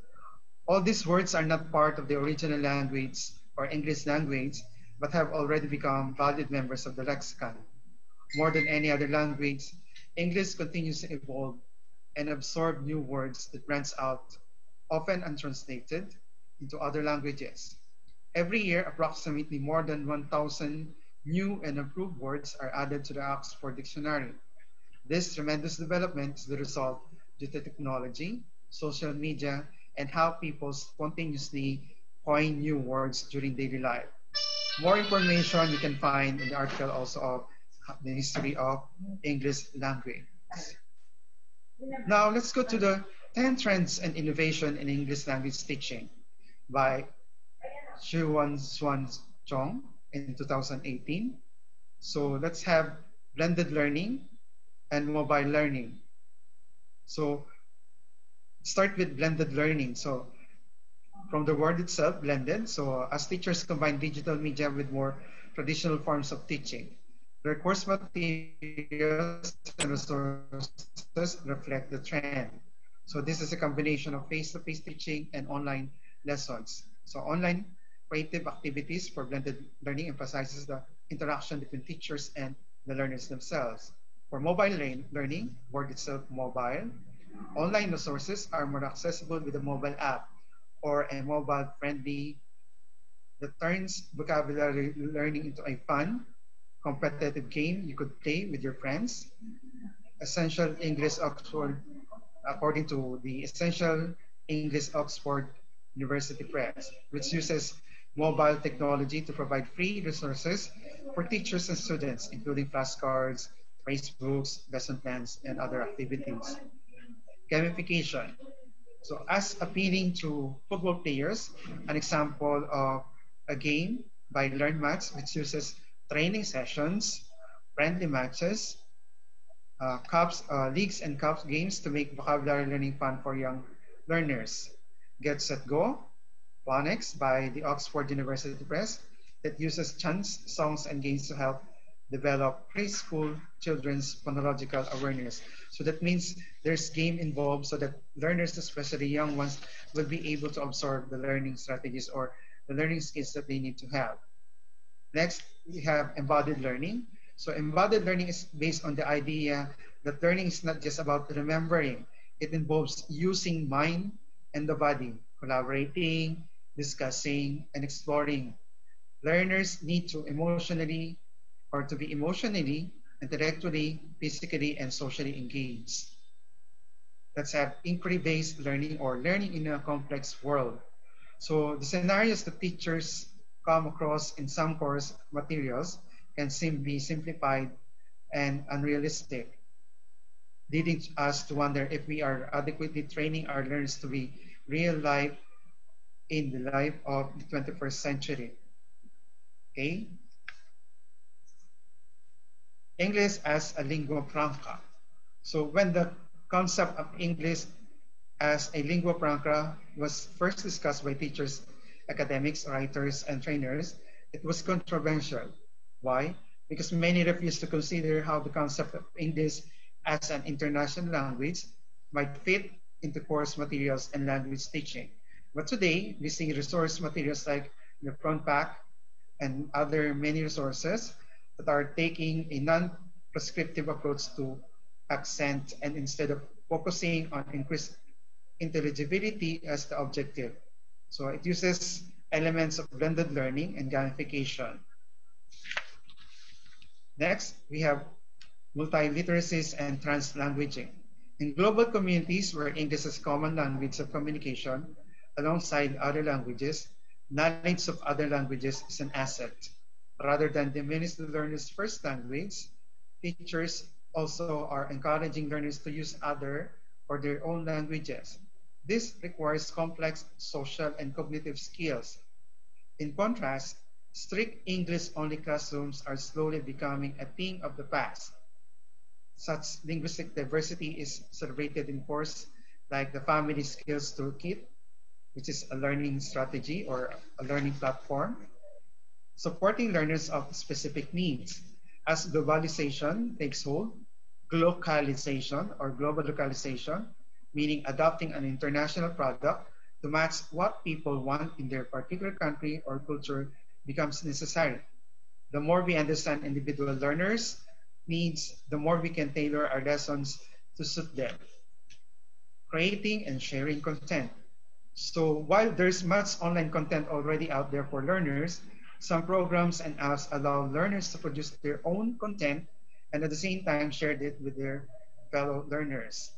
All these words are not part of the original language or English language, but have already become valued members of the lexicon. More than any other language, English continues to evolve and absorb new words that branch out, often untranslated, into other languages. Every year, approximately more than 1,000 new and improved words are added to the Oxford Dictionary. This tremendous development is the result due to technology, social media, and how people spontaneously coin new words during daily life. More information you can find in the article also of the history of English language. Now let's go to the 10 trends and innovation in English language teaching by Xuan Xuan Chong in 2018. So let's have blended learning and mobile learning. So start with blended learning. So from the word itself, blended. So as teachers combine digital media with more traditional forms of teaching, their course materials and resources reflect the trend. So this is a combination of face-to-face -face teaching and online lessons. So online creative activities for blended learning emphasizes the interaction between teachers and the learners themselves. For mobile learning, word itself mobile, online resources are more accessible with a mobile app or a mobile-friendly that turns vocabulary learning into a fun, competitive game you could play with your friends. Essential English Oxford, according to the Essential English Oxford University Press, which uses mobile technology to provide free resources for teachers and students, including flashcards, Facebooks, lesson plans, and other activities. Gamification. So as appealing to football players, an example of a game by LearnMaths, which uses training sessions, friendly matches, uh, cups, uh, leagues and cups games to make vocabulary learning fun for young learners. Get Set Go, Phonics by the Oxford University Press that uses chants, songs, and games to help develop preschool children's phonological awareness. So that means there's game involved so that learners, especially young ones, will be able to absorb the learning strategies or the learning skills that they need to have. Next, we have embodied learning. So embodied learning is based on the idea that learning is not just about remembering. It involves using mind and the body, collaborating, discussing, and exploring. Learners need to emotionally or to be emotionally, intellectually, physically, and socially engaged. Let's have inquiry-based learning or learning in a complex world. So the scenarios that teachers come across in some course materials can seem be simplified and unrealistic, leading us to wonder if we are adequately training our learners to be real life in the life of the 21st century. Okay, English as a lingua franca. So when the concept of English as a lingua franca was first discussed by teachers, academics, writers, and trainers, it was controversial. Why? Because many refused to consider how the concept of English as an international language might fit into course materials and language teaching. But today, we see resource materials like the PronPack and other many resources that are taking a non-prescriptive approach to accent and instead of focusing on increased intelligibility as the objective. So it uses elements of blended learning and gamification. Next, we have multiliteracies, and translanguaging. In global communities where English is common language of communication, alongside other languages, knowledge of other languages is an asset. Rather than diminish the learner's first language, teachers also are encouraging learners to use other or their own languages. This requires complex social and cognitive skills. In contrast, strict English-only classrooms are slowly becoming a thing of the past. Such linguistic diversity is celebrated in courses like the Family Skills Toolkit, which is a learning strategy or a learning platform, supporting learners of specific needs. As glocalization takes hold, glocalization or global localization, meaning adopting an international product to match what people want in their particular country or culture becomes necessary. The more we understand individual learners' needs, the more we can tailor our lessons to suit them. Creating and sharing content. So while there's much online content already out there for learners, some programs and apps allow learners to produce their own content and at the same time share it with their fellow learners.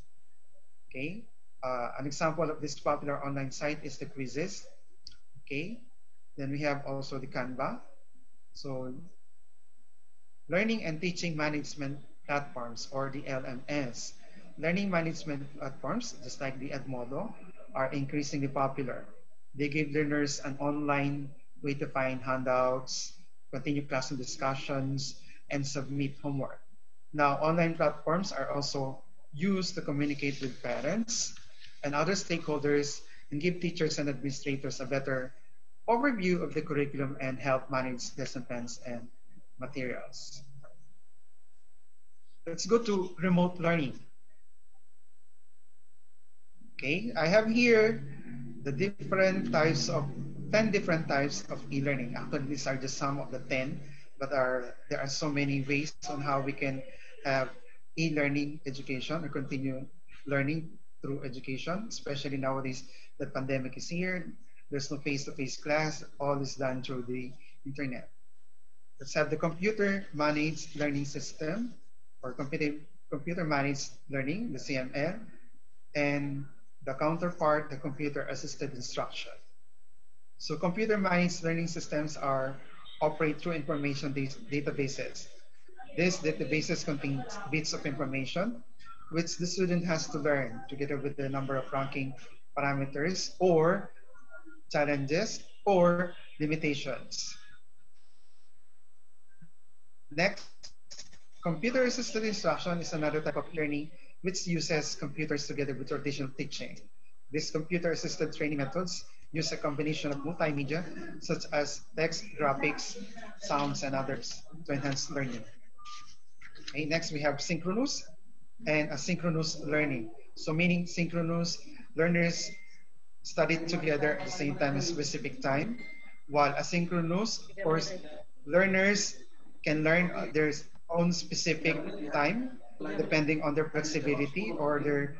Okay, uh, an example of this popular online site is the Quizizz. Okay, then we have also the Canva. So learning and teaching management platforms or the LMS. Learning management platforms, just like the Edmodo, are increasingly popular. They give learners an online way to find handouts, continue classroom discussions, and submit homework. Now, online platforms are also used to communicate with parents and other stakeholders and give teachers and administrators a better overview of the curriculum and help manage lesson plans and materials. Let's go to remote learning. Okay, I have here the different types of 10 different types of e-learning. Actually, these are just some of the 10, but are there are so many ways on how we can have e-learning education or continue learning through education, especially nowadays the pandemic is here. There's no face-to-face -face class. All is done through the internet. Let's have the computer managed learning system or computer, computer managed learning, the CML, and the counterpart, the computer assisted instruction. So computer managed learning systems are operate through information databases. These databases contain bits of information which the student has to learn together with the number of ranking parameters or challenges or limitations. Next, computer assisted instruction is another type of learning which uses computers together with traditional teaching. These computer assisted training methods use a combination of multimedia such as text, graphics, sounds, and others to enhance learning. Okay, next we have synchronous and asynchronous learning. So meaning synchronous learners study together at the same time a specific time, while asynchronous, course, learners can learn their own specific time depending on their flexibility or their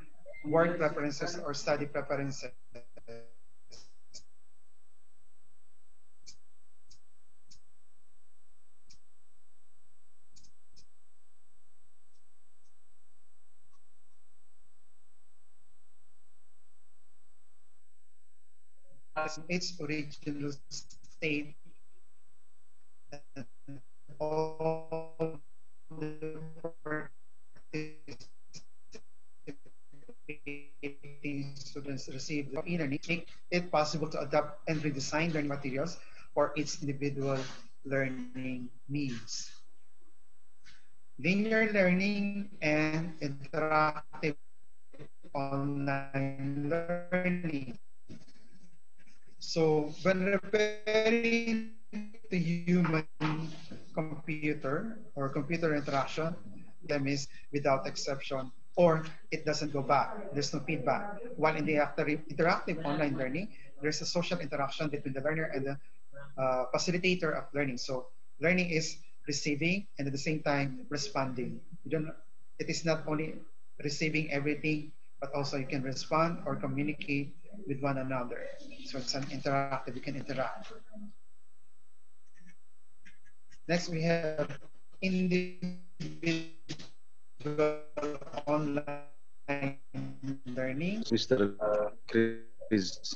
work preferences or study preferences. Its original state all the students receive the e-learning make it possible to adapt and redesign learning materials for its individual learning needs. Linear learning and interactive online learning. So when referring to human computer or computer interaction, them is without exception or it doesn't go back. There's no feedback. While in the interactive online learning, there's a social interaction between the learner and the uh, facilitator of learning. So learning is receiving and at the same time responding. You don't, it is not only receiving everything, but also you can respond or communicate with one another. So it's an interactive, you can interact. Next we have individual online learning. Mr. Chris.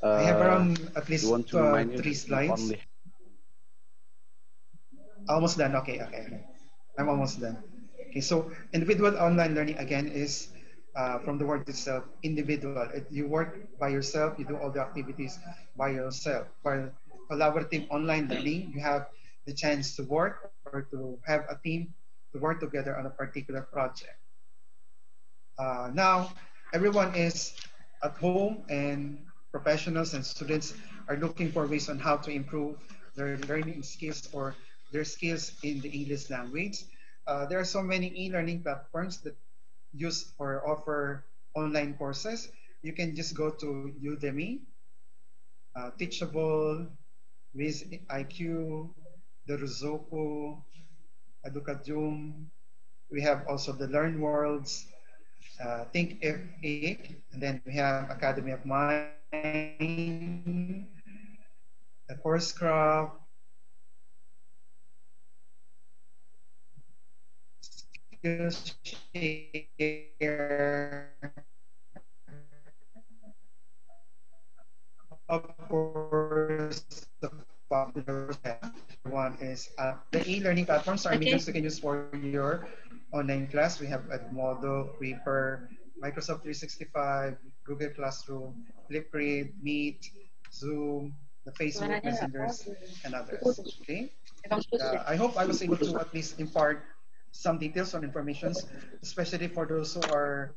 Uh, I have around at least uh, three slides. only- Almost done. Okay, okay. I'm almost done. Okay, so individual online learning again is uh, from the word itself, individual. You work by yourself, you do all the activities by yourself. For collaborative online learning, you have the chance to work or to have a team to work together on a particular project. Uh, now, everyone is at home and professionals and students are looking for ways on how to improve their learning skills or their skills in the English language. Uh, there are so many e-learning platforms that use or offer online courses. You can just go to Udemy, uh, Teachable, Wiz IQ, the Ruzuku, Educadium. We have also the LearnWorlds, uh, Think F8, and then we have Academy of Mine, the Coursecraft, Of course, the popular one is uh, the e-learning platforms are Okay. mediums you can use for your online class. We have Edmodo, Reaper, Microsoft 365, Google Classroom, Flipgrid, Meet, Zoom, the Facebook Messengers, and others. Okay. Uh. I hope I was able to at least impart some details on informations, especially for those who are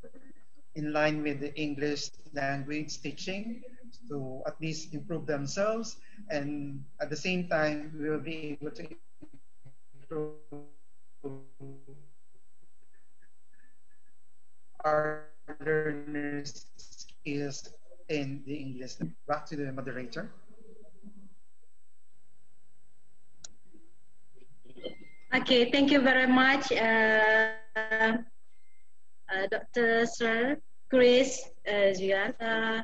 in line with the English language teaching to at least improve themselves and at the same time we will be able to improve our learners skills in the English. Back to the moderator. Okay, thank you very much, uh, uh, Dr. Sir Chris uh, Zian. Uh,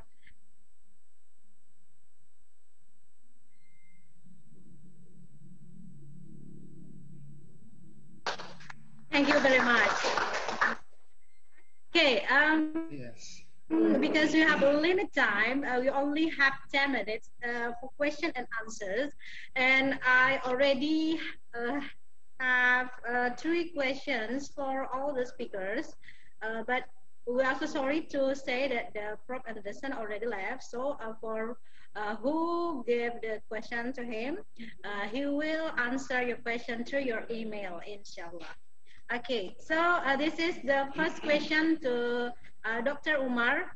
thank you very much. Okay, um, Yes. because we have a limit time, uh, we only have 10 minutes uh, for question and answers. And I already uh, have uh, three questions for all the speakers. Uh, but we're also sorry to say that the Prof. Anderson already left. So uh, for uh, who gave the question to him, uh, he will answer your question through your email, inshallah. Okay, so uh, this is the first question to Dr. Umar.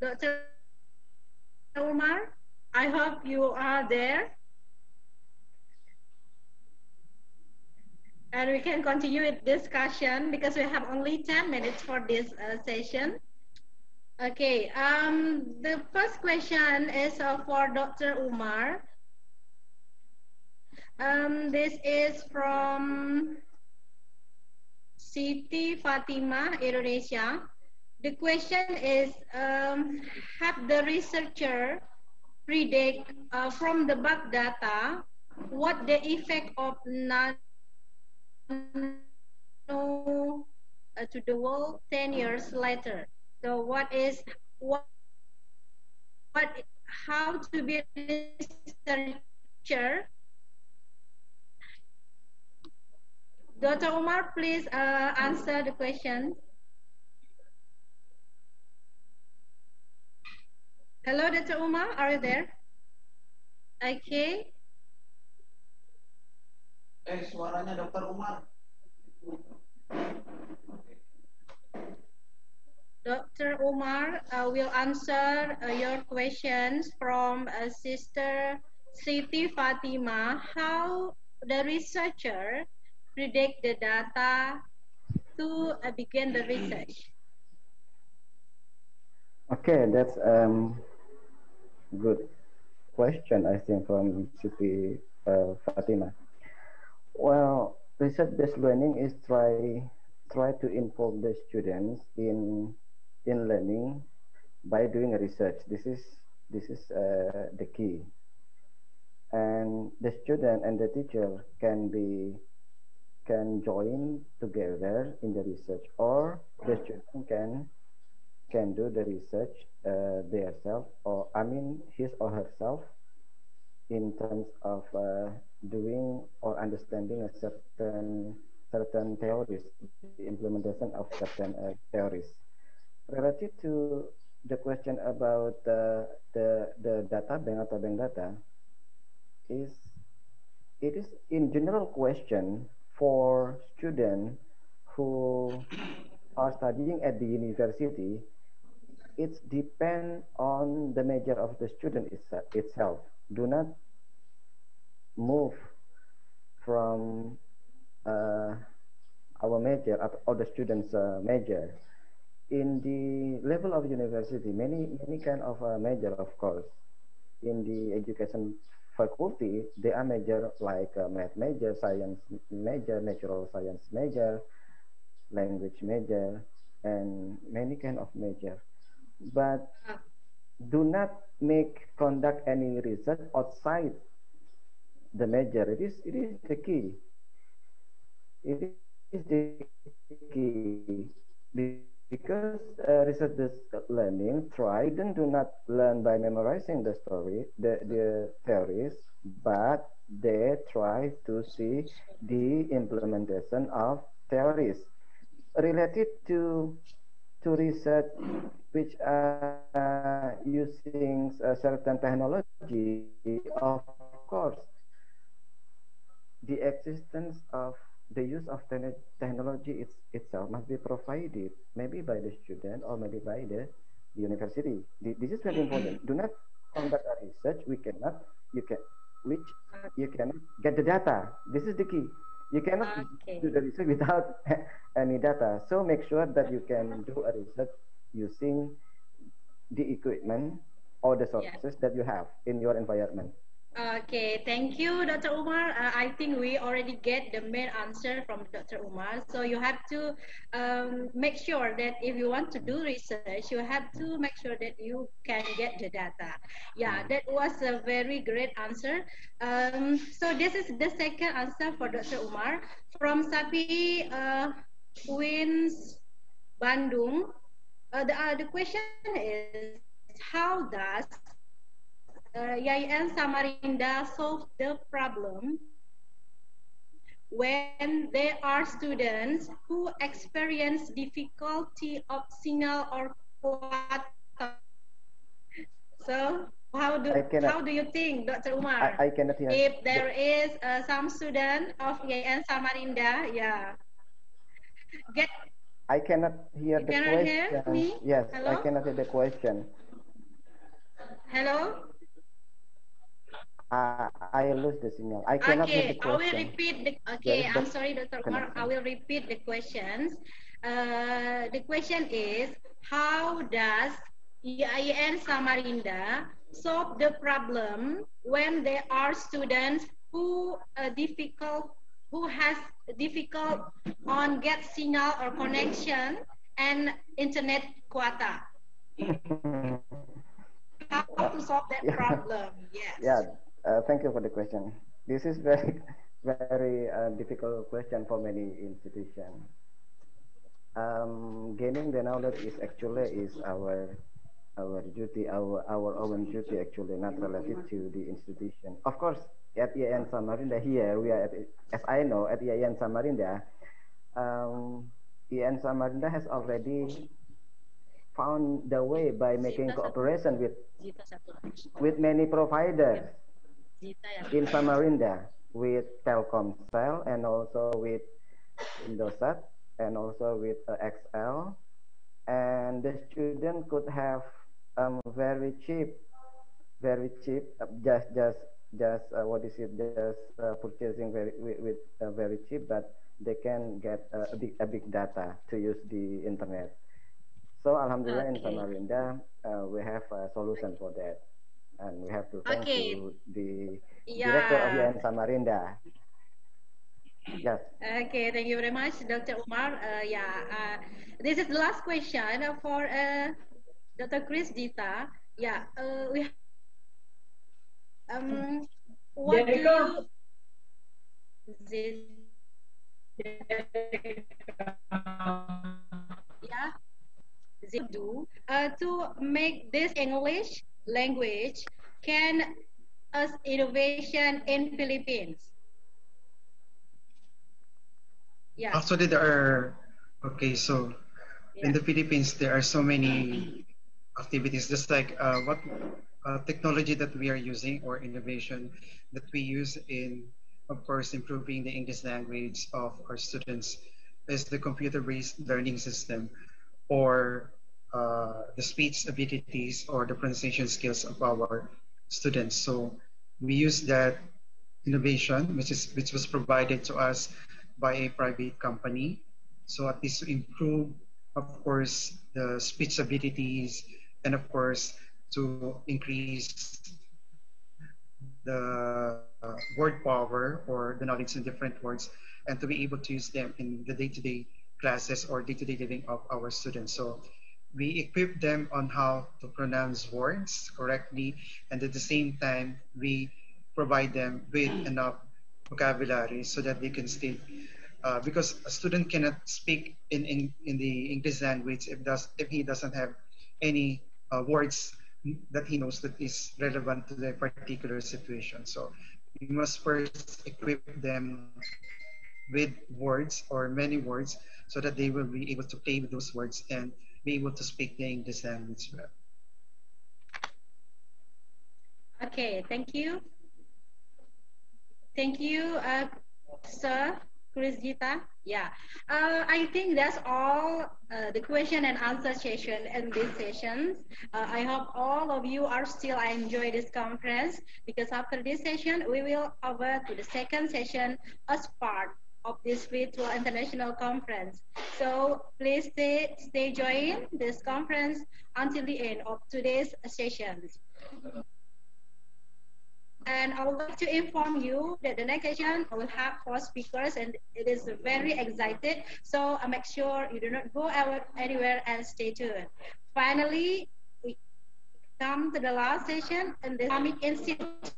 Dr. Umar, I hope you are there. And we can continue with discussion because we have only 10 minutes for this uh, session. Okay, um, the first question is uh, for Dr. Umar. Um, this is from Siti Fatima, Indonesia. The question is, um, have the researcher predict uh, from the back data what the effect of nano uh, to the world 10 years later? So what is, what, what how to be a researcher Dr. Omar, please uh, answer the question. Hello, Dr. Omar, are you there? Okay. Eh, suaranya Dokter Umar. Dr. Umar uh, will answer uh, your questions from uh, Sister Siti Fatima. How the researcher predict the data to uh, begin the research? Okay, that's um good question I think from Siti uh, Fatima. Well, research-based learning is try try to involve the students in in learning by doing research. This is this is uh, the key. and the student and the teacher can be can join together in the research or the student can can do the research uh, themselves or I mean his or herself in terms of uh, doing or understanding a certain certain theories, the implementation of certain uh, theories. Related to the question about uh, the the data bank atau bank data is it is in general question for students who are studying at the university it depends on the major of the student itself do not move from uh, our major or the students uh, major. In the level of university many many kind of uh, major of course. In the education faculty they are major like uh, math major science major natural science major language major and many kind of major. But do not make conduct any research outside the major. It is it is the key. It is the key because uh, research-based learning try then do not learn by memorizing the story, the the theories, but they try to see the implementation of theories related to to research which are using certain technology, of course, the existence of the use of technology it's, itself must be provided maybe by the student or maybe by the university. This is very important. Do not conduct a research. We cannot, you can, which you cannot get the data. This is the key. You cannot ah, okay. do the research without any data. So make sure that you can do a research using the equipment or the sources yeah. that you have in your environment. Okay, thank you, Dr. Umar. Uh, I think we already get the main answer from Dr. Umar. So you have to um, make sure that if you want to do research, you have to make sure that you can get the data. Yeah, that was a very great answer. Um, so this is the second answer for Dr. Umar. From Sapi uh, Wins Bandung, uh, the, uh, the question is, how does uh, IAIN Samarinda solve the problem when there are students who experience difficulty of signal or quota. So how do cannot, how do you think, Dr. Umar? I, I cannot hear. If there is uh, some student of IAIN Samarinda, yeah, get. I cannot hear you the cannot question. Hear me? Yes, Hello? I cannot hear the question. Hello. Uh, I lose the signal. I cannot okay, hear the question. I will repeat the, okay, I'm sorry, Dr. Umar. I will repeat the questions. Uh, the question is, how does IAIN Samarinda solve the problem when there are students who uh, difficult, who has difficult on get signal or connection and internet quota? how to solve that problem? Yes. Yeah, uh, thank you for the question. This is very, very uh, difficult question for many institutions. Um, gaining the knowledge is actually is our our duty, our our own duty actually, not related to the institution. Of course, at IAIN Samarinda here, we are at, as I know, at IAIN Samarinda, um, IAIN Samarinda has already found the way by making cooperation with with many providers in Samarinda, with Telkomsel and also with Indosat and also with uh, XL. And the student could have um, very cheap, very cheap, uh, just just just uh, what is it? Just uh, purchasing very with, with uh, very cheap, but they can get uh, a big a big data to use the internet. So Alhamdulillah in Okay. Samarinda, uh, we have a solution for that. And we have to thank Okay. to the director of Yeah. UN Samarinda. Yes. Okay, thank you very much, Dr. Umar. Uh, yeah, uh, this is the last question for uh, Dr. Chris Dita. Yeah, uh, we um, what do you yeah they do uh, to make this English language can as innovation in Philippines? Yeah. Actually, there are okay. So yeah. in the Philippines, there are so many activities, just like uh, what uh, technology that we are using or innovation that we use in, of course, improving the English language of our students is the computer-based learning system or uh, the speech abilities or the pronunciation skills of our students. So we use that innovation, which is which was provided to us by a private company. So at least to improve, of course, the speech abilities and of course to increase the uh, word power or the knowledge in different words and to be able to use them in the day-to-day classes or day-to-day living of our students. So we equip them on how to pronounce words correctly and at the same time we provide them with enough vocabulary so that they can stay uh, because a student cannot speak in, in, in the English language if, does, if he doesn't have any uh, words that he knows that is relevant to the particular situation. So we must first equip them with words or many words so that they will be able to play with those words and be able to speak the English language well. Okay, thank you. Thank you, uh, Sir Chris Gita. Yeah, uh, I think that's all uh, the question and answer session in this session. Uh, I hope all of you are still enjoy this conference because after this session, we will over to the second session as part of this virtual international conference. So please stay, stay join this conference until the end of today's session. And I would like to inform you that the next session will have four speakers and it is very excited. So make sure you do not go anywhere and stay tuned. Finally, we come to the last session and the Islamic Institute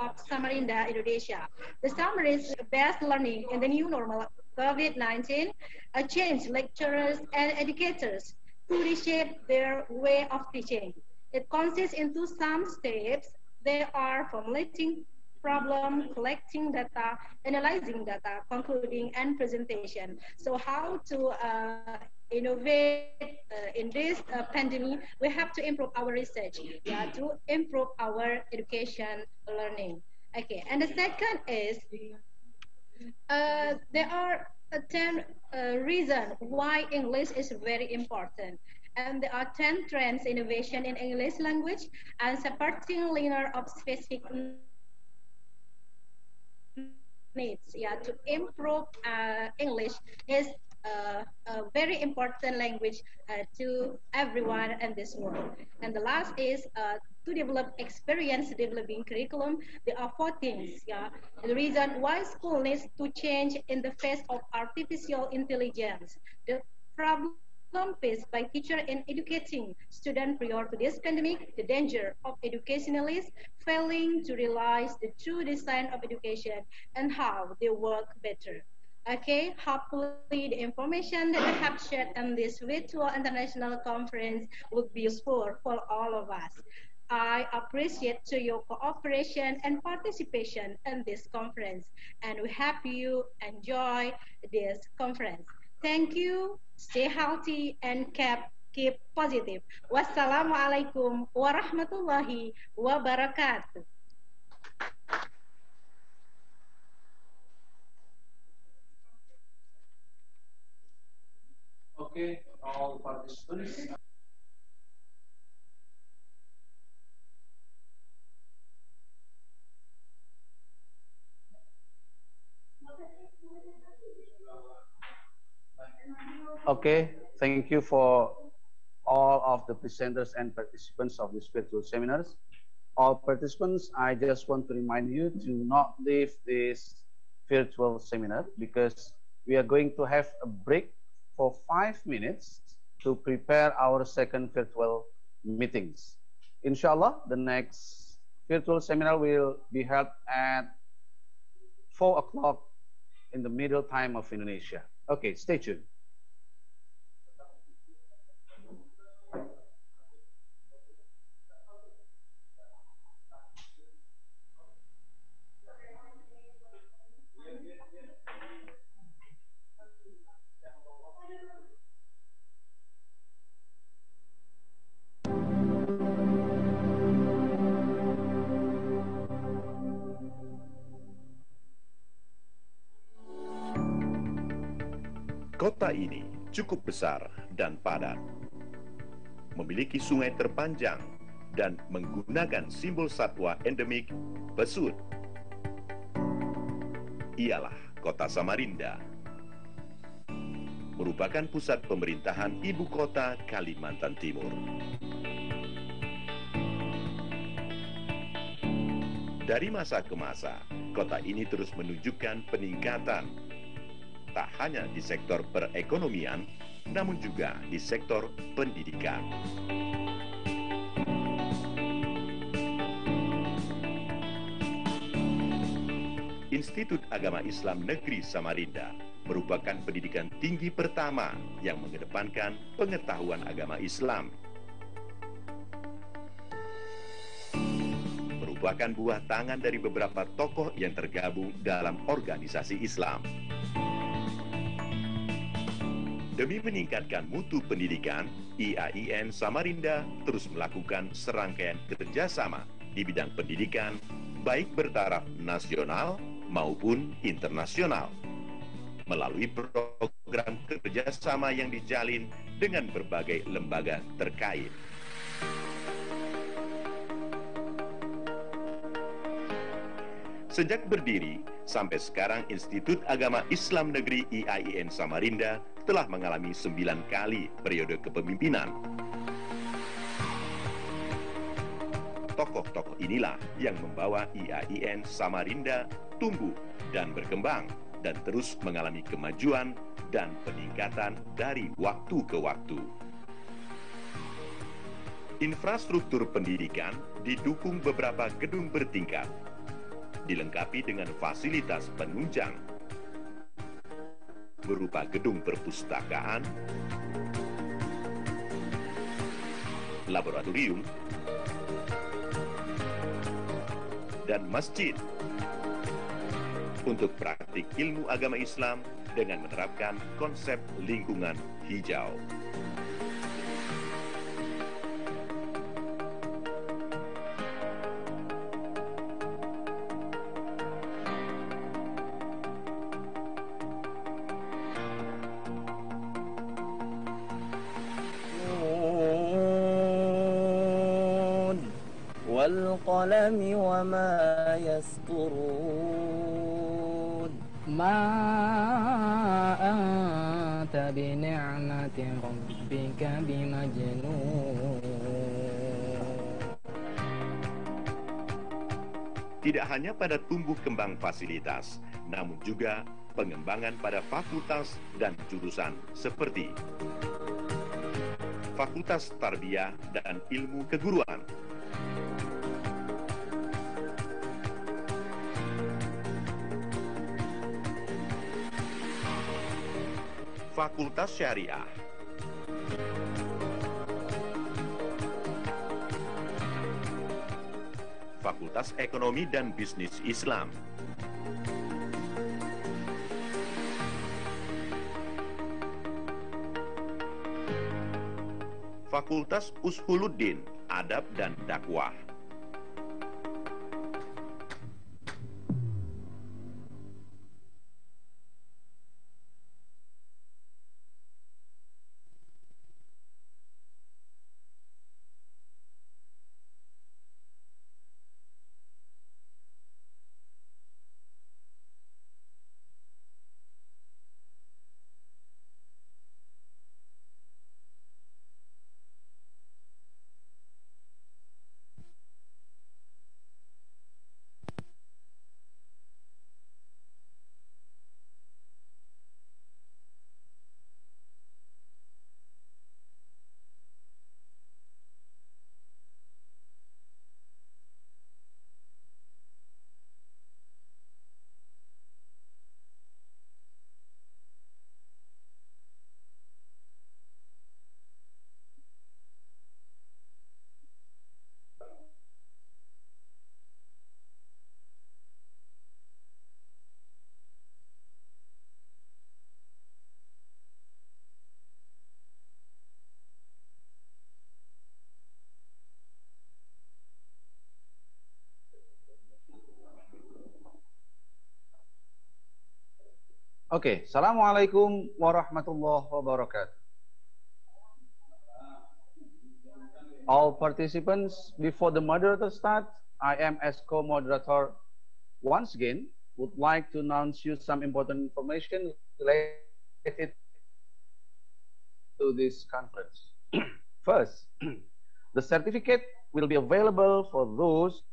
of Samarinda, Indonesia. The summary is best learning in the new normal COVID-19, a change lecturers and educators to reshape their way of teaching. It consists into some steps. They are formulating problem, collecting data, analyzing data, concluding, and presentation. So how to uh, innovate uh, in this uh, pandemic, we have to improve our research, yeah, to improve our education learning. Okay, and the second is uh, there are 10 uh, reasons why English is very important. And there are 10 trends innovation in English language and supporting learner of specific needs yeah, to improve uh, English is a very important language uh, to everyone in this world. And the last is uh, to develop experience developing curriculum. There are four things. Yeah, the reason why school needs to change in the face of artificial intelligence. The problem faced by teacher in educating students prior to this pandemic, the danger of educationalists failing to realize the true design of education and how they work better. Okay, hopefully the information that I have shared in this virtual international conference would be useful for all of us. I appreciate to your cooperation and participation in this conference, and we hope you enjoy this conference. Thank you, stay healthy, and keep, keep positive. Wassalamualaikum warahmatullahi wabarakatuh. Okay, all participants. Okay, thank you for all of the presenters and participants of this virtual seminars. All participants, I just want to remind you to not leave this virtual seminar because we are going to have a break for five minutes to prepare our second virtual meetings. Inshallah, the next virtual seminar will be held at 4 o'clock in the middle time of Indonesia. Okay, stay tuned. Cukup besar dan padat. Memiliki sungai terpanjang dan menggunakan simbol satwa endemik pesut. Ialah kota Samarinda. Merupakan pusat pemerintahan ibu kota Kalimantan Timur. Dari masa ke masa, kota ini terus menunjukkan peningkatan tak hanya di sektor perekonomian, namun juga di sektor pendidikan. Institut Agama Islam Negeri Samarinda merupakan pendidikan tinggi pertama yang mengedepankan pengetahuan agama Islam. Merupakan buah tangan dari beberapa tokoh yang tergabung dalam organisasi Islam. Demi meningkatkan mutu pendidikan, IAIN Samarinda terus melakukan serangkaian kerjasama di bidang pendidikan, baik bertaraf nasional maupun internasional. Melalui program kerjasama yang dijalin dengan berbagai lembaga terkait. Sejak berdiri, sampai sekarang Institut Agama Islam Negeri IAIN Samarinda telah mengalami sembilan kali periode kepemimpinan. Tokoh-tokoh inilah yang membawa IAIN Samarinda tumbuh dan berkembang dan terus mengalami kemajuan dan peningkatan dari waktu ke waktu. Infrastruktur pendidikan didukung beberapa gedung bertingkat, dilengkapi dengan fasilitas penunjang berupa gedung perpustakaan, laboratorium, dan masjid untuk praktik ilmu agama Islam dengan menerapkan konsep lingkungan hijau. والقلم وما يسطرون ما أنت بنعمة ربك بمجنون Tidak hanya pada tumbuh kembang fasilitas, namun juga pengembangan pada fakultas dan jurusan seperti Fakultas Tarbiyah dan Ilmu Keguruan, Fakultas Syariah, Fakultas Ekonomi dan Bisnis Islam, Fakultas Ushuluddin, Adab dan Dakwah, Okay, Assalamualaikum warahmatullahi wabarakatuh. All participants, before the moderator starts, I am as co-moderator once again would like to announce you some important information related to this conference. First, the certificate will be available for those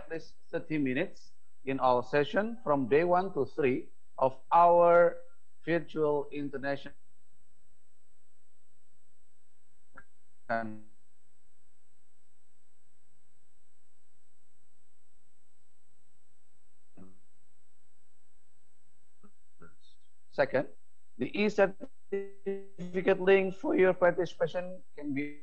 at least 30 minutes in our session from day 1 to 3 of our virtual international Second, the e-certificate link for your participation can be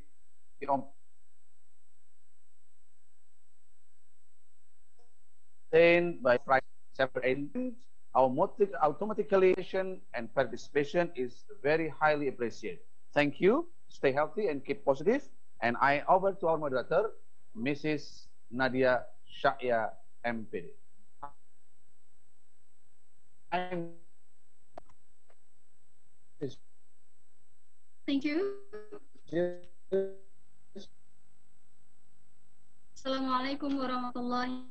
obtained by Friday, September 18th automatic calculation and participation is very highly appreciated. Thank you. Stay healthy and keep positive. And I over to our moderator, Mrs. Nadia Shaya MPD. Thank you. Assalamualaikum warahmatullahi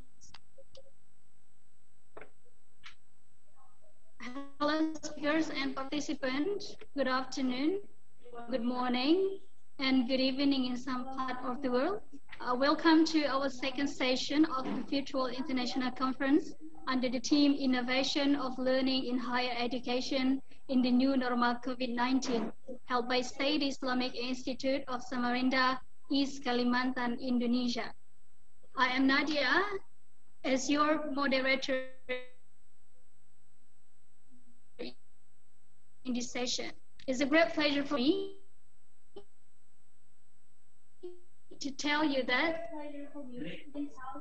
Hello, speakers and participants. Good afternoon, good morning, and good evening in some part of the world. Uh, welcome to our second session of the Virtual International Conference under the theme Innovation of Learning in Higher Education in the New Normal COVID-19, held by State Islamic Institute of Samarinda, East Kalimantan, Indonesia. I am Nadia, as your moderator in this session. It's a great pleasure for me to tell you that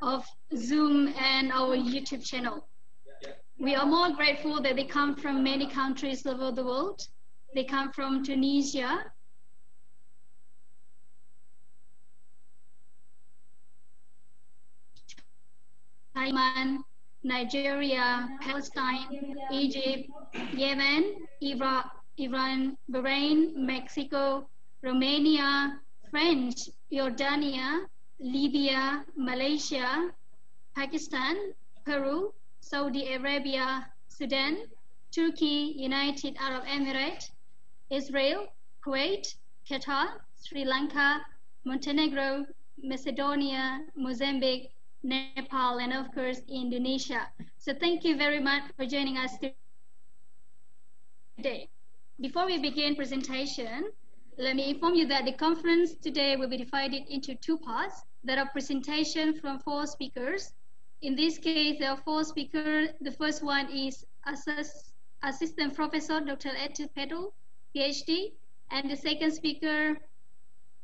of Zoom and our YouTube channel. We are more grateful that they come from many countries over the world. They come from Tunisia, Taiwan, Nigeria, Palestine, Egypt, Yemen, Iraq, Iran, Bahrain, Mexico, Romania, French, Jordania, Libya, Malaysia, Pakistan, Peru, Saudi Arabia, Sudan, Turkey, United Arab Emirates, Israel, Kuwait, Qatar, Sri Lanka, Montenegro, Macedonia, Mozambique, Nepal, and of course, Indonesia. So thank you very much for joining us today. Before we begin presentation, let me inform you that the conference today will be divided into two parts. There are presentation from four speakers. In this case, there are four speakers. The first one is Assist Assistant Professor Dr. Atul Patil, PhD. And the second speaker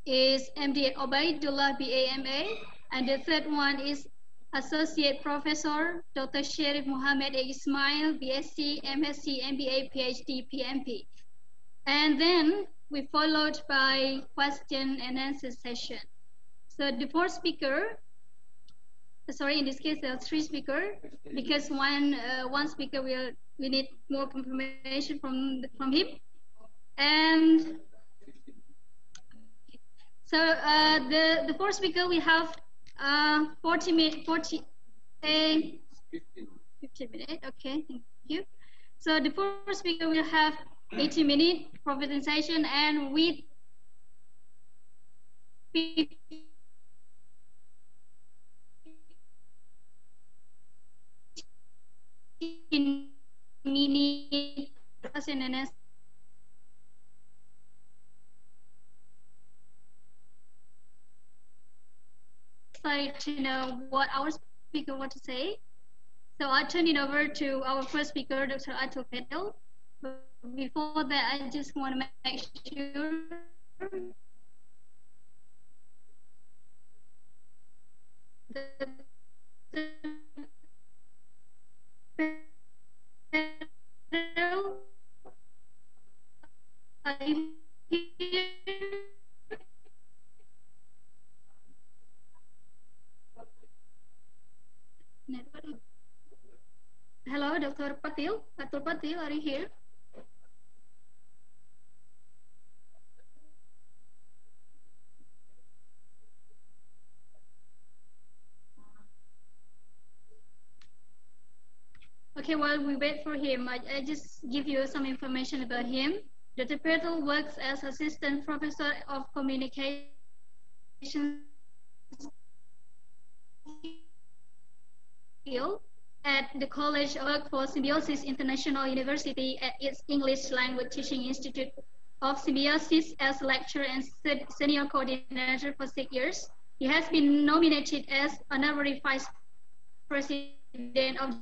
is MD Obaidullah BAMA. And the third one is Associate Professor Dr. Sherif Mohammed Ismail, BSc, MSc, MBA, PhD, PMP. And then we followed by question and answer session. So the fourth speaker, sorry, in this case there are three speakers because one uh, one speaker will we need more confirmation from from him. And so uh, the the fourth speaker we have uh, 40 minutes, 40, uh, 15 minutes. Okay, thank you. So the first speaker will have 80 minutes for presentation and with 15 minutes and excited to know what our speaker want to say. So I turn it over to our first speaker, Dr. Atul Patel. Before that, I just want to make sure that I'm here Hello, Dr. Patil. Dr. Patil, are you here? Okay, while we wait for him, I, I just give you some information about him. Dr. Patil works as assistant professor of communication field at the College of Work for Symbiosis International University at its English Language Teaching Institute of Symbiosis as lecturer and senior coordinator for six years. He has been nominated as honorary vice president of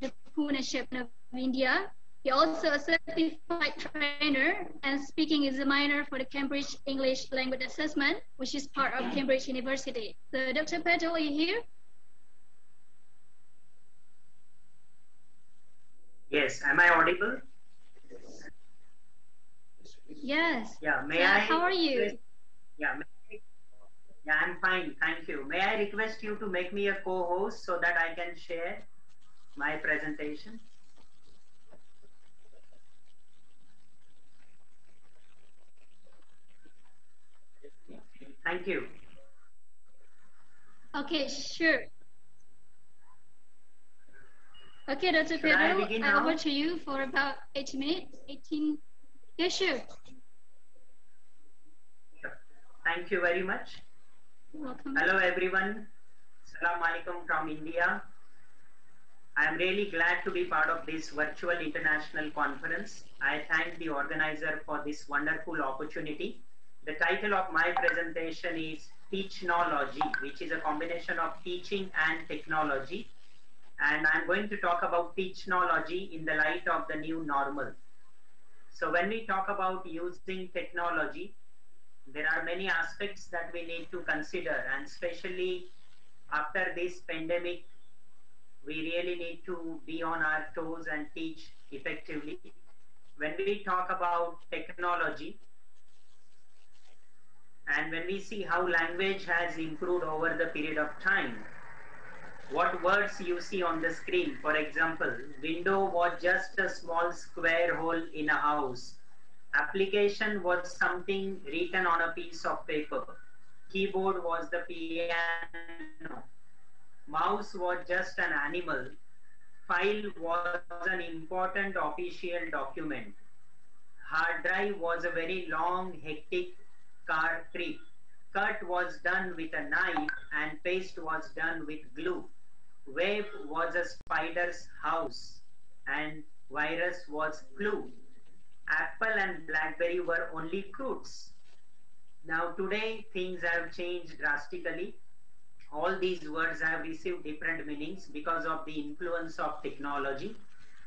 the Pune of India. He also a certified trainer and speaking is a minor for the Cambridge English Language Assessment, which is part of Cambridge University. So Dr. Patil, are you here? Yes, am I audible? Yes. Yeah, may uh, I? How are you? Yeah, may, yeah, I'm fine, thank you. May I request you to make me a co-host so that I can share my presentation? Thank you. Okay, sure. Okay, Dr. Should I Pedro, uh, over to you for about eight minutes. 18. Yeah, sure. Thank you very much. You're welcome. Hello everyone. Salam alaikum from India. I am really glad to be part of this virtual international conference. I thank the organizer for this wonderful opportunity. The title of my presentation is Teachnology, which is a combination of teaching and technology. And I'm going to talk about technology in the light of the new normal. So when we talk about using technology, there are many aspects that we need to consider and especially after this pandemic we really need to be on our toes and teach effectively when we talk about technology and when we see how language has improved over the period of time what words you see on the screen. For example window was just a small square hole in a house. Application was something written on a piece of paper. Keyboard was the piano. Mouse was just an animal. File was an important official document. Hard drive was a very long hectic car trip. Cut was done with a knife and paste was done with glue web was a spider's house and virus was flu Apple and BlackBerry were only fruits. Now today things have changed drastically. All these words have received different meanings because of the influence of technology.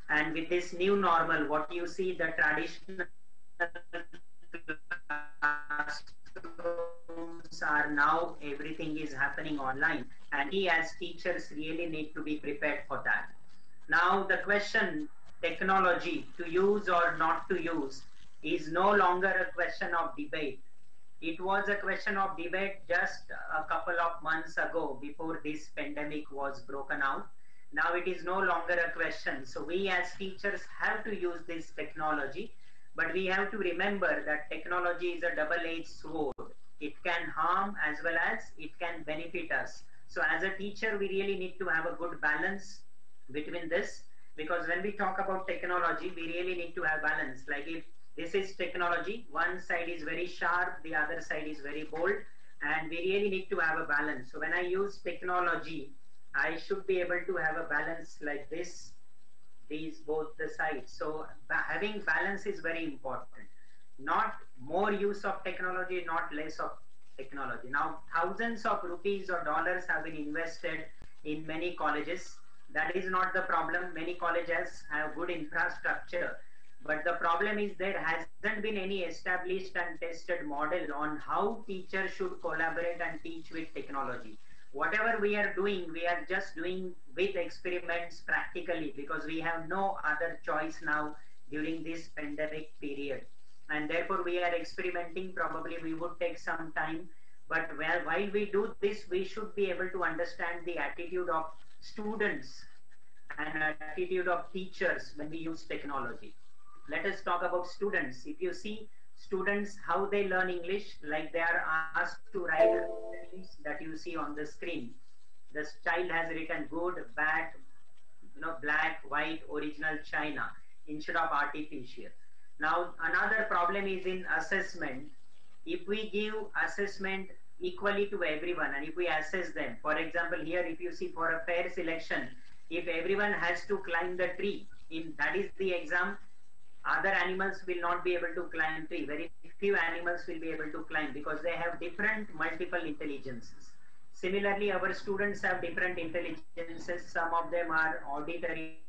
And with this new normal, what you see, the traditional classrooms are now everything is happening online. And we as teachers really need to be prepared for that. Now the question technology to use or not to use is no longer a question of debate. It was a question of debate just a couple of months ago before this pandemic was broken out. Now it is no longer a question. So we as teachers have to use this technology, but we have to remember that technology is a double-edged sword. It can harm as well as it can benefit us. So as a teacher, we really need to have a good balance between this because when we talk about technology we really need to have balance like if this is technology one side is very sharp the other side is very bold and we really need to have a balance so when i use technology i should be able to have a balance like this these both the sides. So having balance is very important. Not more use of technology not less of technology. Now thousands of rupees or dollars have been invested in many colleges. That is not the problem. Many colleges have good infrastructure. But the problem is there hasn't been any established and tested model on how teachers should collaborate and teach with technology whatever we are doing we are just doing with experiments practically because we have no other choice now during this pandemic period and therefore we are experimenting probably we would take some time but well, while we do this we should be able to understand the attitude of students and attitude of teachers when we use technology. Let us talk about students. If you see students, how they learn English, like they are asked to write things that you see on the screen. The child has written good, bad, you know, black, white, original, China, instead of artificial. Now, another problem is in assessment. If we give assessment equally to everyone and if we assess them, for example, here, if you see for a fair selection, if everyone has to climb the tree, in that is the exam, other animals will not be able to climb tree. Very few animals will be able to climb because they have different multiple intelligences. Similarly, our students have different intelligences. Some of them are auditory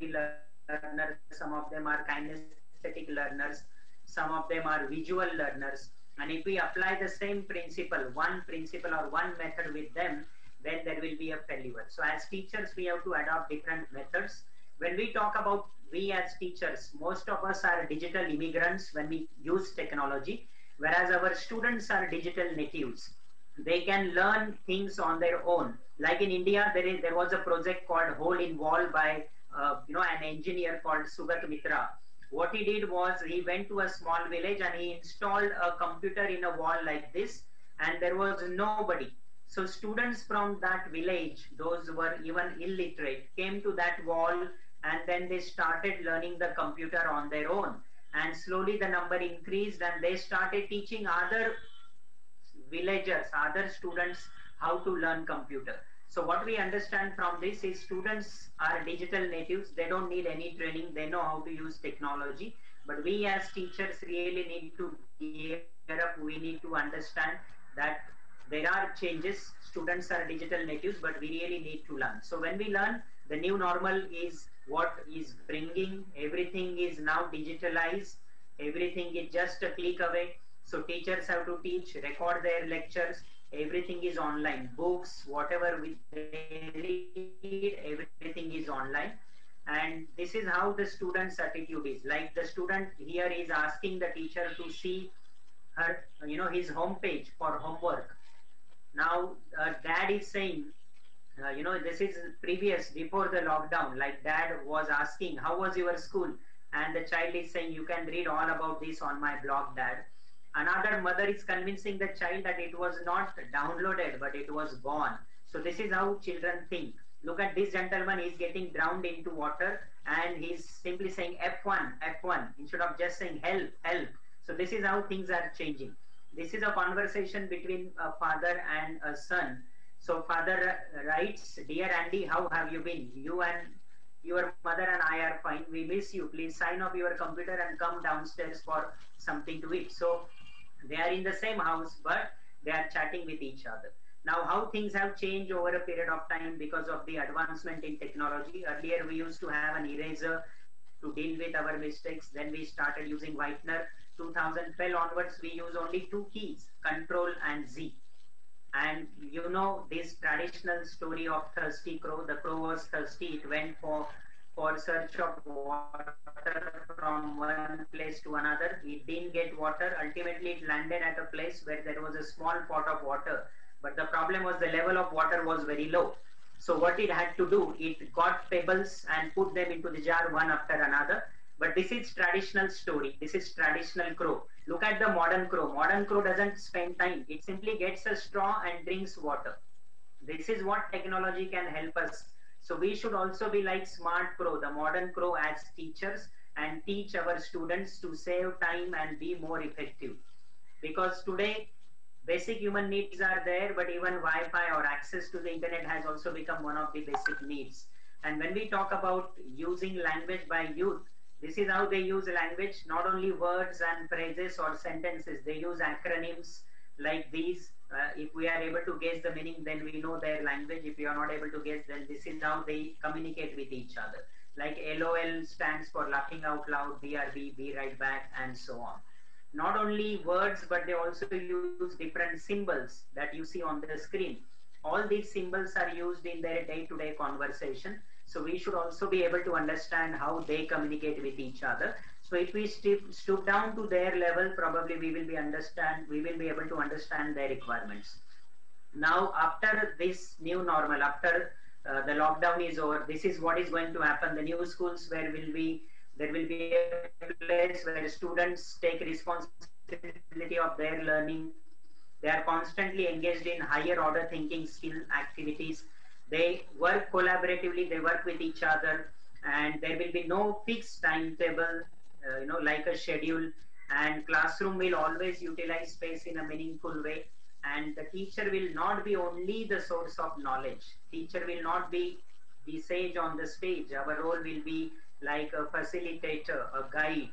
learners, some of them are kinesthetic learners, some of them are visual learners. And if we apply the same principle, one principle or one method with them, then there will be a failure. So as teachers, we have to adopt different methods. When we talk about we as teachers, most of us are digital immigrants when we use technology, whereas our students are digital natives. They can learn things on their own. Like in India, there is there was a project called Hole in Wall by uh, you know an engineer called Sugat Mitra. What he did was he went to a small village and he installed a computer in a wall like this, and there was nobody. So students from that village, those who were even illiterate, came to that wall and then they started learning the computer on their own. And slowly the number increased and they started teaching other villagers, other students how to learn computer. So what we understand from this is students are digital natives. They don't need any training. They know how to use technology. But we as teachers really need to gear up. We need to understand that there are changes. Students are digital natives, but we really need to learn. So when we learn, the new normal is what is bringing. Everything is now digitalized. Everything is just a click away. So teachers have to teach, record their lectures. Everything is online. Books, whatever we read, everything is online. And this is how the student's attitude is. Like the student here is asking the teacher to see her, you know, his homepage for homework. Now, uh, dad is saying, uh, you know, this is previous before the lockdown. Like dad was asking, how was your school? And the child is saying, you can read all about this on my blog, dad. Another mother is convincing the child that it was not downloaded, but it was gone. So this is how children think. Look at this gentleman, he's getting drowned into water and he's simply saying F1, F1, instead of just saying help, help. So this is how things are changing. This is a conversation between a father and a son. So father writes, Dear Andy, how have you been? You and your mother and I are fine. We miss you. Please sign off your computer and come downstairs for something to eat. So they are in the same house, but they are chatting with each other. Now, how things have changed over a period of time because of the advancement in technology. Earlier, we used to have an eraser to deal with our mistakes. Then we started using whitener. 2012 onwards, we use only two keys, Control and Z. And you know this traditional story of thirsty crow. The crow was thirsty. It went for for search of water from one place to another. It didn't get water. Ultimately, it landed at a place where there was a small pot of water. But the problem was the level of water was very low. So what it had to do, it got pebbles and put them into the jar one after another. But this is traditional story. This is traditional crow. Look at the modern crow. Modern crow doesn't spend time. It simply gets a straw and drinks water. This is what technology can help us. So we should also be like smart crow, the modern crow as teachers and teach our students to save time and be more effective. Because today basic human needs are there, but even Wi-Fi or access to the internet has also become one of the basic needs. And when we talk about using language by youth, this is how they use language, not only words and phrases or sentences, they use acronyms like these. Uh, if we are able to guess the meaning, then we know their language. If we are not able to guess, then this is how they communicate with each other. Like LOL stands for laughing out loud, BRB, be right back, and so on. Not only words, but they also use different symbols that you see on the screen. All these symbols are used in their day-to-day conversation. So we should also be able to understand how they communicate with each other. So if we stoop, down to their level, probably we will be understand we will be able to understand their requirements. Now, after this new normal, after uh, the lockdown is over. This is what is going to happen. The new schools where will be there will be a place where students take responsibility of their learning. They are constantly engaged in higher order thinking skill activities. They work collaboratively. They work with each other, and there will be no fixed timetable. Uh, you know, like a schedule. And classroom will always utilize space in a meaningful way and the teacher will not be only the source of knowledge teacher will not be the sage on the stage our role will be like a facilitator a guide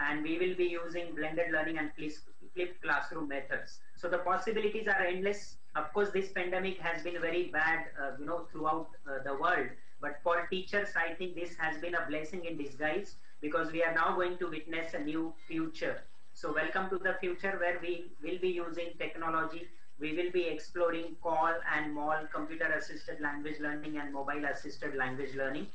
and we will be using blended learning and flipped classroom methods so the possibilities are endless of course this pandemic has been very bad uh, you know throughout uh, the world but for teachers i think this has been a blessing in disguise because we are now going to witness a new future so welcome to the future where we will be using technology. We will be exploring CALL and MALL, computer assisted language learning and mobile assisted language learning.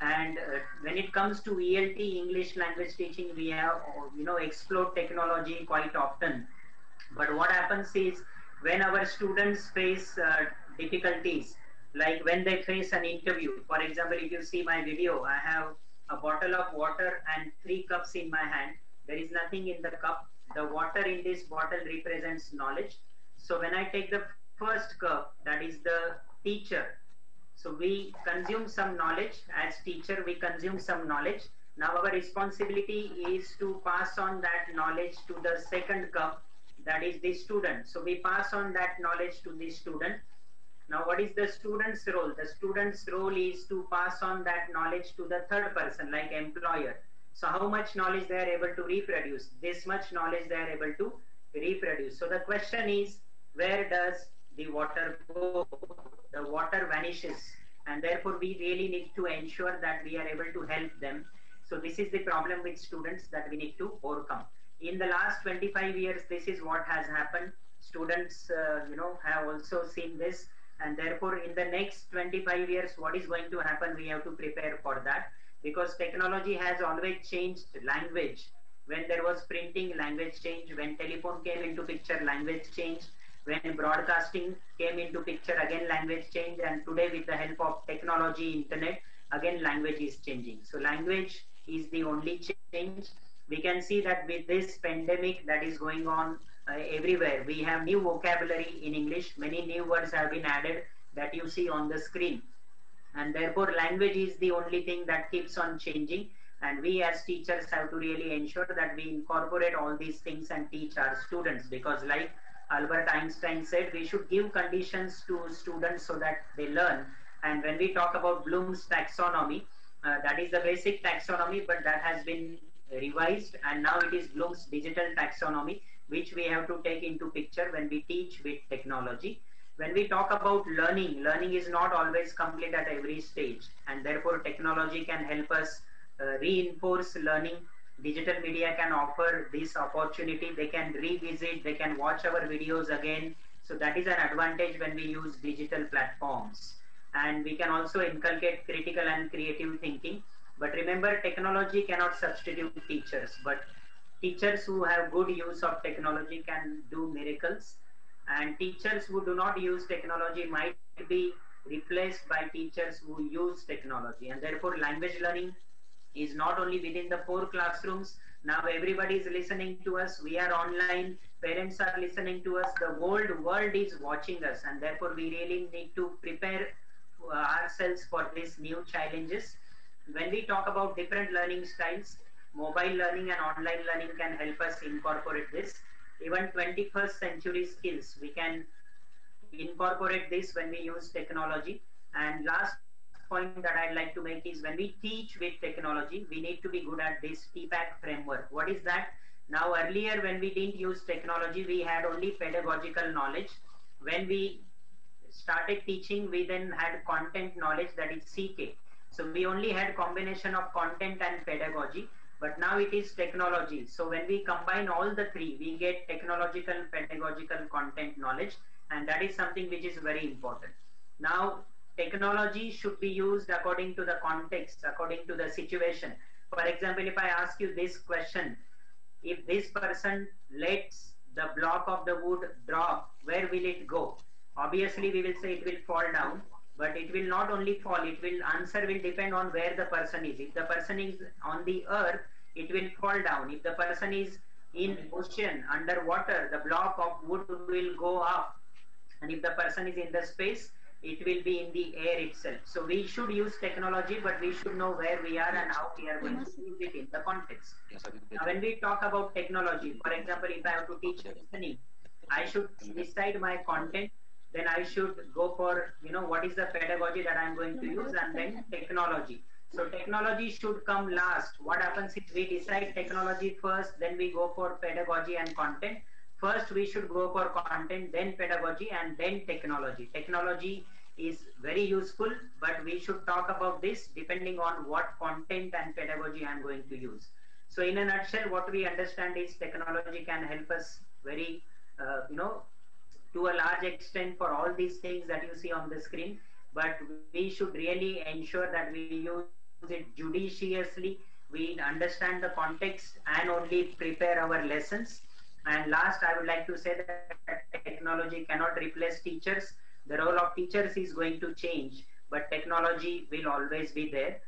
And uh, when it comes to ELT, English language teaching, we have, you know, explored technology quite often. But what happens is when our students face uh, difficulties, like when they face an interview, for example, if you see my video, I have a bottle of water and three cups in my hand there is nothing in the cup. The water in this bottle represents knowledge. So when I take the first cup, that is the teacher. So we consume some knowledge. As teacher, we consume some knowledge. Now our responsibility is to pass on that knowledge to the second cup, that is the student. So we pass on that knowledge to the student. Now what is the student's role? The student's role is to pass on that knowledge to the third person, like employer. So how much knowledge they are able to reproduce? This much knowledge they are able to reproduce. So the question is, where does the water go? The water vanishes and therefore we really need to ensure that we are able to help them. So this is the problem with students that we need to overcome. In the last 25 years, this is what has happened. Students, uh, you know, have also seen this and therefore in the next 25 years, what is going to happen? We have to prepare for that because technology has always changed language. When there was printing, language changed. When telephone came into picture, language changed. When broadcasting came into picture, again language changed. And today with the help of technology, internet, again language is changing. So language is the only change. We can see that with this pandemic that is going on uh, everywhere, we have new vocabulary in English. Many new words have been added that you see on the screen. And therefore language is the only thing that keeps on changing. And we as teachers have to really ensure that we incorporate all these things and teach our students. Because like albert einstein said we should give conditions to students so that they learn. And when we talk about bloom's taxonomy uh, that is the basic taxonomy but that has been revised and now it is bloom's digital taxonomy which we have to take into picture when we teach with technology when we talk about learning, learning is not always complete at every stage, and therefore technology can help us uh, reinforce learning. Digital media can offer this opportunity. They can revisit, they can watch our videos again. So that is an advantage when we use digital platforms. And we can also inculcate critical and creative thinking. But remember, technology cannot substitute teachers, but teachers who have good use of technology can do miracles. And teachers who do not use technology might be replaced by teachers who use technology. And therefore language learning is not only within the four classrooms. Now everybody is listening to us. We are online. Parents are listening to us. The world world is watching us. And therefore we really need to prepare uh, ourselves for these new challenges when we talk about different learning styles mobile learning and online learning can help us incorporate this even 21st century skills. We can incorporate this when we use technology. And last point that I'd like to make is when we teach with technology, we need to be good at this TPACK framework. What is that? Now earlier when we didn't use technology, we had only pedagogical knowledge. When we started teaching, we then had content knowledge that is CK. So we only had combination of content and pedagogy but now it is technology. So when we combine all the three, we get technological, pedagogical content knowledge, and that is something which is very important. Now, technology should be used according to the context, according to the situation. For example, if I ask you this question, if this person lets the block of the wood drop, where will it go? Obviously, we will say it will fall down. But it will not only fall it will answer will depend on where the person is. If the person is on the earth it will fall down. If the person is in ocean underwater the block of wood will go up and if the person is in the space it will be in the air itself. So we should use technology but we should know where we are and how we are going to use it in the context. Now when we talk about technology for example if i have to teach listening i should decide my content then I should go for, you know, what is the pedagogy that I'm going to use and then technology. So technology should come last. What happens is we decide technology first, then we go for pedagogy and content. First, we should go for content, then pedagogy, and then technology. Technology is very useful, but we should talk about this depending on what content and pedagogy I'm going to use. So in a nutshell, what we understand is technology can help us very, uh, you know, to a large extent for all these things that you see on the screen, but we should really ensure that we use it judiciously, we understand the context and only prepare our lessons. And last, I would like to say that technology cannot replace teachers. The role of teachers is going to change, but technology will always be there.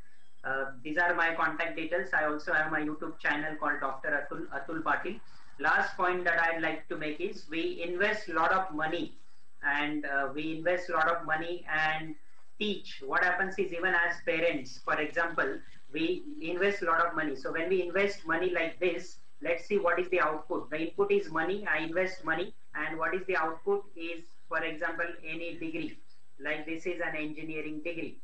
Uh, these are my contact details. I also have my YouTube channel called Dr. Atul, Atul Patil last point that I'd like to make is we invest a lot of money and uh, we invest a lot of money and teach. What happens is even as parents, for example, we invest a lot of money. So when we invest money like this, let's see what is the output. The input is money, I invest money and what is the output is, for example, any degree. Like this is an engineering degree.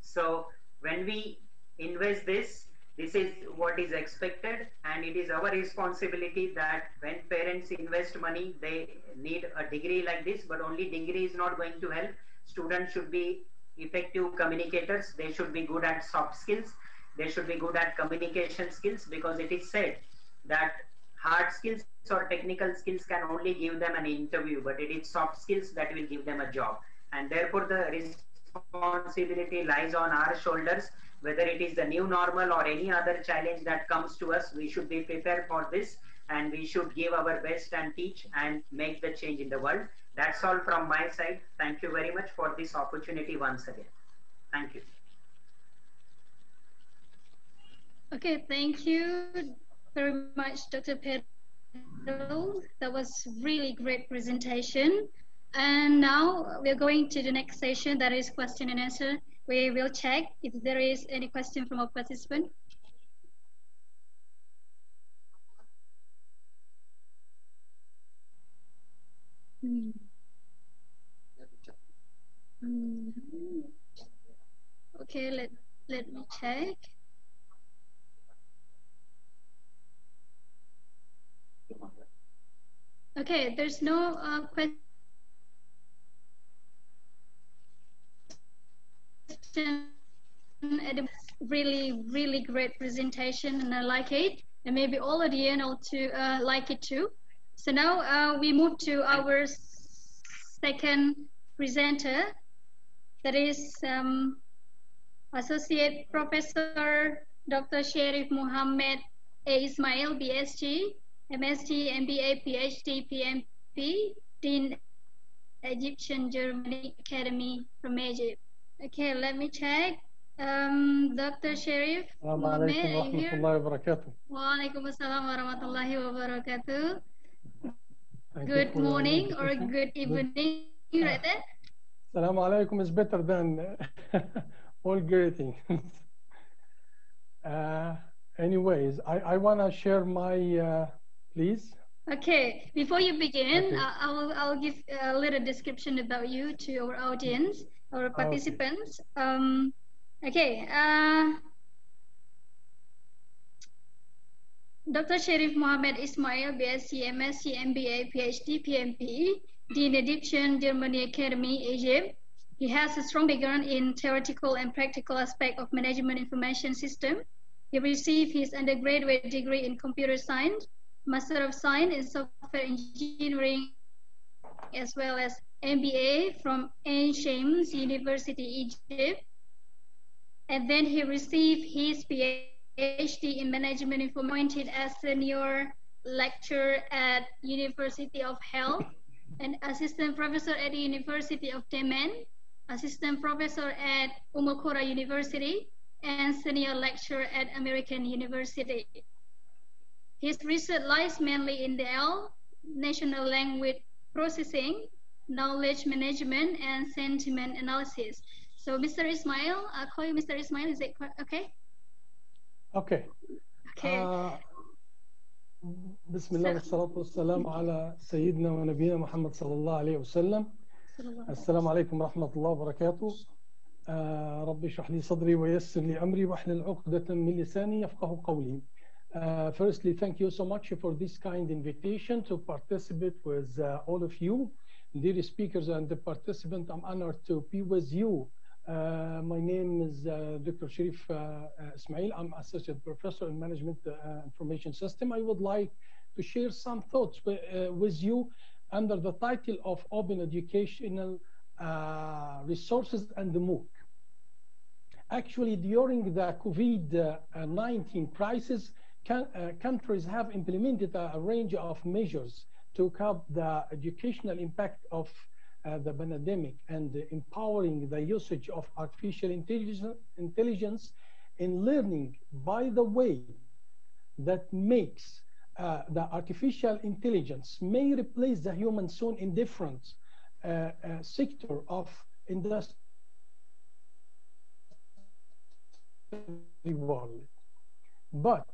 So when we invest this, this is what is expected and it is our responsibility that when parents invest money, they need a degree like this, but only degree is not going to help. Students should be effective communicators. They should be good at soft skills. They should be good at communication skills because it is said that hard skills or technical skills can only give them an interview, but it is soft skills that will give them a job. And therefore the responsibility lies on our shoulders whether it is the new normal or any other challenge that comes to us, we should be prepared for this and we should give our best and teach and make the change in the world. That's all from my side. Thank you very much for this opportunity once again. Thank you. Okay, thank you very much, Dr. Patil. That was really great presentation. And now we're going to the next session, that is question and answer. We will check if there is any question from a participant. Hmm. Hmm. Okay, let let me check. Okay, there's no uh, question really, really great presentation and I like it. And maybe all of you know to uh, like it too. So now uh, we move to our second presenter. That is um, Associate Professor Dr. Sharif Muhammad A. Ismail, BSc, MSc, MBA, PhD, PMP, Dean Egyptian Germany Academy from Egypt. Okay, let me check. Um, Dr. Sharif. Assalamualaikum warahmatullahi wabarakatuh. Waalaikumsalam warahmatullahi wabarakatuh. Good morning or good evening, right there? Assalamu alaikum is better than all greetings. uh, anyways, I, I want to share my, uh, please. Okay, before you begin, okay. uh, I'll, I'll give a little description about you to our audience our participants. Okay. Um, okay. Uh, Dr. Sharif Mohammed Ismail, BSc, MSc, MBA, PhD, PMP, Dean Egyptian Germany Academy, Egypt. He has a strong background in theoretical and practical aspect of management information system. He received his undergraduate degree in computer science, Master of Science in software engineering, as well as MBA from Ain Shams University, Egypt. And then he received his PhD in management appointed as senior lecturer at University of Hail and assistant professor at the University of Dammam. assistant professor at Umakura University, and senior lecturer at American University. His research lies mainly in the L, natural language processing, knowledge management, and sentiment analysis. So, Mr. Ismail, I'll call you Mr. Ismail. Is it okay? Okay. Okay. Uh, بسم الله والصلاة والسلام على سيدنا ونبينا محمد صلى الله عليه وسلم السلام عليكم ورحمة الله وبركاته آه رب اشرح لي صدري ويسر لي أمري واحلل عقدة من لساني يفقه قولي Uh, firstly, thank you so much for this kind invitation to participate with uh, all of you. Dear speakers and the participant, I'm honored to be with you. Uh, my name is uh, Dr. Sharif uh, uh, Ismail. I'm Associate Professor in Management Information System. I would like to share some thoughts with you under the title of Open Educational Resources and the MOOC. Actually, during the COVID-19 crisis, can, uh, countries have implemented a, a, range of measures to curb the educational impact of uh, the pandemic and empowering the usage of artificial intelligence, in learning by the way that makes uh, the artificial intelligence may replace the human soon in different sector of industry world. But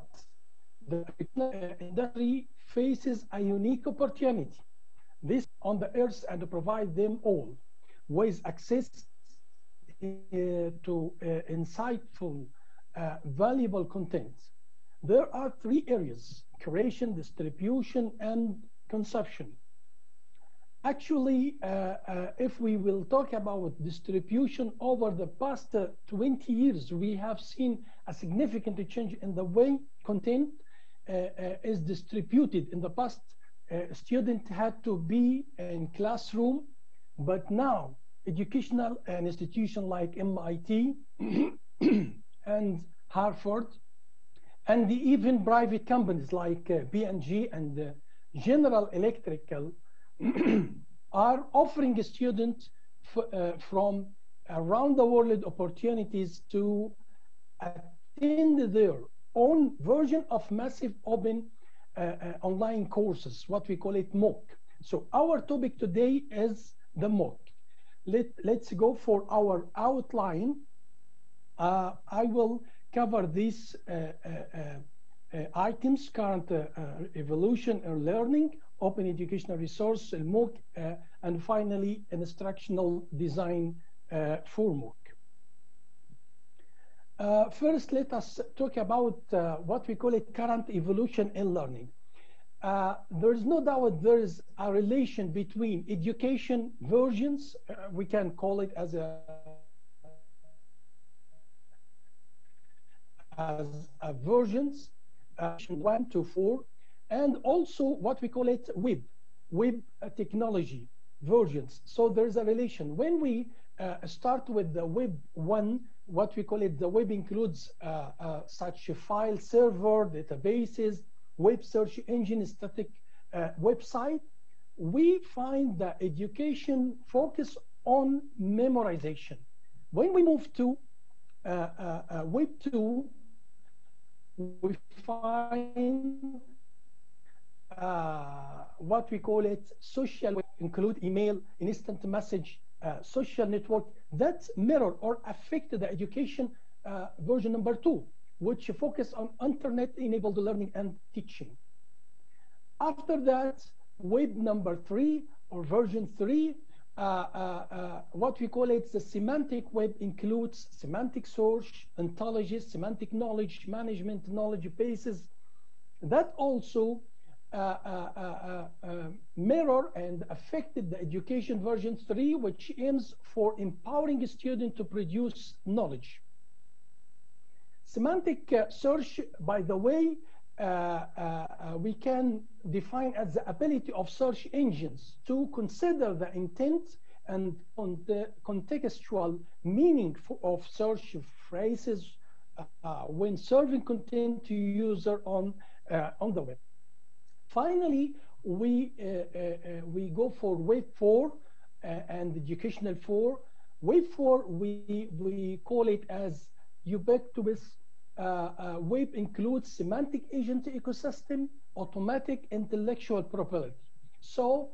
the industry faces a unique opportunity. This on the earth and provide them all with access uh, to uh, insightful, uh, valuable content. There are three areas, creation, distribution, and consumption. Actually, if we will talk about distribution over the past 20 years, we have seen a significant change in the way content uh, uh, is distributed. In the past, uh, student had to be in classroom, but now educational an institution like MIT and Harvard, and even private companies like uh, P&G and uh, General Electrical are offering students uh, from around the world opportunities to attend their own version of massive open uh, uh, online courses, what we call it MOOC. So our topic today is the MOOC. Let, let's go for our outline. Uh, I will cover these uh, uh, uh, items, current evolution and learning, open educational resource, MOOC, and finally an instructional design for MOOC. Uh, first, let us talk about uh, what we call it current evolution in learning. Uh, there is no doubt there is a relation between education versions, we can call it as a as a versions, one to four, and also what we call it web, web technology versions. So there's a relation. When we start with the web one, what we call it, the web includes uh, uh, such a file server, databases, web search engine, static uh, website. We find that education focus on memorization. When we move to Web 2, we find what we call it social include email, instant message, uh, social network that mirror or affect the education uh, version number two, which focus on internet-enabled learning and teaching. After that, web number three or version three, uh, uh, uh what we call it the semantic web includes semantic search, ontologies, semantic knowledge management, knowledge bases. That also uh, uh, uh, Uh, uh, uh, mirror and affected the education version 3, which aims for empowering students to produce knowledge. Semantic search, by the way, we can define as the ability of search engines to consider the intent and the contextual meaning of search phrases uh, when serving content to user on uh, on the web. Finally, we, uh, uh, uh, we go for wave four and educational four, Wave 4, we, we call it as ubiquitous. Uh, wave includes semantic agent ecosystem, automatic intellectual property. So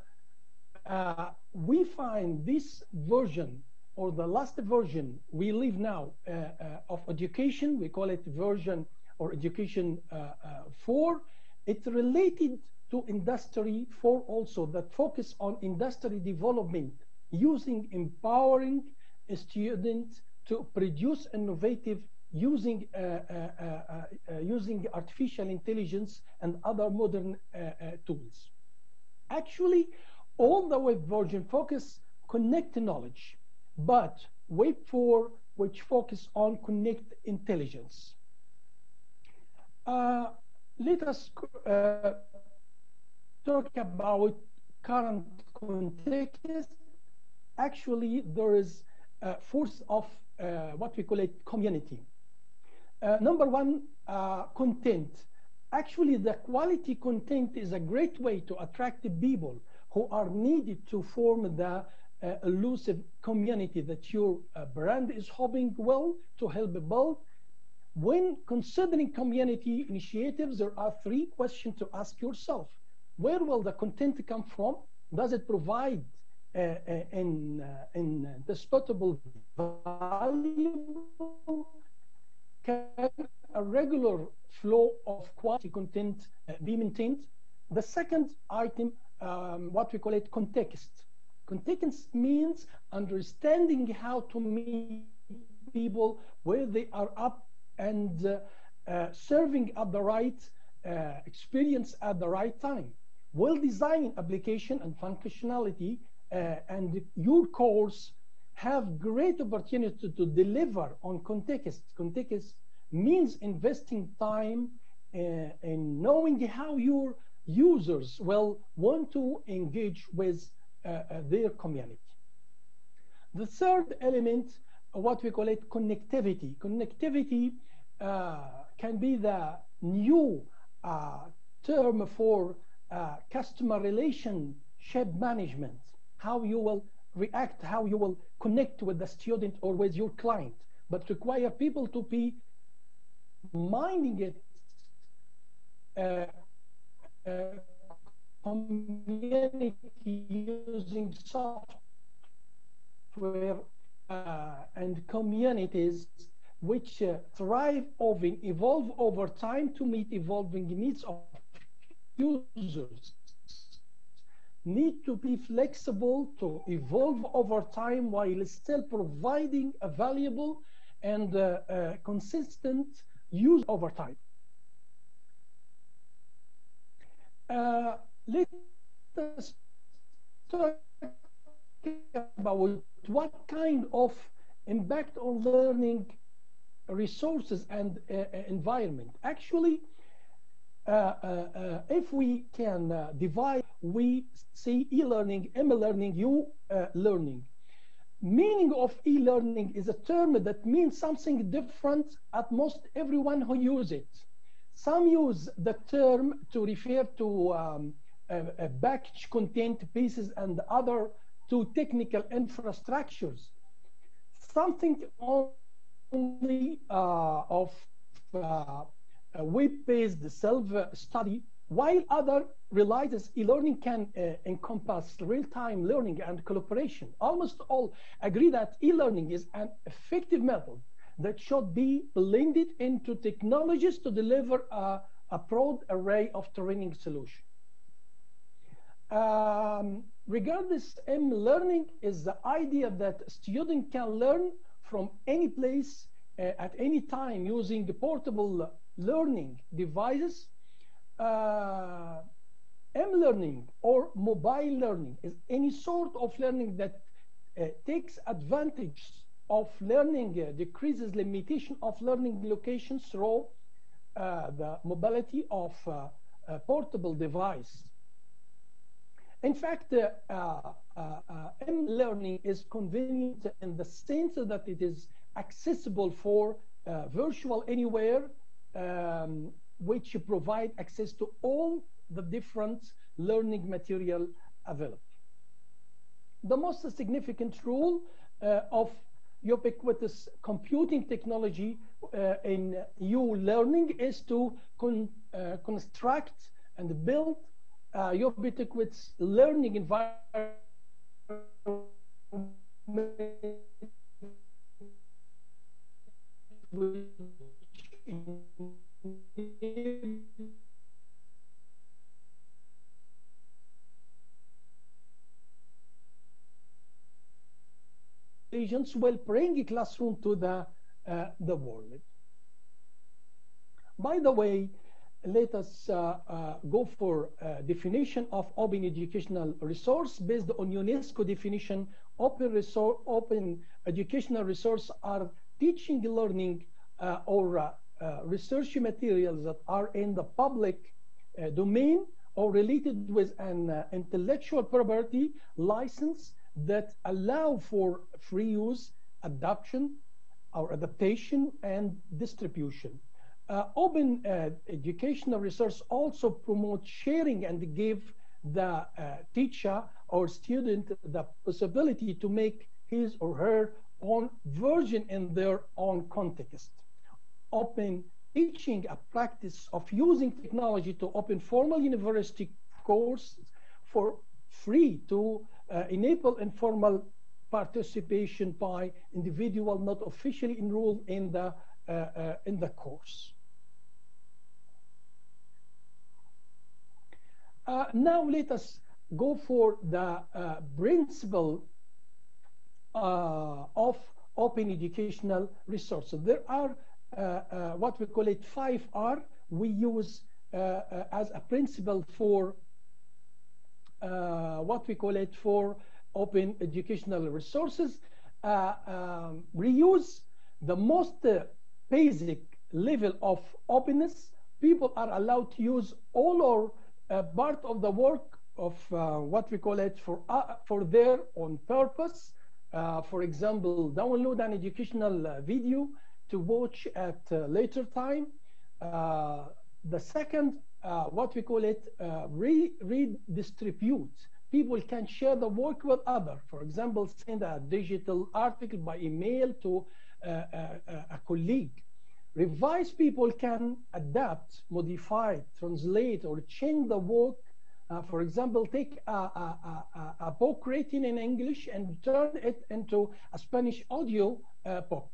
uh, we find this version or the last version we live now uh, uh, of education, we call it version or education uh, 4, it's related to industry 4 also that focus on industry development using empowering students to produce innovative using uh, uh, uh, using artificial intelligence and other modern tools. Actually, all the web version focus connect knowledge, but web 4 which focus on connect intelligence. Let us talk about current context. Actually, there is a force of uh, what we call it community. Uh, number one, uh, content. Actually, the quality content is a great way to attract the people who are needed to form the uh, elusive community that your uh, brand is hoping well to help build. When considering community initiatives, there are three questions to ask yourself. Where will the content come from? Does it provide uh, uh in, uh, in disputable value? Can a regular flow of quality content uh, be maintained? The second item, um, what we call it context. Context means understanding how to meet people where they are up and uh, uh, serving at the right uh, experience at the right time. Well-designed application and functionality and your course have great opportunity to deliver on context. Context means investing time in knowing how your users will want to engage with uh, their community. The third element, what we call it connectivity. Connectivity can be the new uh, term for uh, customer relationship management, how you will react, how you will connect with the student or with your client, but require people to be minding it uh, uh, using software uh, and communities which uh, thrive over, evolve over time to meet evolving needs of users need to be flexible to evolve over time while still providing a valuable and uh, uh, consistent use over time. Uh, let us talk about what kind of impact on learning resources and uh, uh environment. Actually, uh, if we can divide, we see e-learning, m-learning, u-learning meaning of e-learning is a term that means something different at most everyone who use it. Some use the term to refer to um, a, a batch content pieces and other to technical infrastructures. Something only uh, of uh, web-based self-study while other realizes e-learning can uh, encompass real-time learning and collaboration. Almost all agree that e-learning is an effective method that should be blended into technologies to deliver a, a broad array of training solutions. Um, regardless, m-learning is the idea that students can learn from any place uh, at any time using the portable learning devices uh, m-learning or mobile learning is any sort of learning that uh, takes advantage of learning, uh, decreases limitation of learning locations through uh, the mobility of uh, a portable device. In fact, uh, m-learning is convenient in the sense that it is accessible for virtual anywhere um, which provide access to all the different learning material available. The most significant role uh, of ubiquitous computing technology uh, in new learning is to con uh, construct and build uh, ubiquitous learning environment agents will bring a classroom to the, uh, the world. By the way, let us uh, uh, go for definition of open educational resource based on UNESCO definition. Open, open educational resource are teaching, learning, uh, or uh, research materials that are in the public domain or related with an intellectual property license that allow for free use, adoption, or adaptation and distribution. Uh, open uh, educational resource also promote sharing and give the uh, teacher or student the possibility to make his or her own version in their own context. Open teaching a practice of using technology to open formal university courses for free to uh, enable informal participation by individual not officially enrolled in the uh, uh, in the course. Uh, now let us go for the uh, principle uh, of open educational resources. There are what we call it 5R we use as a principle for uh, what we call it for open educational resources, uh, um, reuse the most uh, basic level of openness. People are allowed to use all or part of the work of what we call it for, for their own purpose. for example, download an educational video to watch at a later time. Uh, the second uh, what we call it uh, re redistribute. People can share the work with others. For example, send a digital article by email to uh, a, uh, a colleague. Revise people can adapt, modify, translate, or change the work. Uh, for example, take a, a, a, a, book written in English and turn it into a Spanish audio uh, book.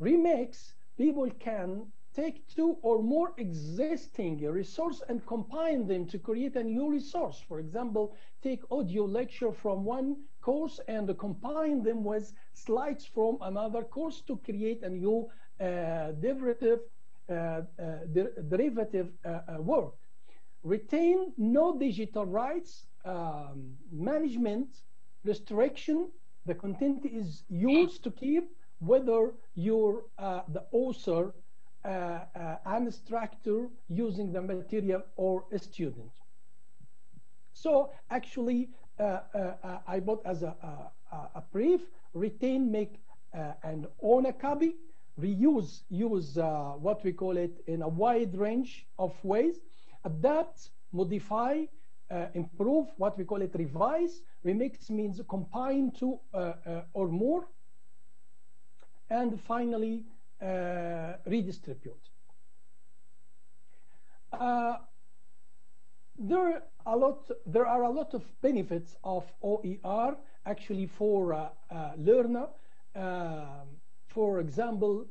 Remix, people can take two or more existing resource and combine them to create a new resource. For example, take audio lecture from one course and combine them with slides from another course to create a new derivative, uh, uh, der derivative uh, uh, work. Retain no digital rights, um, management, restriction, the content is used to keep whether you're uh, the author uh, uh, instructor using the material or a student. So actually, uh, I bought as a, a, a brief, retain, make, and own a copy, reuse, use what we call it in a wide range of ways, adapt, modify, uh, improve, what we call it revise. Remix means combine two uh, uh, or more. And finally, uh, redistribute. Uh, there are a lot. There are a lot of benefits of OER actually for uh, learner. Um, for example,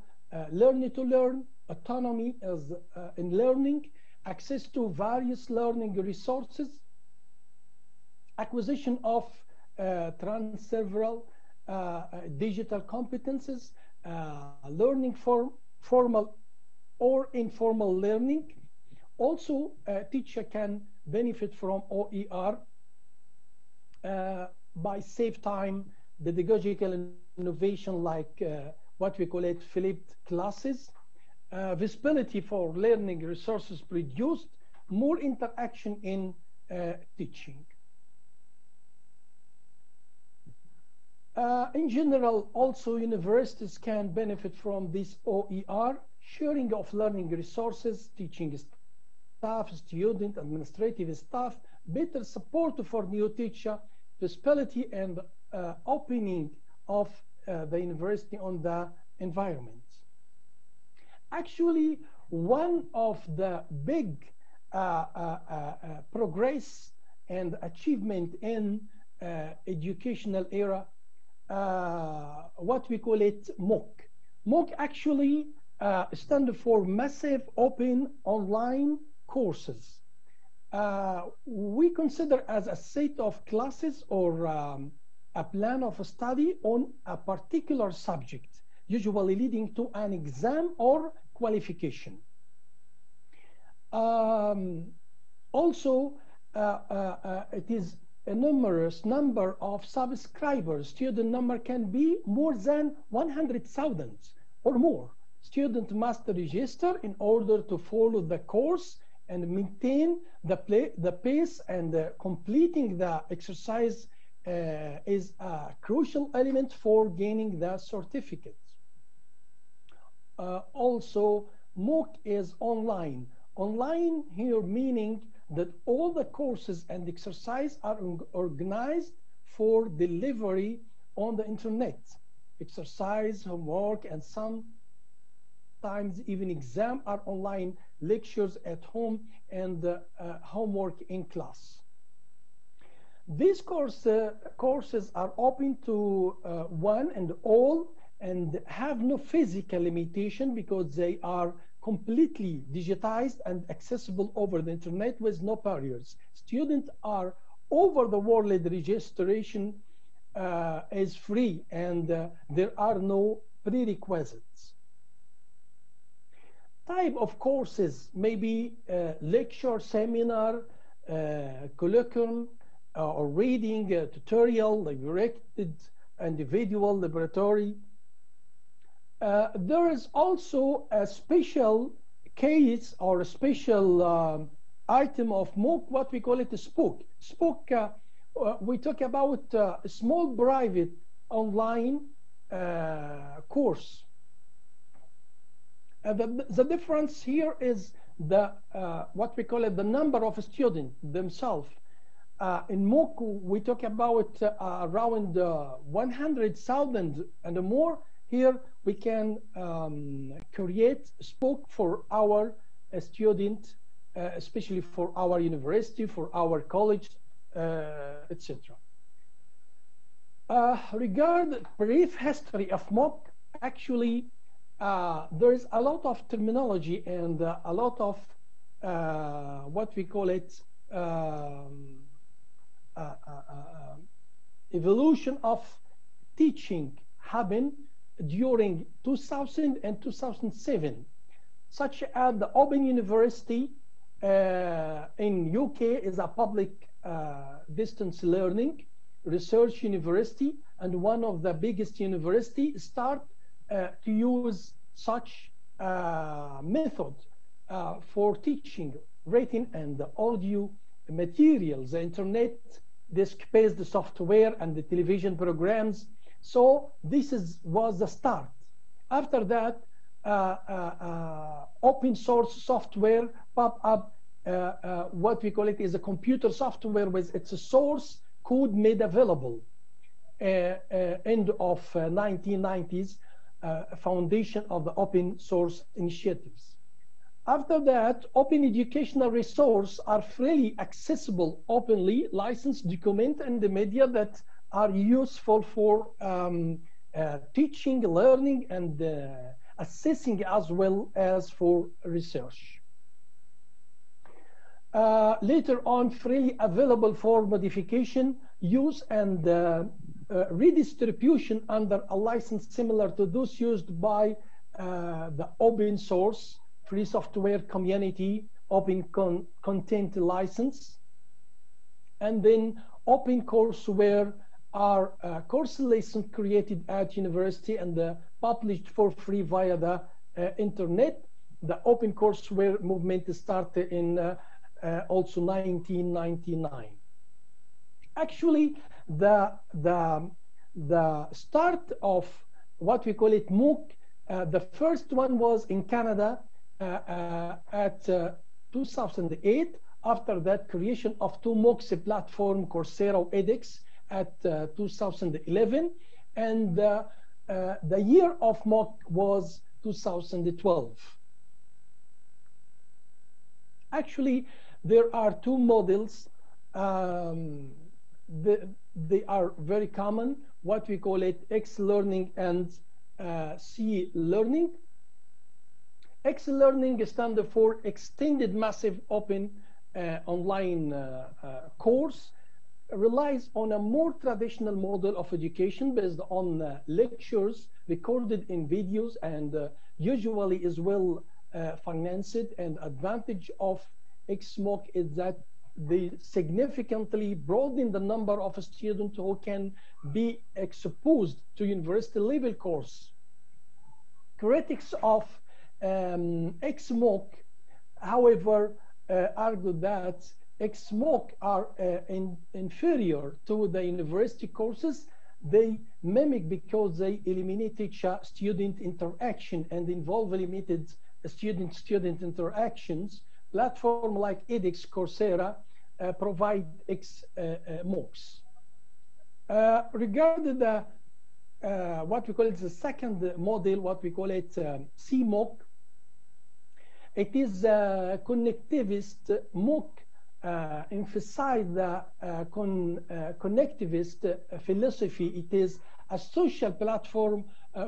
learning to learn, autonomy as in learning, access to various learning resources, acquisition of uh, transferable uh, digital competences, uh, learning for formal or informal learning. Also, a teacher can benefit from OER uh, by save time, pedagogical innovation like uh, what we call it flipped classes, uh, visibility for learning resources produced, more interaction in uh, teaching. Uh, in general, also universities can benefit from this OER, sharing of learning resources, teaching staff, student, administrative staff, better support for new teacher, visibility and uh, opening of the university on the environment. Actually, one of the big uh, uh, uh, progress and achievement in educational era, what we call it MOOC. MOOC actually uh, stand for Massive Open Online Courses. Uh, we consider as a set of classes or um, a plan of study on a particular subject, usually leading to an exam or qualification. Um, also, uh, uh, uh, it is a numerous number of subscribers. Student number can be more than 100,000 or more. Student must register in order to follow the course and maintain the, play, the pace and uh, completing the exercise uh, is a crucial element for gaining the certificate. Uh, also, MOOC is online. Online here meaning that all the courses and exercise are organized for delivery on the internet. Exercise, homework, and sometimes even exam are online, lectures at home, and uh, homework in class. These course, uh, courses are open to uh, one and all and have no physical limitation because they are completely digitized and accessible over the internet with no barriers. Students are over the world registration uh, is free and uh, there are no prerequisites. Type of courses may be uh, lecture, seminar, uh, colloquium, or reading, uh, tutorial, directed individual laboratory. Uh, there is also a special case or a special um, item of MOOC, what we call it a SPOC. SPOC, uh, uh, we talk about uh, a small private online course. The, the, difference here is the what we call it the number of students themselves. Uh, in MOOC, we talk about uh, around uh, 100,000 and more. Here, we can um, create SPOC for our student, especially for our university, for our college, etc. regard brief history of MOOC, actually, uh, there is a lot of terminology and uh, a lot of uh, what we call it um, evolution of teaching happened during 2000 and 2007, such as the Open University uh, in UK is a public uh, distance learning research university and one of the biggest university start uh, to use such method for teaching writing and audio materials, the internet disk-based software and the television programs. So this is, was the start. After that, uh, uh, uh, open source software pop up. Uh, uh, what we call it is a computer software with its source code made available. End of 1990s, foundation of the open source initiatives. After that, open educational resources are freely accessible, openly licensed document and the media that are useful for um, uh, teaching, learning, and uh, assessing as well as for research. Uh, later on, freely available for modification, use, and uh, uh, redistribution under a license similar to those used by uh, the open source free software community open con content license. And then open courseware are uh, course lessons created at university and uh, published for free via the uh, internet. The open courseware movement started in uh, uh, also 1999 actually the the the start of what we call it MOOC uh, the first one was in Canada at uh, 2008 after that creation of two MOOCs platform Coursera edX at 2011 and uh, the year of MOOC was 2012. Actually, there are two models. Um, the, they are very common, what we call it X learning and uh, C learning. X learning stands for Extended Massive Open uh, Online uh, uh, Course, relies on a more traditional model of education based on uh, lectures recorded in videos and uh, usually is well financed and advantage of XMOOC is that they significantly broaden the number of students who can be exposed to university level course. Critics of um, XMOOC, however, uh, argue that XMOOC are uh, in, inferior to the university courses. They mimic because they eliminate teacher-student interaction and involve limited student-student interactions platform like edX, Coursera uh, provide X uh, uh, MOOCs. Uh, regarding the what we call it the second model, what we call it um, CMOOC, it is a connectivist MOOC uh, emphasize the con connectivist philosophy. It is a social platform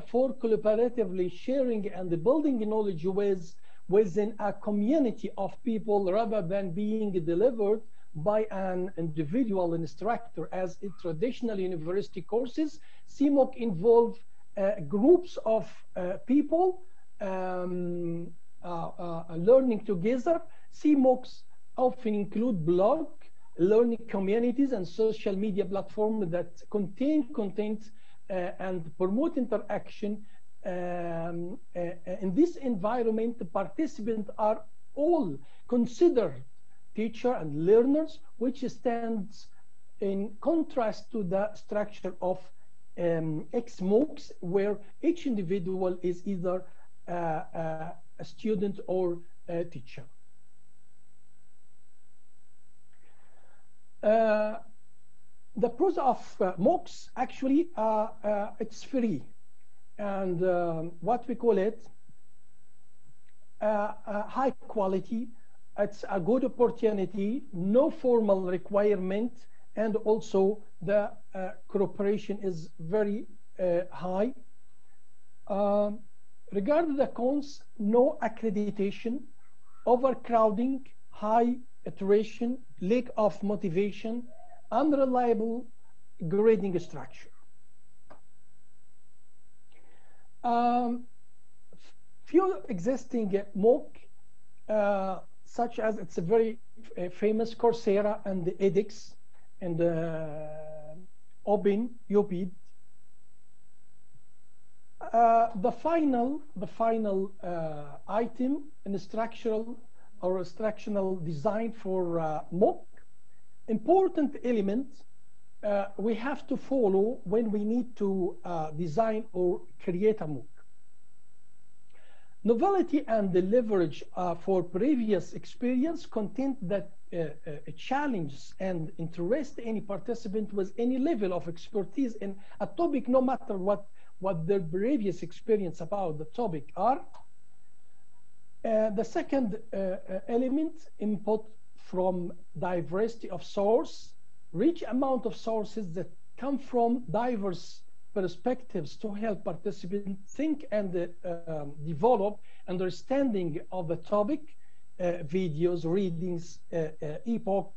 for collaboratively sharing and building knowledge with within a community of people rather than being delivered by an individual instructor as in traditional university courses. CMOOC involve uh, groups of uh, people um, uh, uh learning together. CMOOCs often include blog, learning communities and social media platforms that contain content uh, and promote interaction um, uh, in this environment, the participants are all considered teacher and learners, which stands in contrast to the structure of um, XMOOCs, where each individual is either uh, uh, a student or a teacher. Uh, the pros of uh, MOOCs actually uh, uh, it's free and um, what we call it uh, high quality. It's a good opportunity, no formal requirement, and also the uh, cooperation is very uh, high. Um, regarding the cons, no accreditation, overcrowding, high attrition, lack of motivation, unreliable grading structure. Um, few existing MOOC, uh, such as it's a very uh, famous Coursera and the edX and uh, Open, UPED. Uh, the final, the final uh, item in the structural or instructional design for uh, MOOC, important element uh, we have to follow when we need to uh, design or create a MOOC. Novelty and the leverage for previous experience content that challenges and interest any participant with any level of expertise in a topic, no matter what, what their previous experience about the topic are. Uh, the second element, input from diversity of source, rich amount of sources that come from diverse perspectives to help participants think and uh, um, develop understanding of the topic, uh, videos, readings, uh, uh ebook,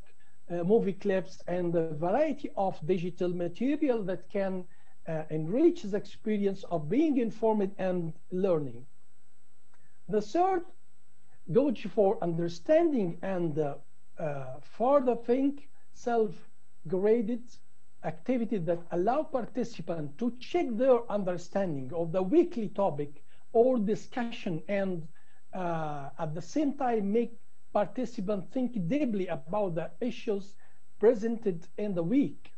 uh, movie clips, and a variety of digital material that can uh, enrich the experience of being informed and learning. The third goes for understanding and further think self graded activities that allow participants to check their understanding of the weekly topic or discussion and uh, at the same time make participants think deeply about the issues presented in the week.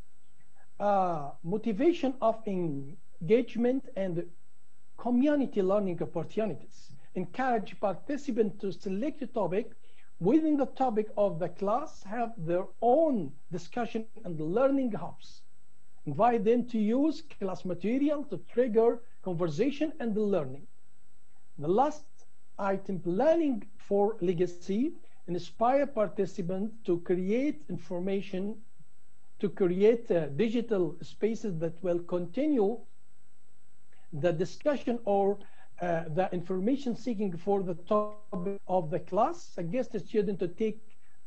Uh, motivation of engagement and community learning opportunities. Encourage participants to select a topic within the topic of the class have their own discussion and learning hubs invite them to use class material to trigger conversation and learning. The last item, planning for legacy, inspire participants to create information, to create uh, digital spaces that will continue the discussion or uh, the information seeking for the topic of the class, suggest the student to take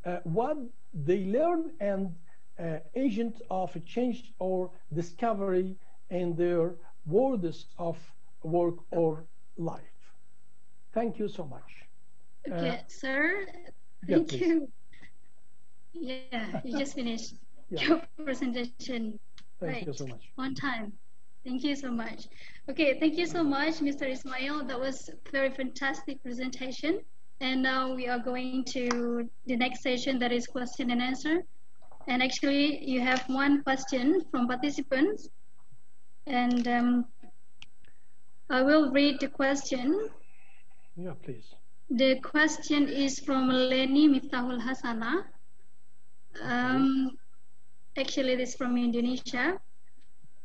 uh, what they learn and uh, agent of change or discovery in their worlds of work or life. Thank you so much. Okay, sir. Thank please. you. Yeah, you just finished Yeah. your presentation. Thank right. you so much. On time. Thank you so much. Okay, thank you so much, Mr. Ismail. That was very fantastic presentation. And now we are going to the next session that is question and answer. And actually, you have one question from participants. And um, I will read the question. Yeah, please. The question is from Leni Miftahul Hasana. Um, actually, it is from Indonesia.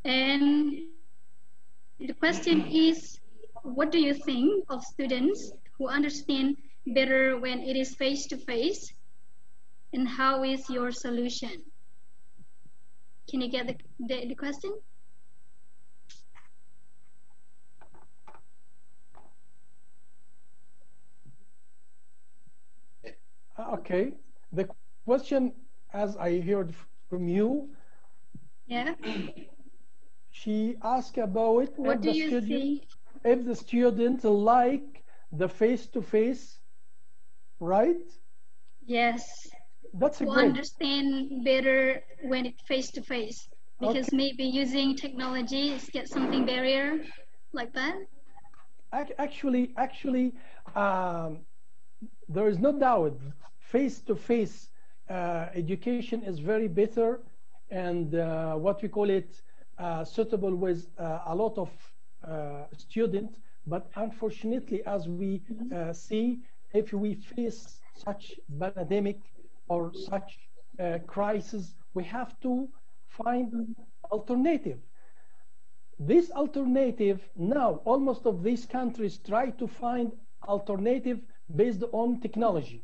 And the question is, what do you think of students who understand better when it is face-to-face? And how is your solution? Can you get the, the, the question? Okay. The question, as I heard from you, Yeah. she asked about it. What if do the you student, think? if the student like the face-to-face, right? Yes. That's a to great. understand better when it face to face because Okay. maybe using technology is get something barrier like that Actually, actually, um, there is no doubt face-to-face education is very better and uh, what we call it uh, suitable with uh, a lot of uh, students. But unfortunately, as we uh, see, if we face such pandemic or such uh, crisis, we have to find alternative. This alternative now, almost of these countries try to find alternative based on technology.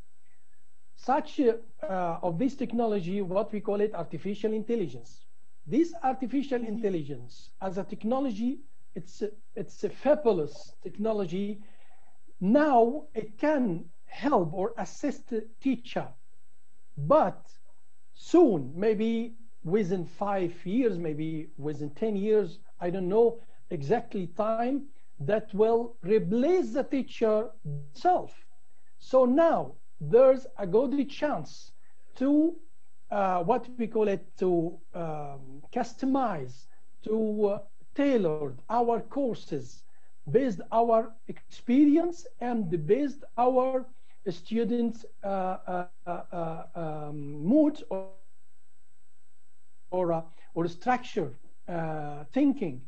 Such uh, of this technology, what we call it artificial intelligence. This artificial intelligence as a technology, it's a, it's a fabulous technology. Now it can help or assist the teacher, but soon, maybe within five years, maybe within 10 years, I don't know exactly time, that will replace the teacher itself. So now there's a good chance to uh, what we call it to um, customize, to uh, tailor our courses based our experience and based our students' uh, uh, uh, um, mood or or, uh, or structure uh, thinking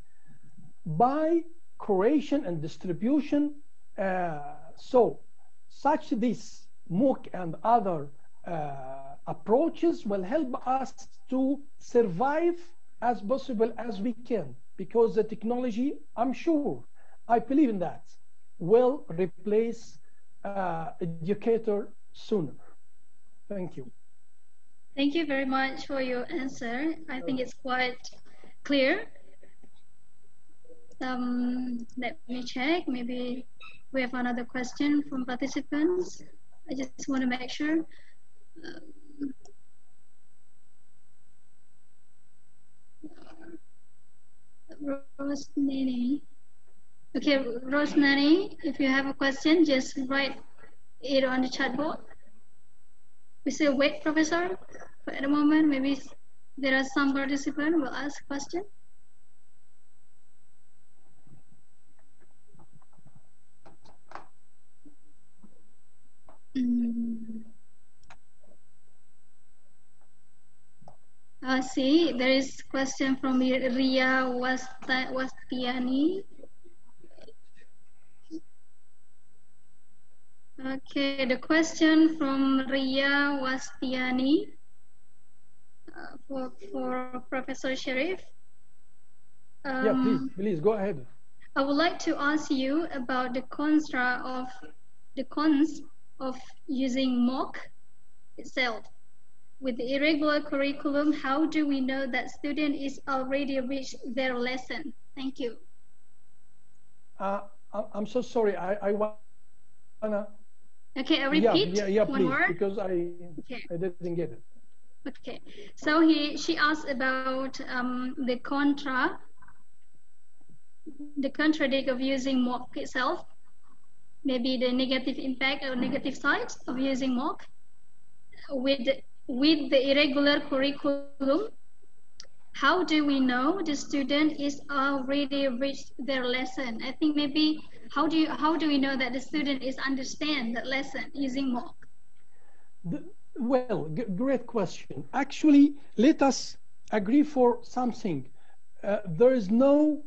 by creation and distribution. Uh, so such this MOOC and other uh, approaches will help us to survive as possible as we can because the technology, I'm sure, I believe in that, will replace uh, educator sooner. Thank you. thank you very much for your answer i think it's quite clear um, let me check maybe we have another question from participants i just want to make sure um, Rosemary. Okay, Rosemary, if you have a question, just write it on the chat board. We still wait, Professor, for at the moment. Maybe there are some participants will ask question. Mm. Uh, see, there is question from Ria Wastiani. Okay, the question from Ria Wastiani uh, for, for Professor Sharif. Um, yeah, please, please go ahead. I would like to ask you about the contra of the cons of using MOOC itself. With the irregular curriculum, how do we know that student is already reached their lesson? Thank you. Uh, I'm so sorry. I, I wanna. Okay, I repeat yeah, yeah, yeah, one please, more. because I Okay. I didn't get it. Okay, so he she asked about um, the contra, the contradict of using MOOC itself, maybe the negative impact or negative sides of using MOOC with with the irregular curriculum. How do we know the student is already reached their lesson? I think maybe how do you how do we know that the student is understand that lesson using MOOC The- well, great question. Actually, let us agree for something. Uh, there is no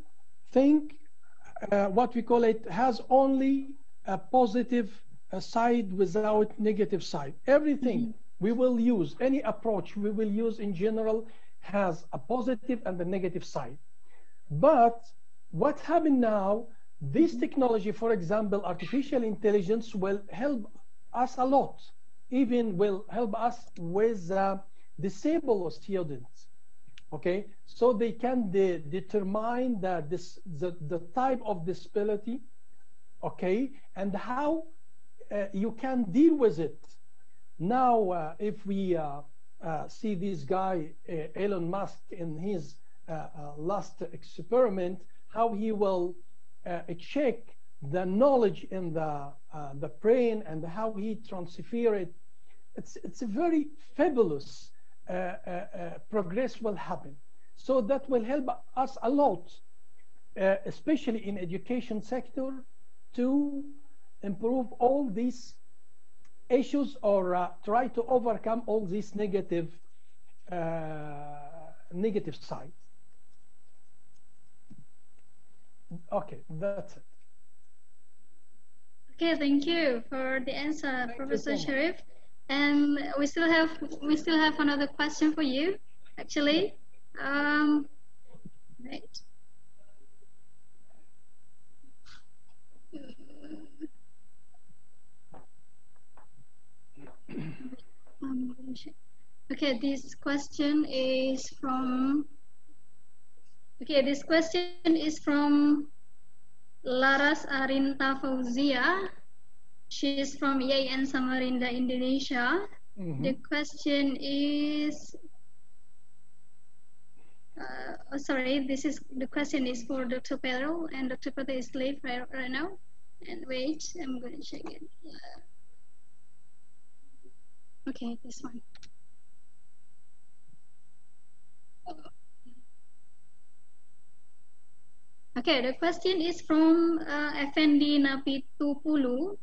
thing, uh, what we call it, has only a positive uh, side without negative side. Everything we will use, any approach we will use in general, has a positive and a negative side. But what happened now, this technology, for example, artificial intelligence will help us a lot, even will help us with uh, disabled students. Okay, so they can de- determine that this the, the type of disability, okay, and how uh, you can deal with it. Now, uh, if we uh, uh, see this guy, uh, Elon Musk, in his uh, last experiment, how he will check the knowledge in the, the brain and how he transfer it, it's, it's a very fabulous progress will happen. So that will help us a lot, especially in education sector, to improve all these issues or uh, try to overcome all these negative uh, negative sides. Okay, that's it. Okay, thank you for the answer, Professor so. Sharif. And we still have we still have another question for you, actually. Um, right. Okay, this question is from. Okay, this question is from Laras Arinta Fauzia. She is from IAIN Samarinda, Indonesia. The question is, uh, oh, sorry, this is the question is for Dr. Pedro, and Dr. Pedro is late right, right now. And wait, I'm going to check it. Uh, okay, this one. Okay, the question is from uh, Effendi Napitupulu.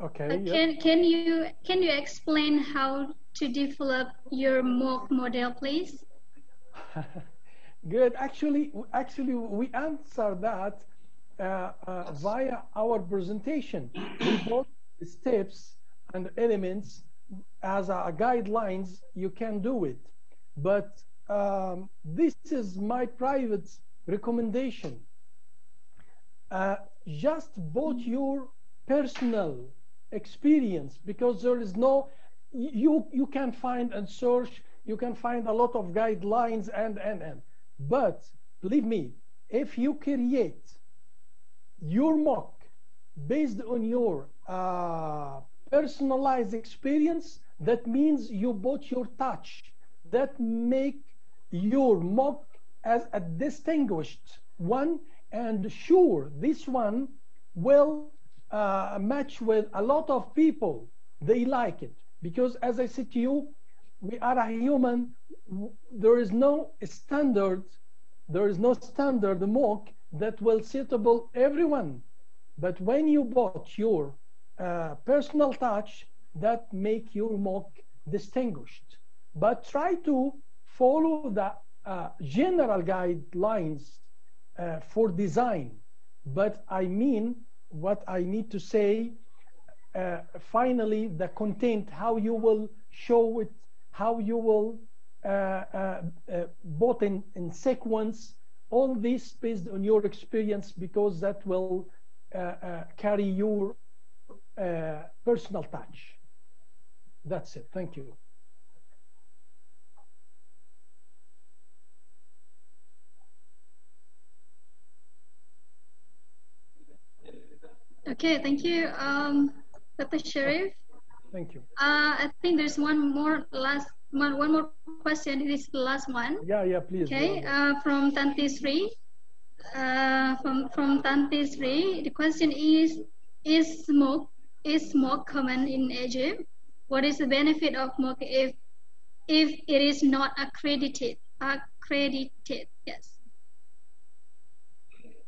Okay. Uh, can can you can you explain how to develop your MOOC model, please? Good. Actually, actually, we answer that uh, uh, via our presentation. We brought steps and elements as a guidelines. You can do it, but um, this is my private recommendation. Uh, just put your personal experience because there is no you you can find and search you can find a lot of guidelines and and and but believe me if you create your MOOC based on your uh, personalized experience that means you bought your touch. That make your MOOC as a distinguished one and sure this one will uh, match with a lot of people. They like it. Because as i said to you we are a human. There is no standard there is no standard MOOC that will suitable everyone. But when you bought your uh, personal touch that make your MOOC distinguished. But try to follow the uh, general guidelines uh, for design. But i mean what i need to say uh, finally the content how you will show it how you will uh, uh, uh, both in, in sequence. All this based on your experience because that will uh, carry your personal touch. That's it. Thank you. Okay, thank you, um, Dr. Sharif. Thank you. Uh, I think there's one more last one, one more question. This is the last one. Yeah, yeah, please. Okay, uh, from Tanti Sri. Uh, from from Tanti Sri, the question is: Is smoke is smoke common in Egypt? What is the benefit of MOOC if if it is not accredited? Accredited, yes.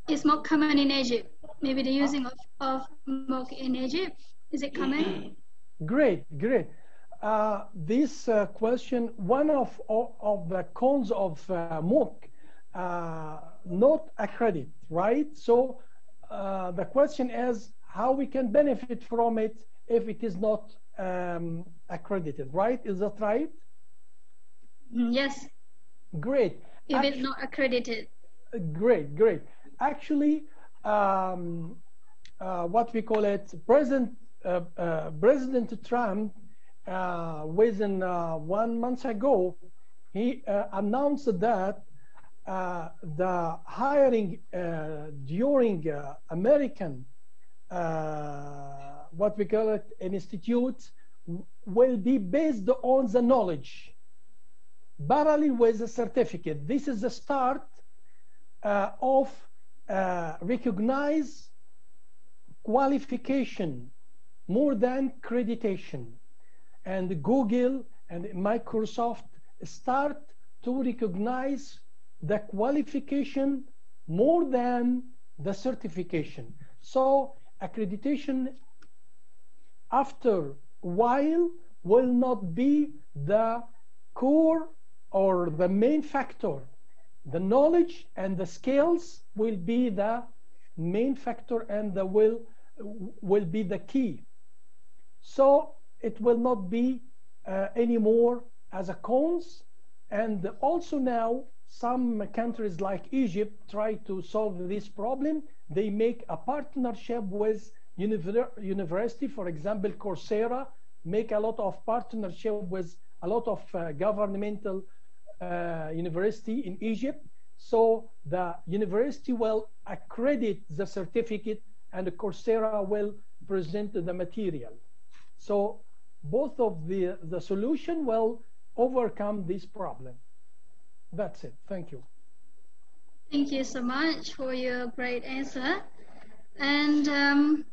Is smoke common in Egypt? Maybe the using of, of smoke in Egypt is it common? Great, great. Uh, this uh, question, one of, of, of the cons of uh, MOOC, uh, not accredit, right? So uh, the question is how we can benefit from it if it is not um, accredited, right? Is that right? Yes. Great. If Actually, it's not accredited. Great, great. Actually, um, uh, what we call it, President, President Trump uh, within uh, one month ago, he uh, announced that the hiring during American, what we call it, institute will be based on the knowledge, parallel with the certificate. This is the start uh, of uh, recognize qualification more than accreditation and Google and Microsoft start to recognize the qualification more than the certification. So accreditation after while will not be the core or the main factor. The knowledge and the skills will be the main factor and the will will be the key. So it will not be uh, anymore as a cons. And also now, some countries like Egypt try to solve this problem. They make a partnership with university, for example, Coursera, make a lot of partnership with a lot of uh, governmental uh, university in Egypt. So the university will accredit the certificate and Coursera will present the material. So both of the, the solution will overcome this problem. That's it. Thank you. Thank you so much for your great answer. And um,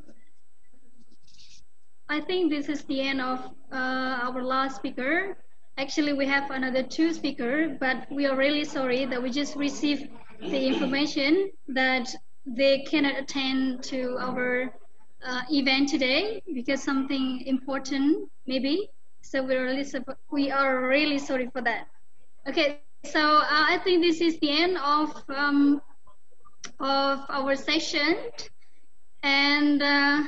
I think this is the end of uh, our last speaker. Actually, we have another two speakers, but we are really sorry that we just received the information that they cannot attend to our uh, event today because something important maybe. So we're really we are really sorry for that. Okay, so uh, I think this is the end of um, of our session, and uh,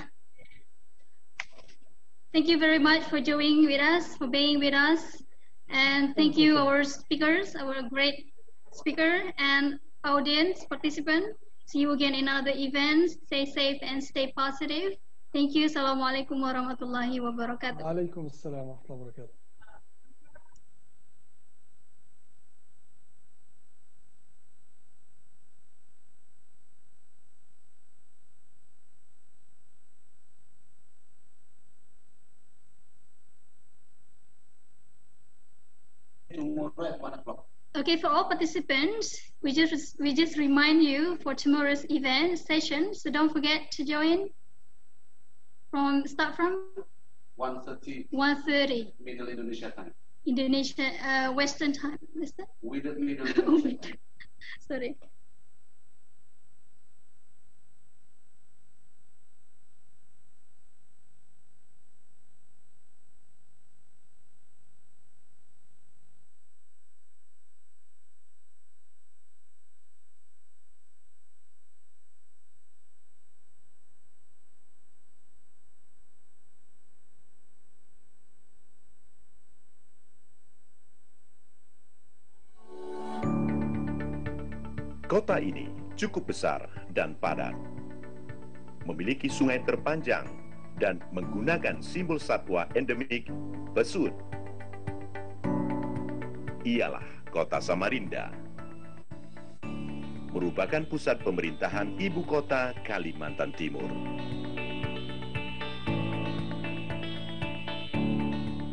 thank you very much for joining with us, for being with us, and thank you our speakers, our great speaker and audience participant. See you again in other events. Stay safe and stay positive. Thank you. Assalamualaikum warahmatullahi wabarakatuh. Waalaikumsalam warahmatullahi wabarakatuh. Tomorrow at 1 o'clock. Okay, for all participants, we just we just remind you for tomorrow's event session. So don't forget to join. From start from 1.30. 1.30. Middle Indonesia time. Indonesia uh, Western time. Is that? Middle Indonesia time. Sorry. Kota ini cukup besar dan padat. Memiliki sungai terpanjang dan menggunakan simbol satwa endemik pesut. Ialah kota Samarinda. Merupakan pusat pemerintahan ibu kota Kalimantan Timur.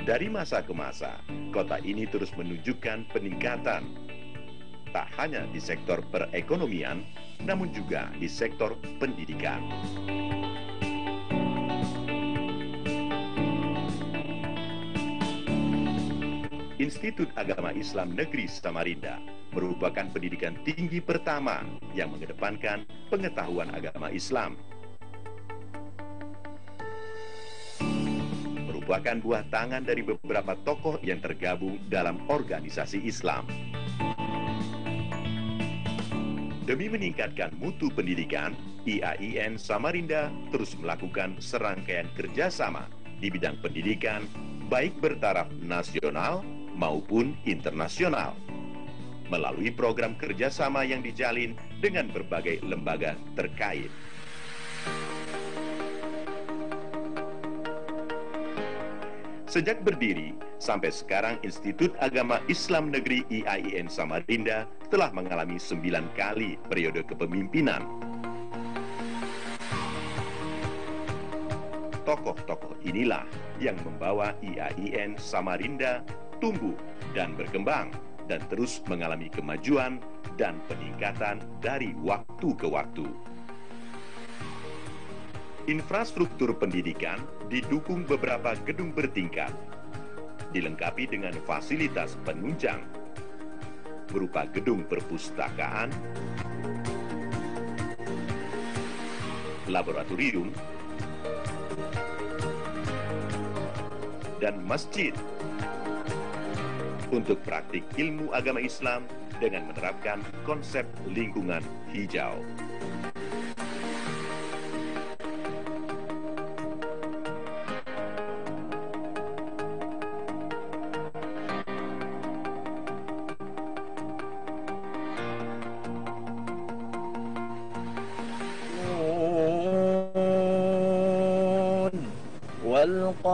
Dari masa ke masa, kota ini terus menunjukkan peningkatan tak hanya di sektor perekonomian, namun juga di sektor pendidikan. Institut Agama Islam Negeri Samarinda merupakan pendidikan tinggi pertama yang mengedepankan pengetahuan agama Islam. Merupakan buah tangan dari beberapa tokoh yang tergabung dalam organisasi Islam. Demi meningkatkan mutu pendidikan, IAIN Samarinda terus melakukan serangkaian kerjasama di bidang pendidikan, baik bertaraf nasional maupun internasional. Melalui program kerjasama yang dijalin dengan berbagai lembaga terkait. Sejak berdiri, sampai sekarang Institut Agama Islam Negeri IAIN Samarinda telah mengalami sembilan kali periode kepemimpinan. Tokoh-tokoh inilah yang membawa IAIN Samarinda tumbuh dan berkembang dan terus mengalami kemajuan dan peningkatan dari waktu ke waktu. Infrastruktur pendidikan didukung beberapa gedung bertingkat, dilengkapi dengan fasilitas penunjang berupa gedung perpustakaan, laboratorium, dan masjid untuk praktik ilmu agama Islam dengan menerapkan konsep lingkungan hijau.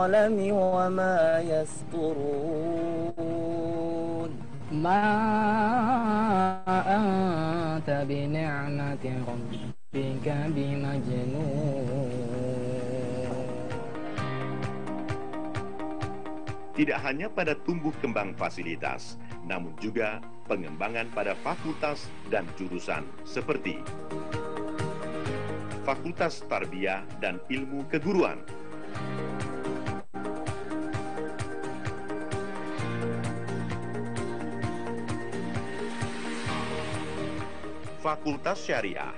والقلم وما يسطرون ما أنت بنعمة ربك بمجنون Tidak hanya pada tumbuh kembang fasilitas, namun juga pengembangan pada fakultas dan jurusan seperti Fakultas Tarbiyah dan Ilmu Keguruan, Fakultas Syariah,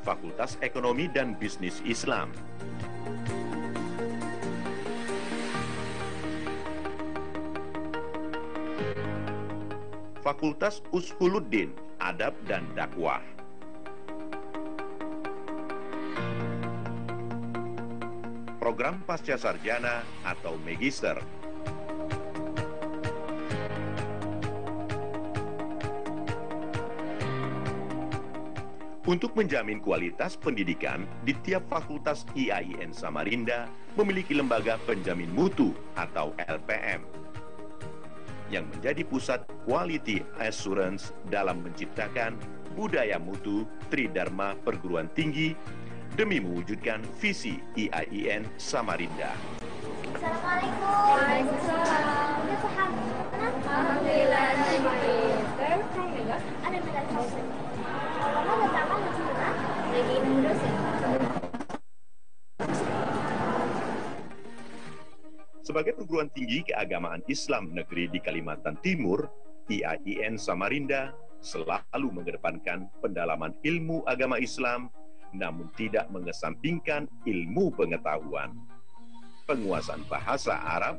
Fakultas Ekonomi dan Bisnis Islam, Fakultas Ushuluddin, Adab dan Dakwah. Program Pasca Sarjana atau Magister. Untuk menjamin kualitas pendidikan, di tiap fakultas IAIN Samarinda memiliki lembaga penjamin mutu atau LPM yang menjadi pusat quality assurance dalam menciptakan budaya mutu Tridharma Perguruan Tinggi demi mewujudkan visi IAIN Samarinda. Assalamualaikum. Waalaikumsalam. Alhamdulillah. Alhamdulillah. Alhamdulillah. Alhamdulillah. Sebagai perguruan tinggi keagamaan Islam negeri di Kalimantan Timur, IAIN Samarinda selalu mengedepankan pendalaman ilmu agama Islam, namun tidak mengesampingkan ilmu pengetahuan, penguasaan bahasa Arab,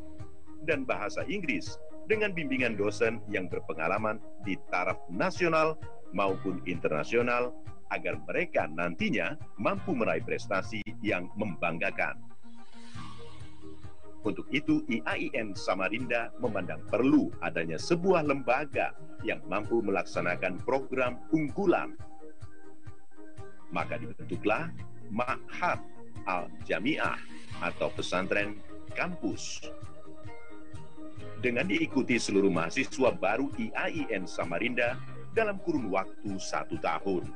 dan bahasa Inggris dengan bimbingan dosen yang berpengalaman di taraf nasional maupun internasional agar mereka nantinya mampu meraih prestasi yang membanggakan. Untuk itu, IAIN Samarinda memandang perlu adanya sebuah lembaga yang mampu melaksanakan program unggulan. Maka dibentuklah Ma'had Al-Jami'ah atau pesantren kampus. Dengan diikuti seluruh mahasiswa baru IAIN Samarinda dalam kurun waktu satu tahun.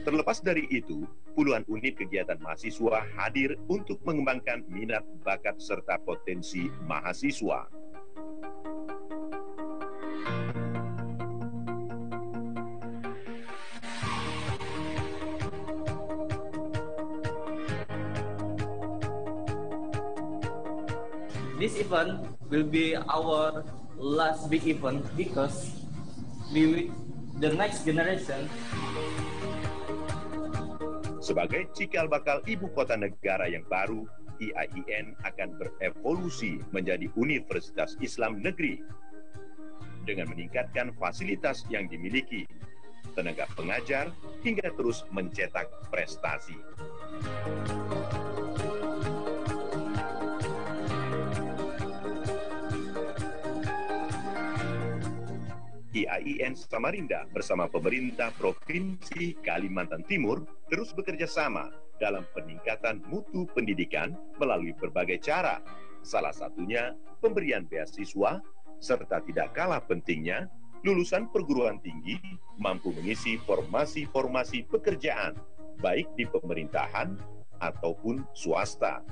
Terlepas dari itu, puluhan unit kegiatan mahasiswa hadir untuk mengembangkan minat, bakat, serta potensi mahasiswa. This event will be our last big event because we the next generation Sebagai cikal bakal ibu kota negara yang baru, IAIN akan berevolusi menjadi Universitas Islam Negeri dengan meningkatkan fasilitas yang dimiliki, tenaga pengajar, hingga terus mencetak prestasi. IAIN Samarinda bersama pemerintah Provinsi Kalimantan Timur terus bekerja sama dalam peningkatan mutu pendidikan melalui berbagai cara. Salah satunya pemberian beasiswa serta tidak kalah pentingnya lulusan perguruan tinggi mampu mengisi formasi-formasi pekerjaan baik di pemerintahan ataupun swasta.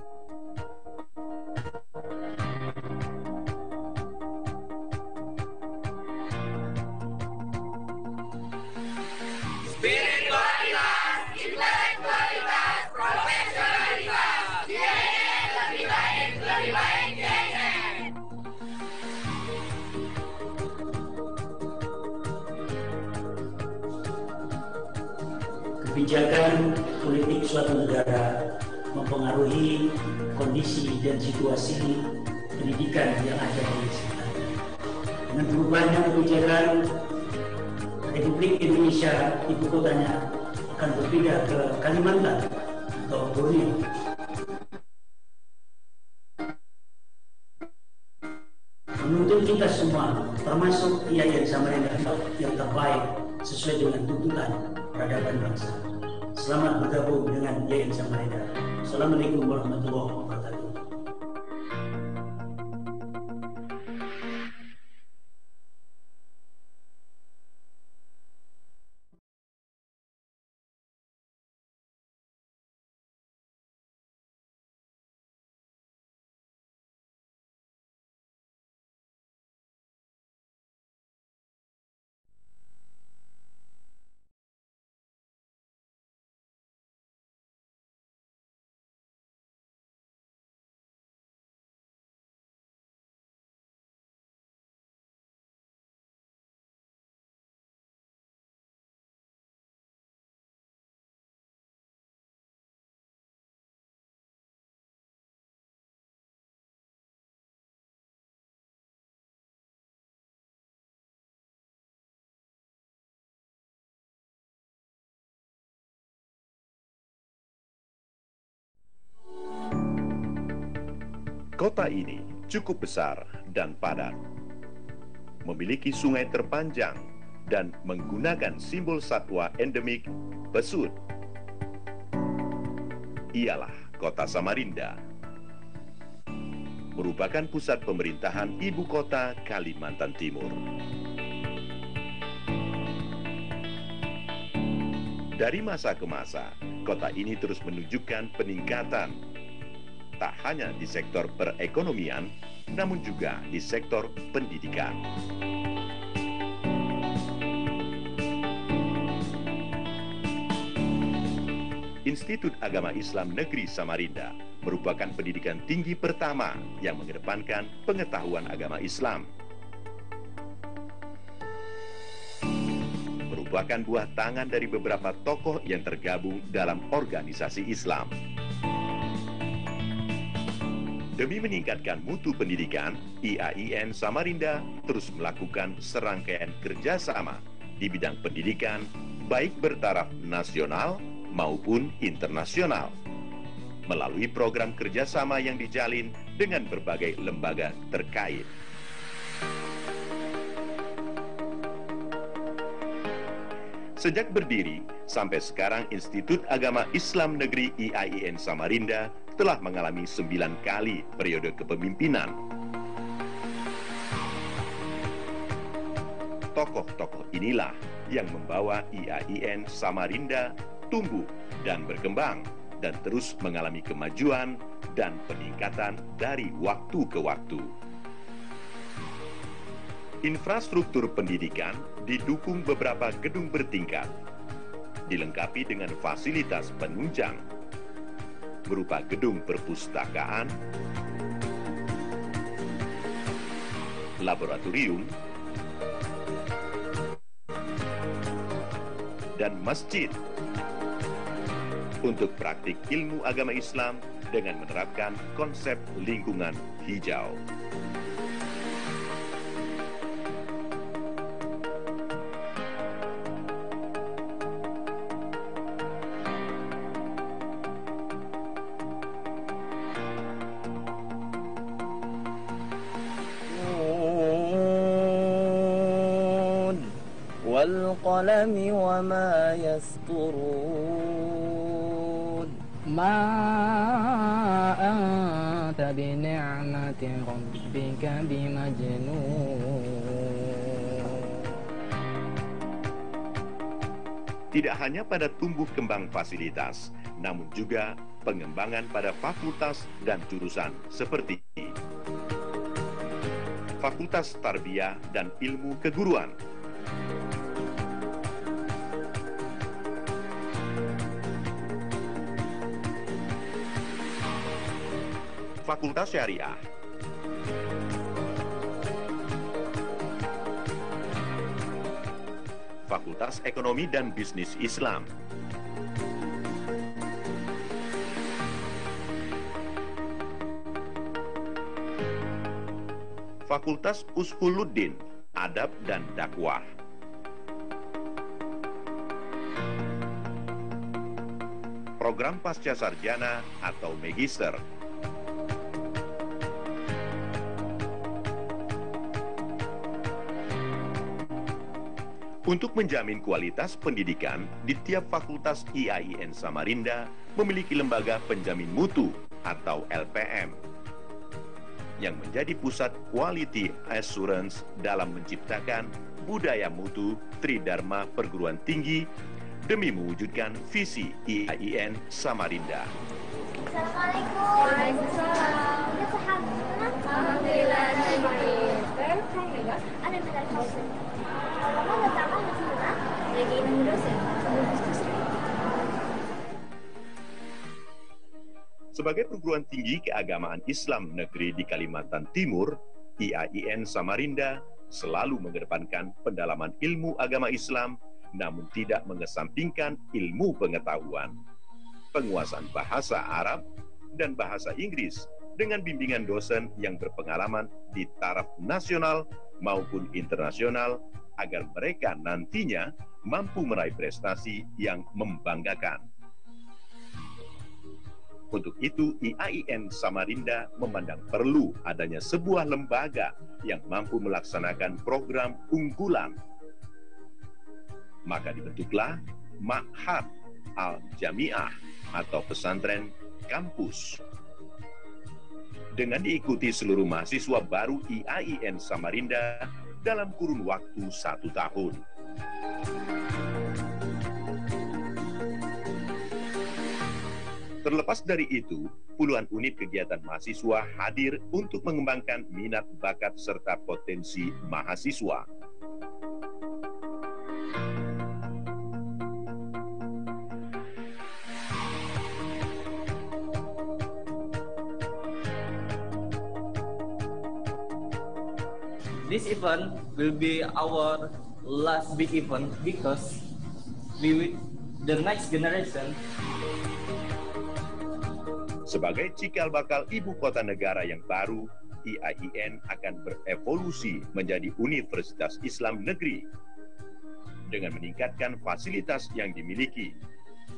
Mempengaruhi kondisi dan situasi pendidikan yang ada di sekitar. Dengan berubahnya kebijakan Republik Indonesia ibu kotanya akan berpindah ke Kalimantan atau Borneo. Menuntut kita semua, termasuk IAIN Samarinda yang terbaik sesuai dengan tuntutan peradaban bangsa. Selamat bergabung dengan IAIN Samarinda. Assalamualaikum warahmatullahi wabarakatuh. Kota ini cukup besar dan padat. Memiliki sungai terpanjang dan menggunakan simbol satwa endemik pesut. Ialah kota Samarinda. Merupakan pusat pemerintahan ibu kota Kalimantan Timur. Dari masa ke masa, kota ini terus menunjukkan peningkatan tak hanya di sektor perekonomian, namun juga di sektor pendidikan. Institut Agama Islam Negeri Samarinda merupakan pendidikan tinggi pertama yang mengedepankan pengetahuan agama Islam. Merupakan buah tangan dari beberapa tokoh yang tergabung dalam organisasi Islam. Demi meningkatkan mutu pendidikan, IAIN Samarinda terus melakukan serangkaian kerjasama di bidang pendidikan, baik bertaraf nasional maupun internasional melalui program kerjasama yang dijalin dengan berbagai lembaga terkait. Sejak berdiri, sampai sekarang Institut Agama Islam Negeri IAIN Samarinda telah mengalami sembilan kali periode kepemimpinan. Tokoh-tokoh inilah yang membawa IAIN Samarinda tumbuh dan berkembang dan terus mengalami kemajuan dan peningkatan dari waktu ke waktu. Infrastruktur pendidikan didukung beberapa gedung bertingkat, dilengkapi dengan fasilitas penunjang, berupa gedung perpustakaan, laboratorium, dan masjid untuk praktik ilmu agama Islam dengan menerapkan konsep lingkungan hijau. والقلم وما يسطرون ما أنت بنعمة ربك بمجنون Tidak hanya pada tumbuh kembang fasilitas, namun juga pengembangan pada fakultas dan jurusan seperti Fakultas Tarbiyah dan Ilmu Keguruan, Fakultas Syariah, Fakultas Ekonomi dan Bisnis Islam, Fakultas Ushuluddin, Adab dan Dakwah. Program Pasca Sarjana atau Magister. Untuk menjamin kualitas pendidikan di tiap fakultas IAIN Samarinda memiliki lembaga penjamin mutu atau LPM yang menjadi pusat quality assurance dalam menciptakan budaya mutu Tridharma Perguruan Tinggi demi mewujudkan visi IAIN Samarinda. Assalamualaikum. Waalaikumsalam. Alhamdulillah. Sebagai perguruan tinggi keagamaan Islam negeri di Kalimantan Timur, IAIN Samarinda selalu mengedepankan pendalaman ilmu agama Islam namun tidak mengesampingkan ilmu pengetahuan, penguasaan bahasa Arab dan bahasa Inggris dengan bimbingan dosen yang berpengalaman di taraf nasional maupun internasional agar mereka nantinya mampu meraih prestasi yang membanggakan. Untuk itu, IAIN Samarinda memandang perlu adanya sebuah lembaga yang mampu melaksanakan program unggulan. Maka dibentuklah Ma'had Al-Jami'ah atau pesantren kampus. Dengan diikuti seluruh mahasiswa baru IAIN Samarinda dalam kurun waktu satu tahun. Terlepas dari itu, puluhan unit kegiatan mahasiswa hadir untuk mengembangkan minat bakat serta potensi mahasiswa. This event will be our last big event because we will the next generation Sebagai cikal bakal ibu kota negara yang baru, IAIN akan berevolusi menjadi Universitas Islam Negeri dengan meningkatkan fasilitas yang dimiliki,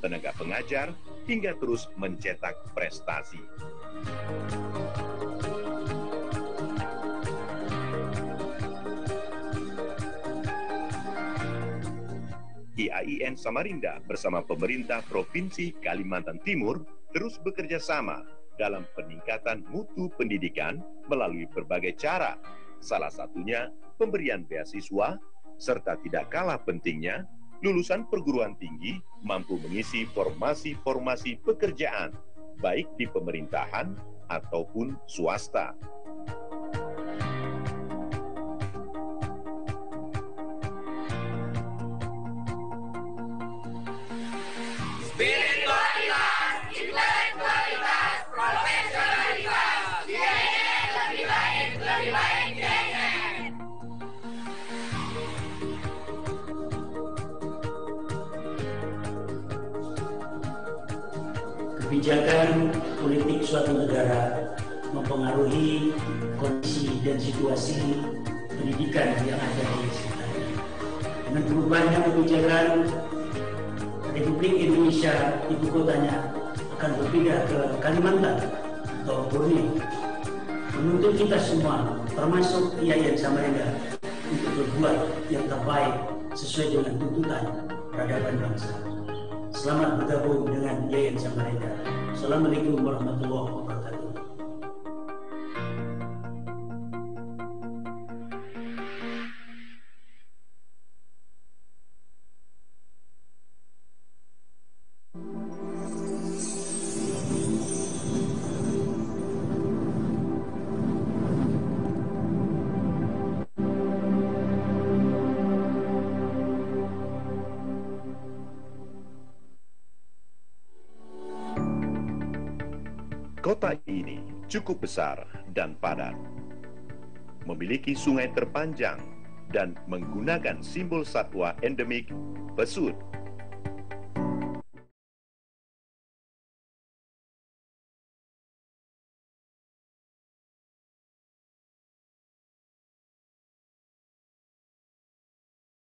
tenaga pengajar, hingga terus mencetak prestasi. IAIN Samarinda bersama pemerintah Provinsi Kalimantan Timur terus bekerja sama dalam peningkatan mutu pendidikan melalui berbagai cara. Salah satunya pemberian beasiswa, serta tidak kalah pentingnya, lulusan perguruan tinggi mampu mengisi formasi-formasi pekerjaan, baik di pemerintahan ataupun swasta. Dan situasi pendidikan yang ada di sekitarnya. Dengan berubahnya kebijakan Republik Indonesia ibu kotanya akan berpindah ke Kalimantan atau Borneo. Menuntut kita semua, termasuk Yayan Samarinda, untuk berbuat yang terbaik sesuai dengan tuntutan peradaban bangsa. Selamat bergabung dengan Yayan Samarinda. Assalamualaikum warahmatullahi wabarakatuh. Cukup besar dan padat. Memiliki sungai terpanjang dan menggunakan simbol satwa endemik pesut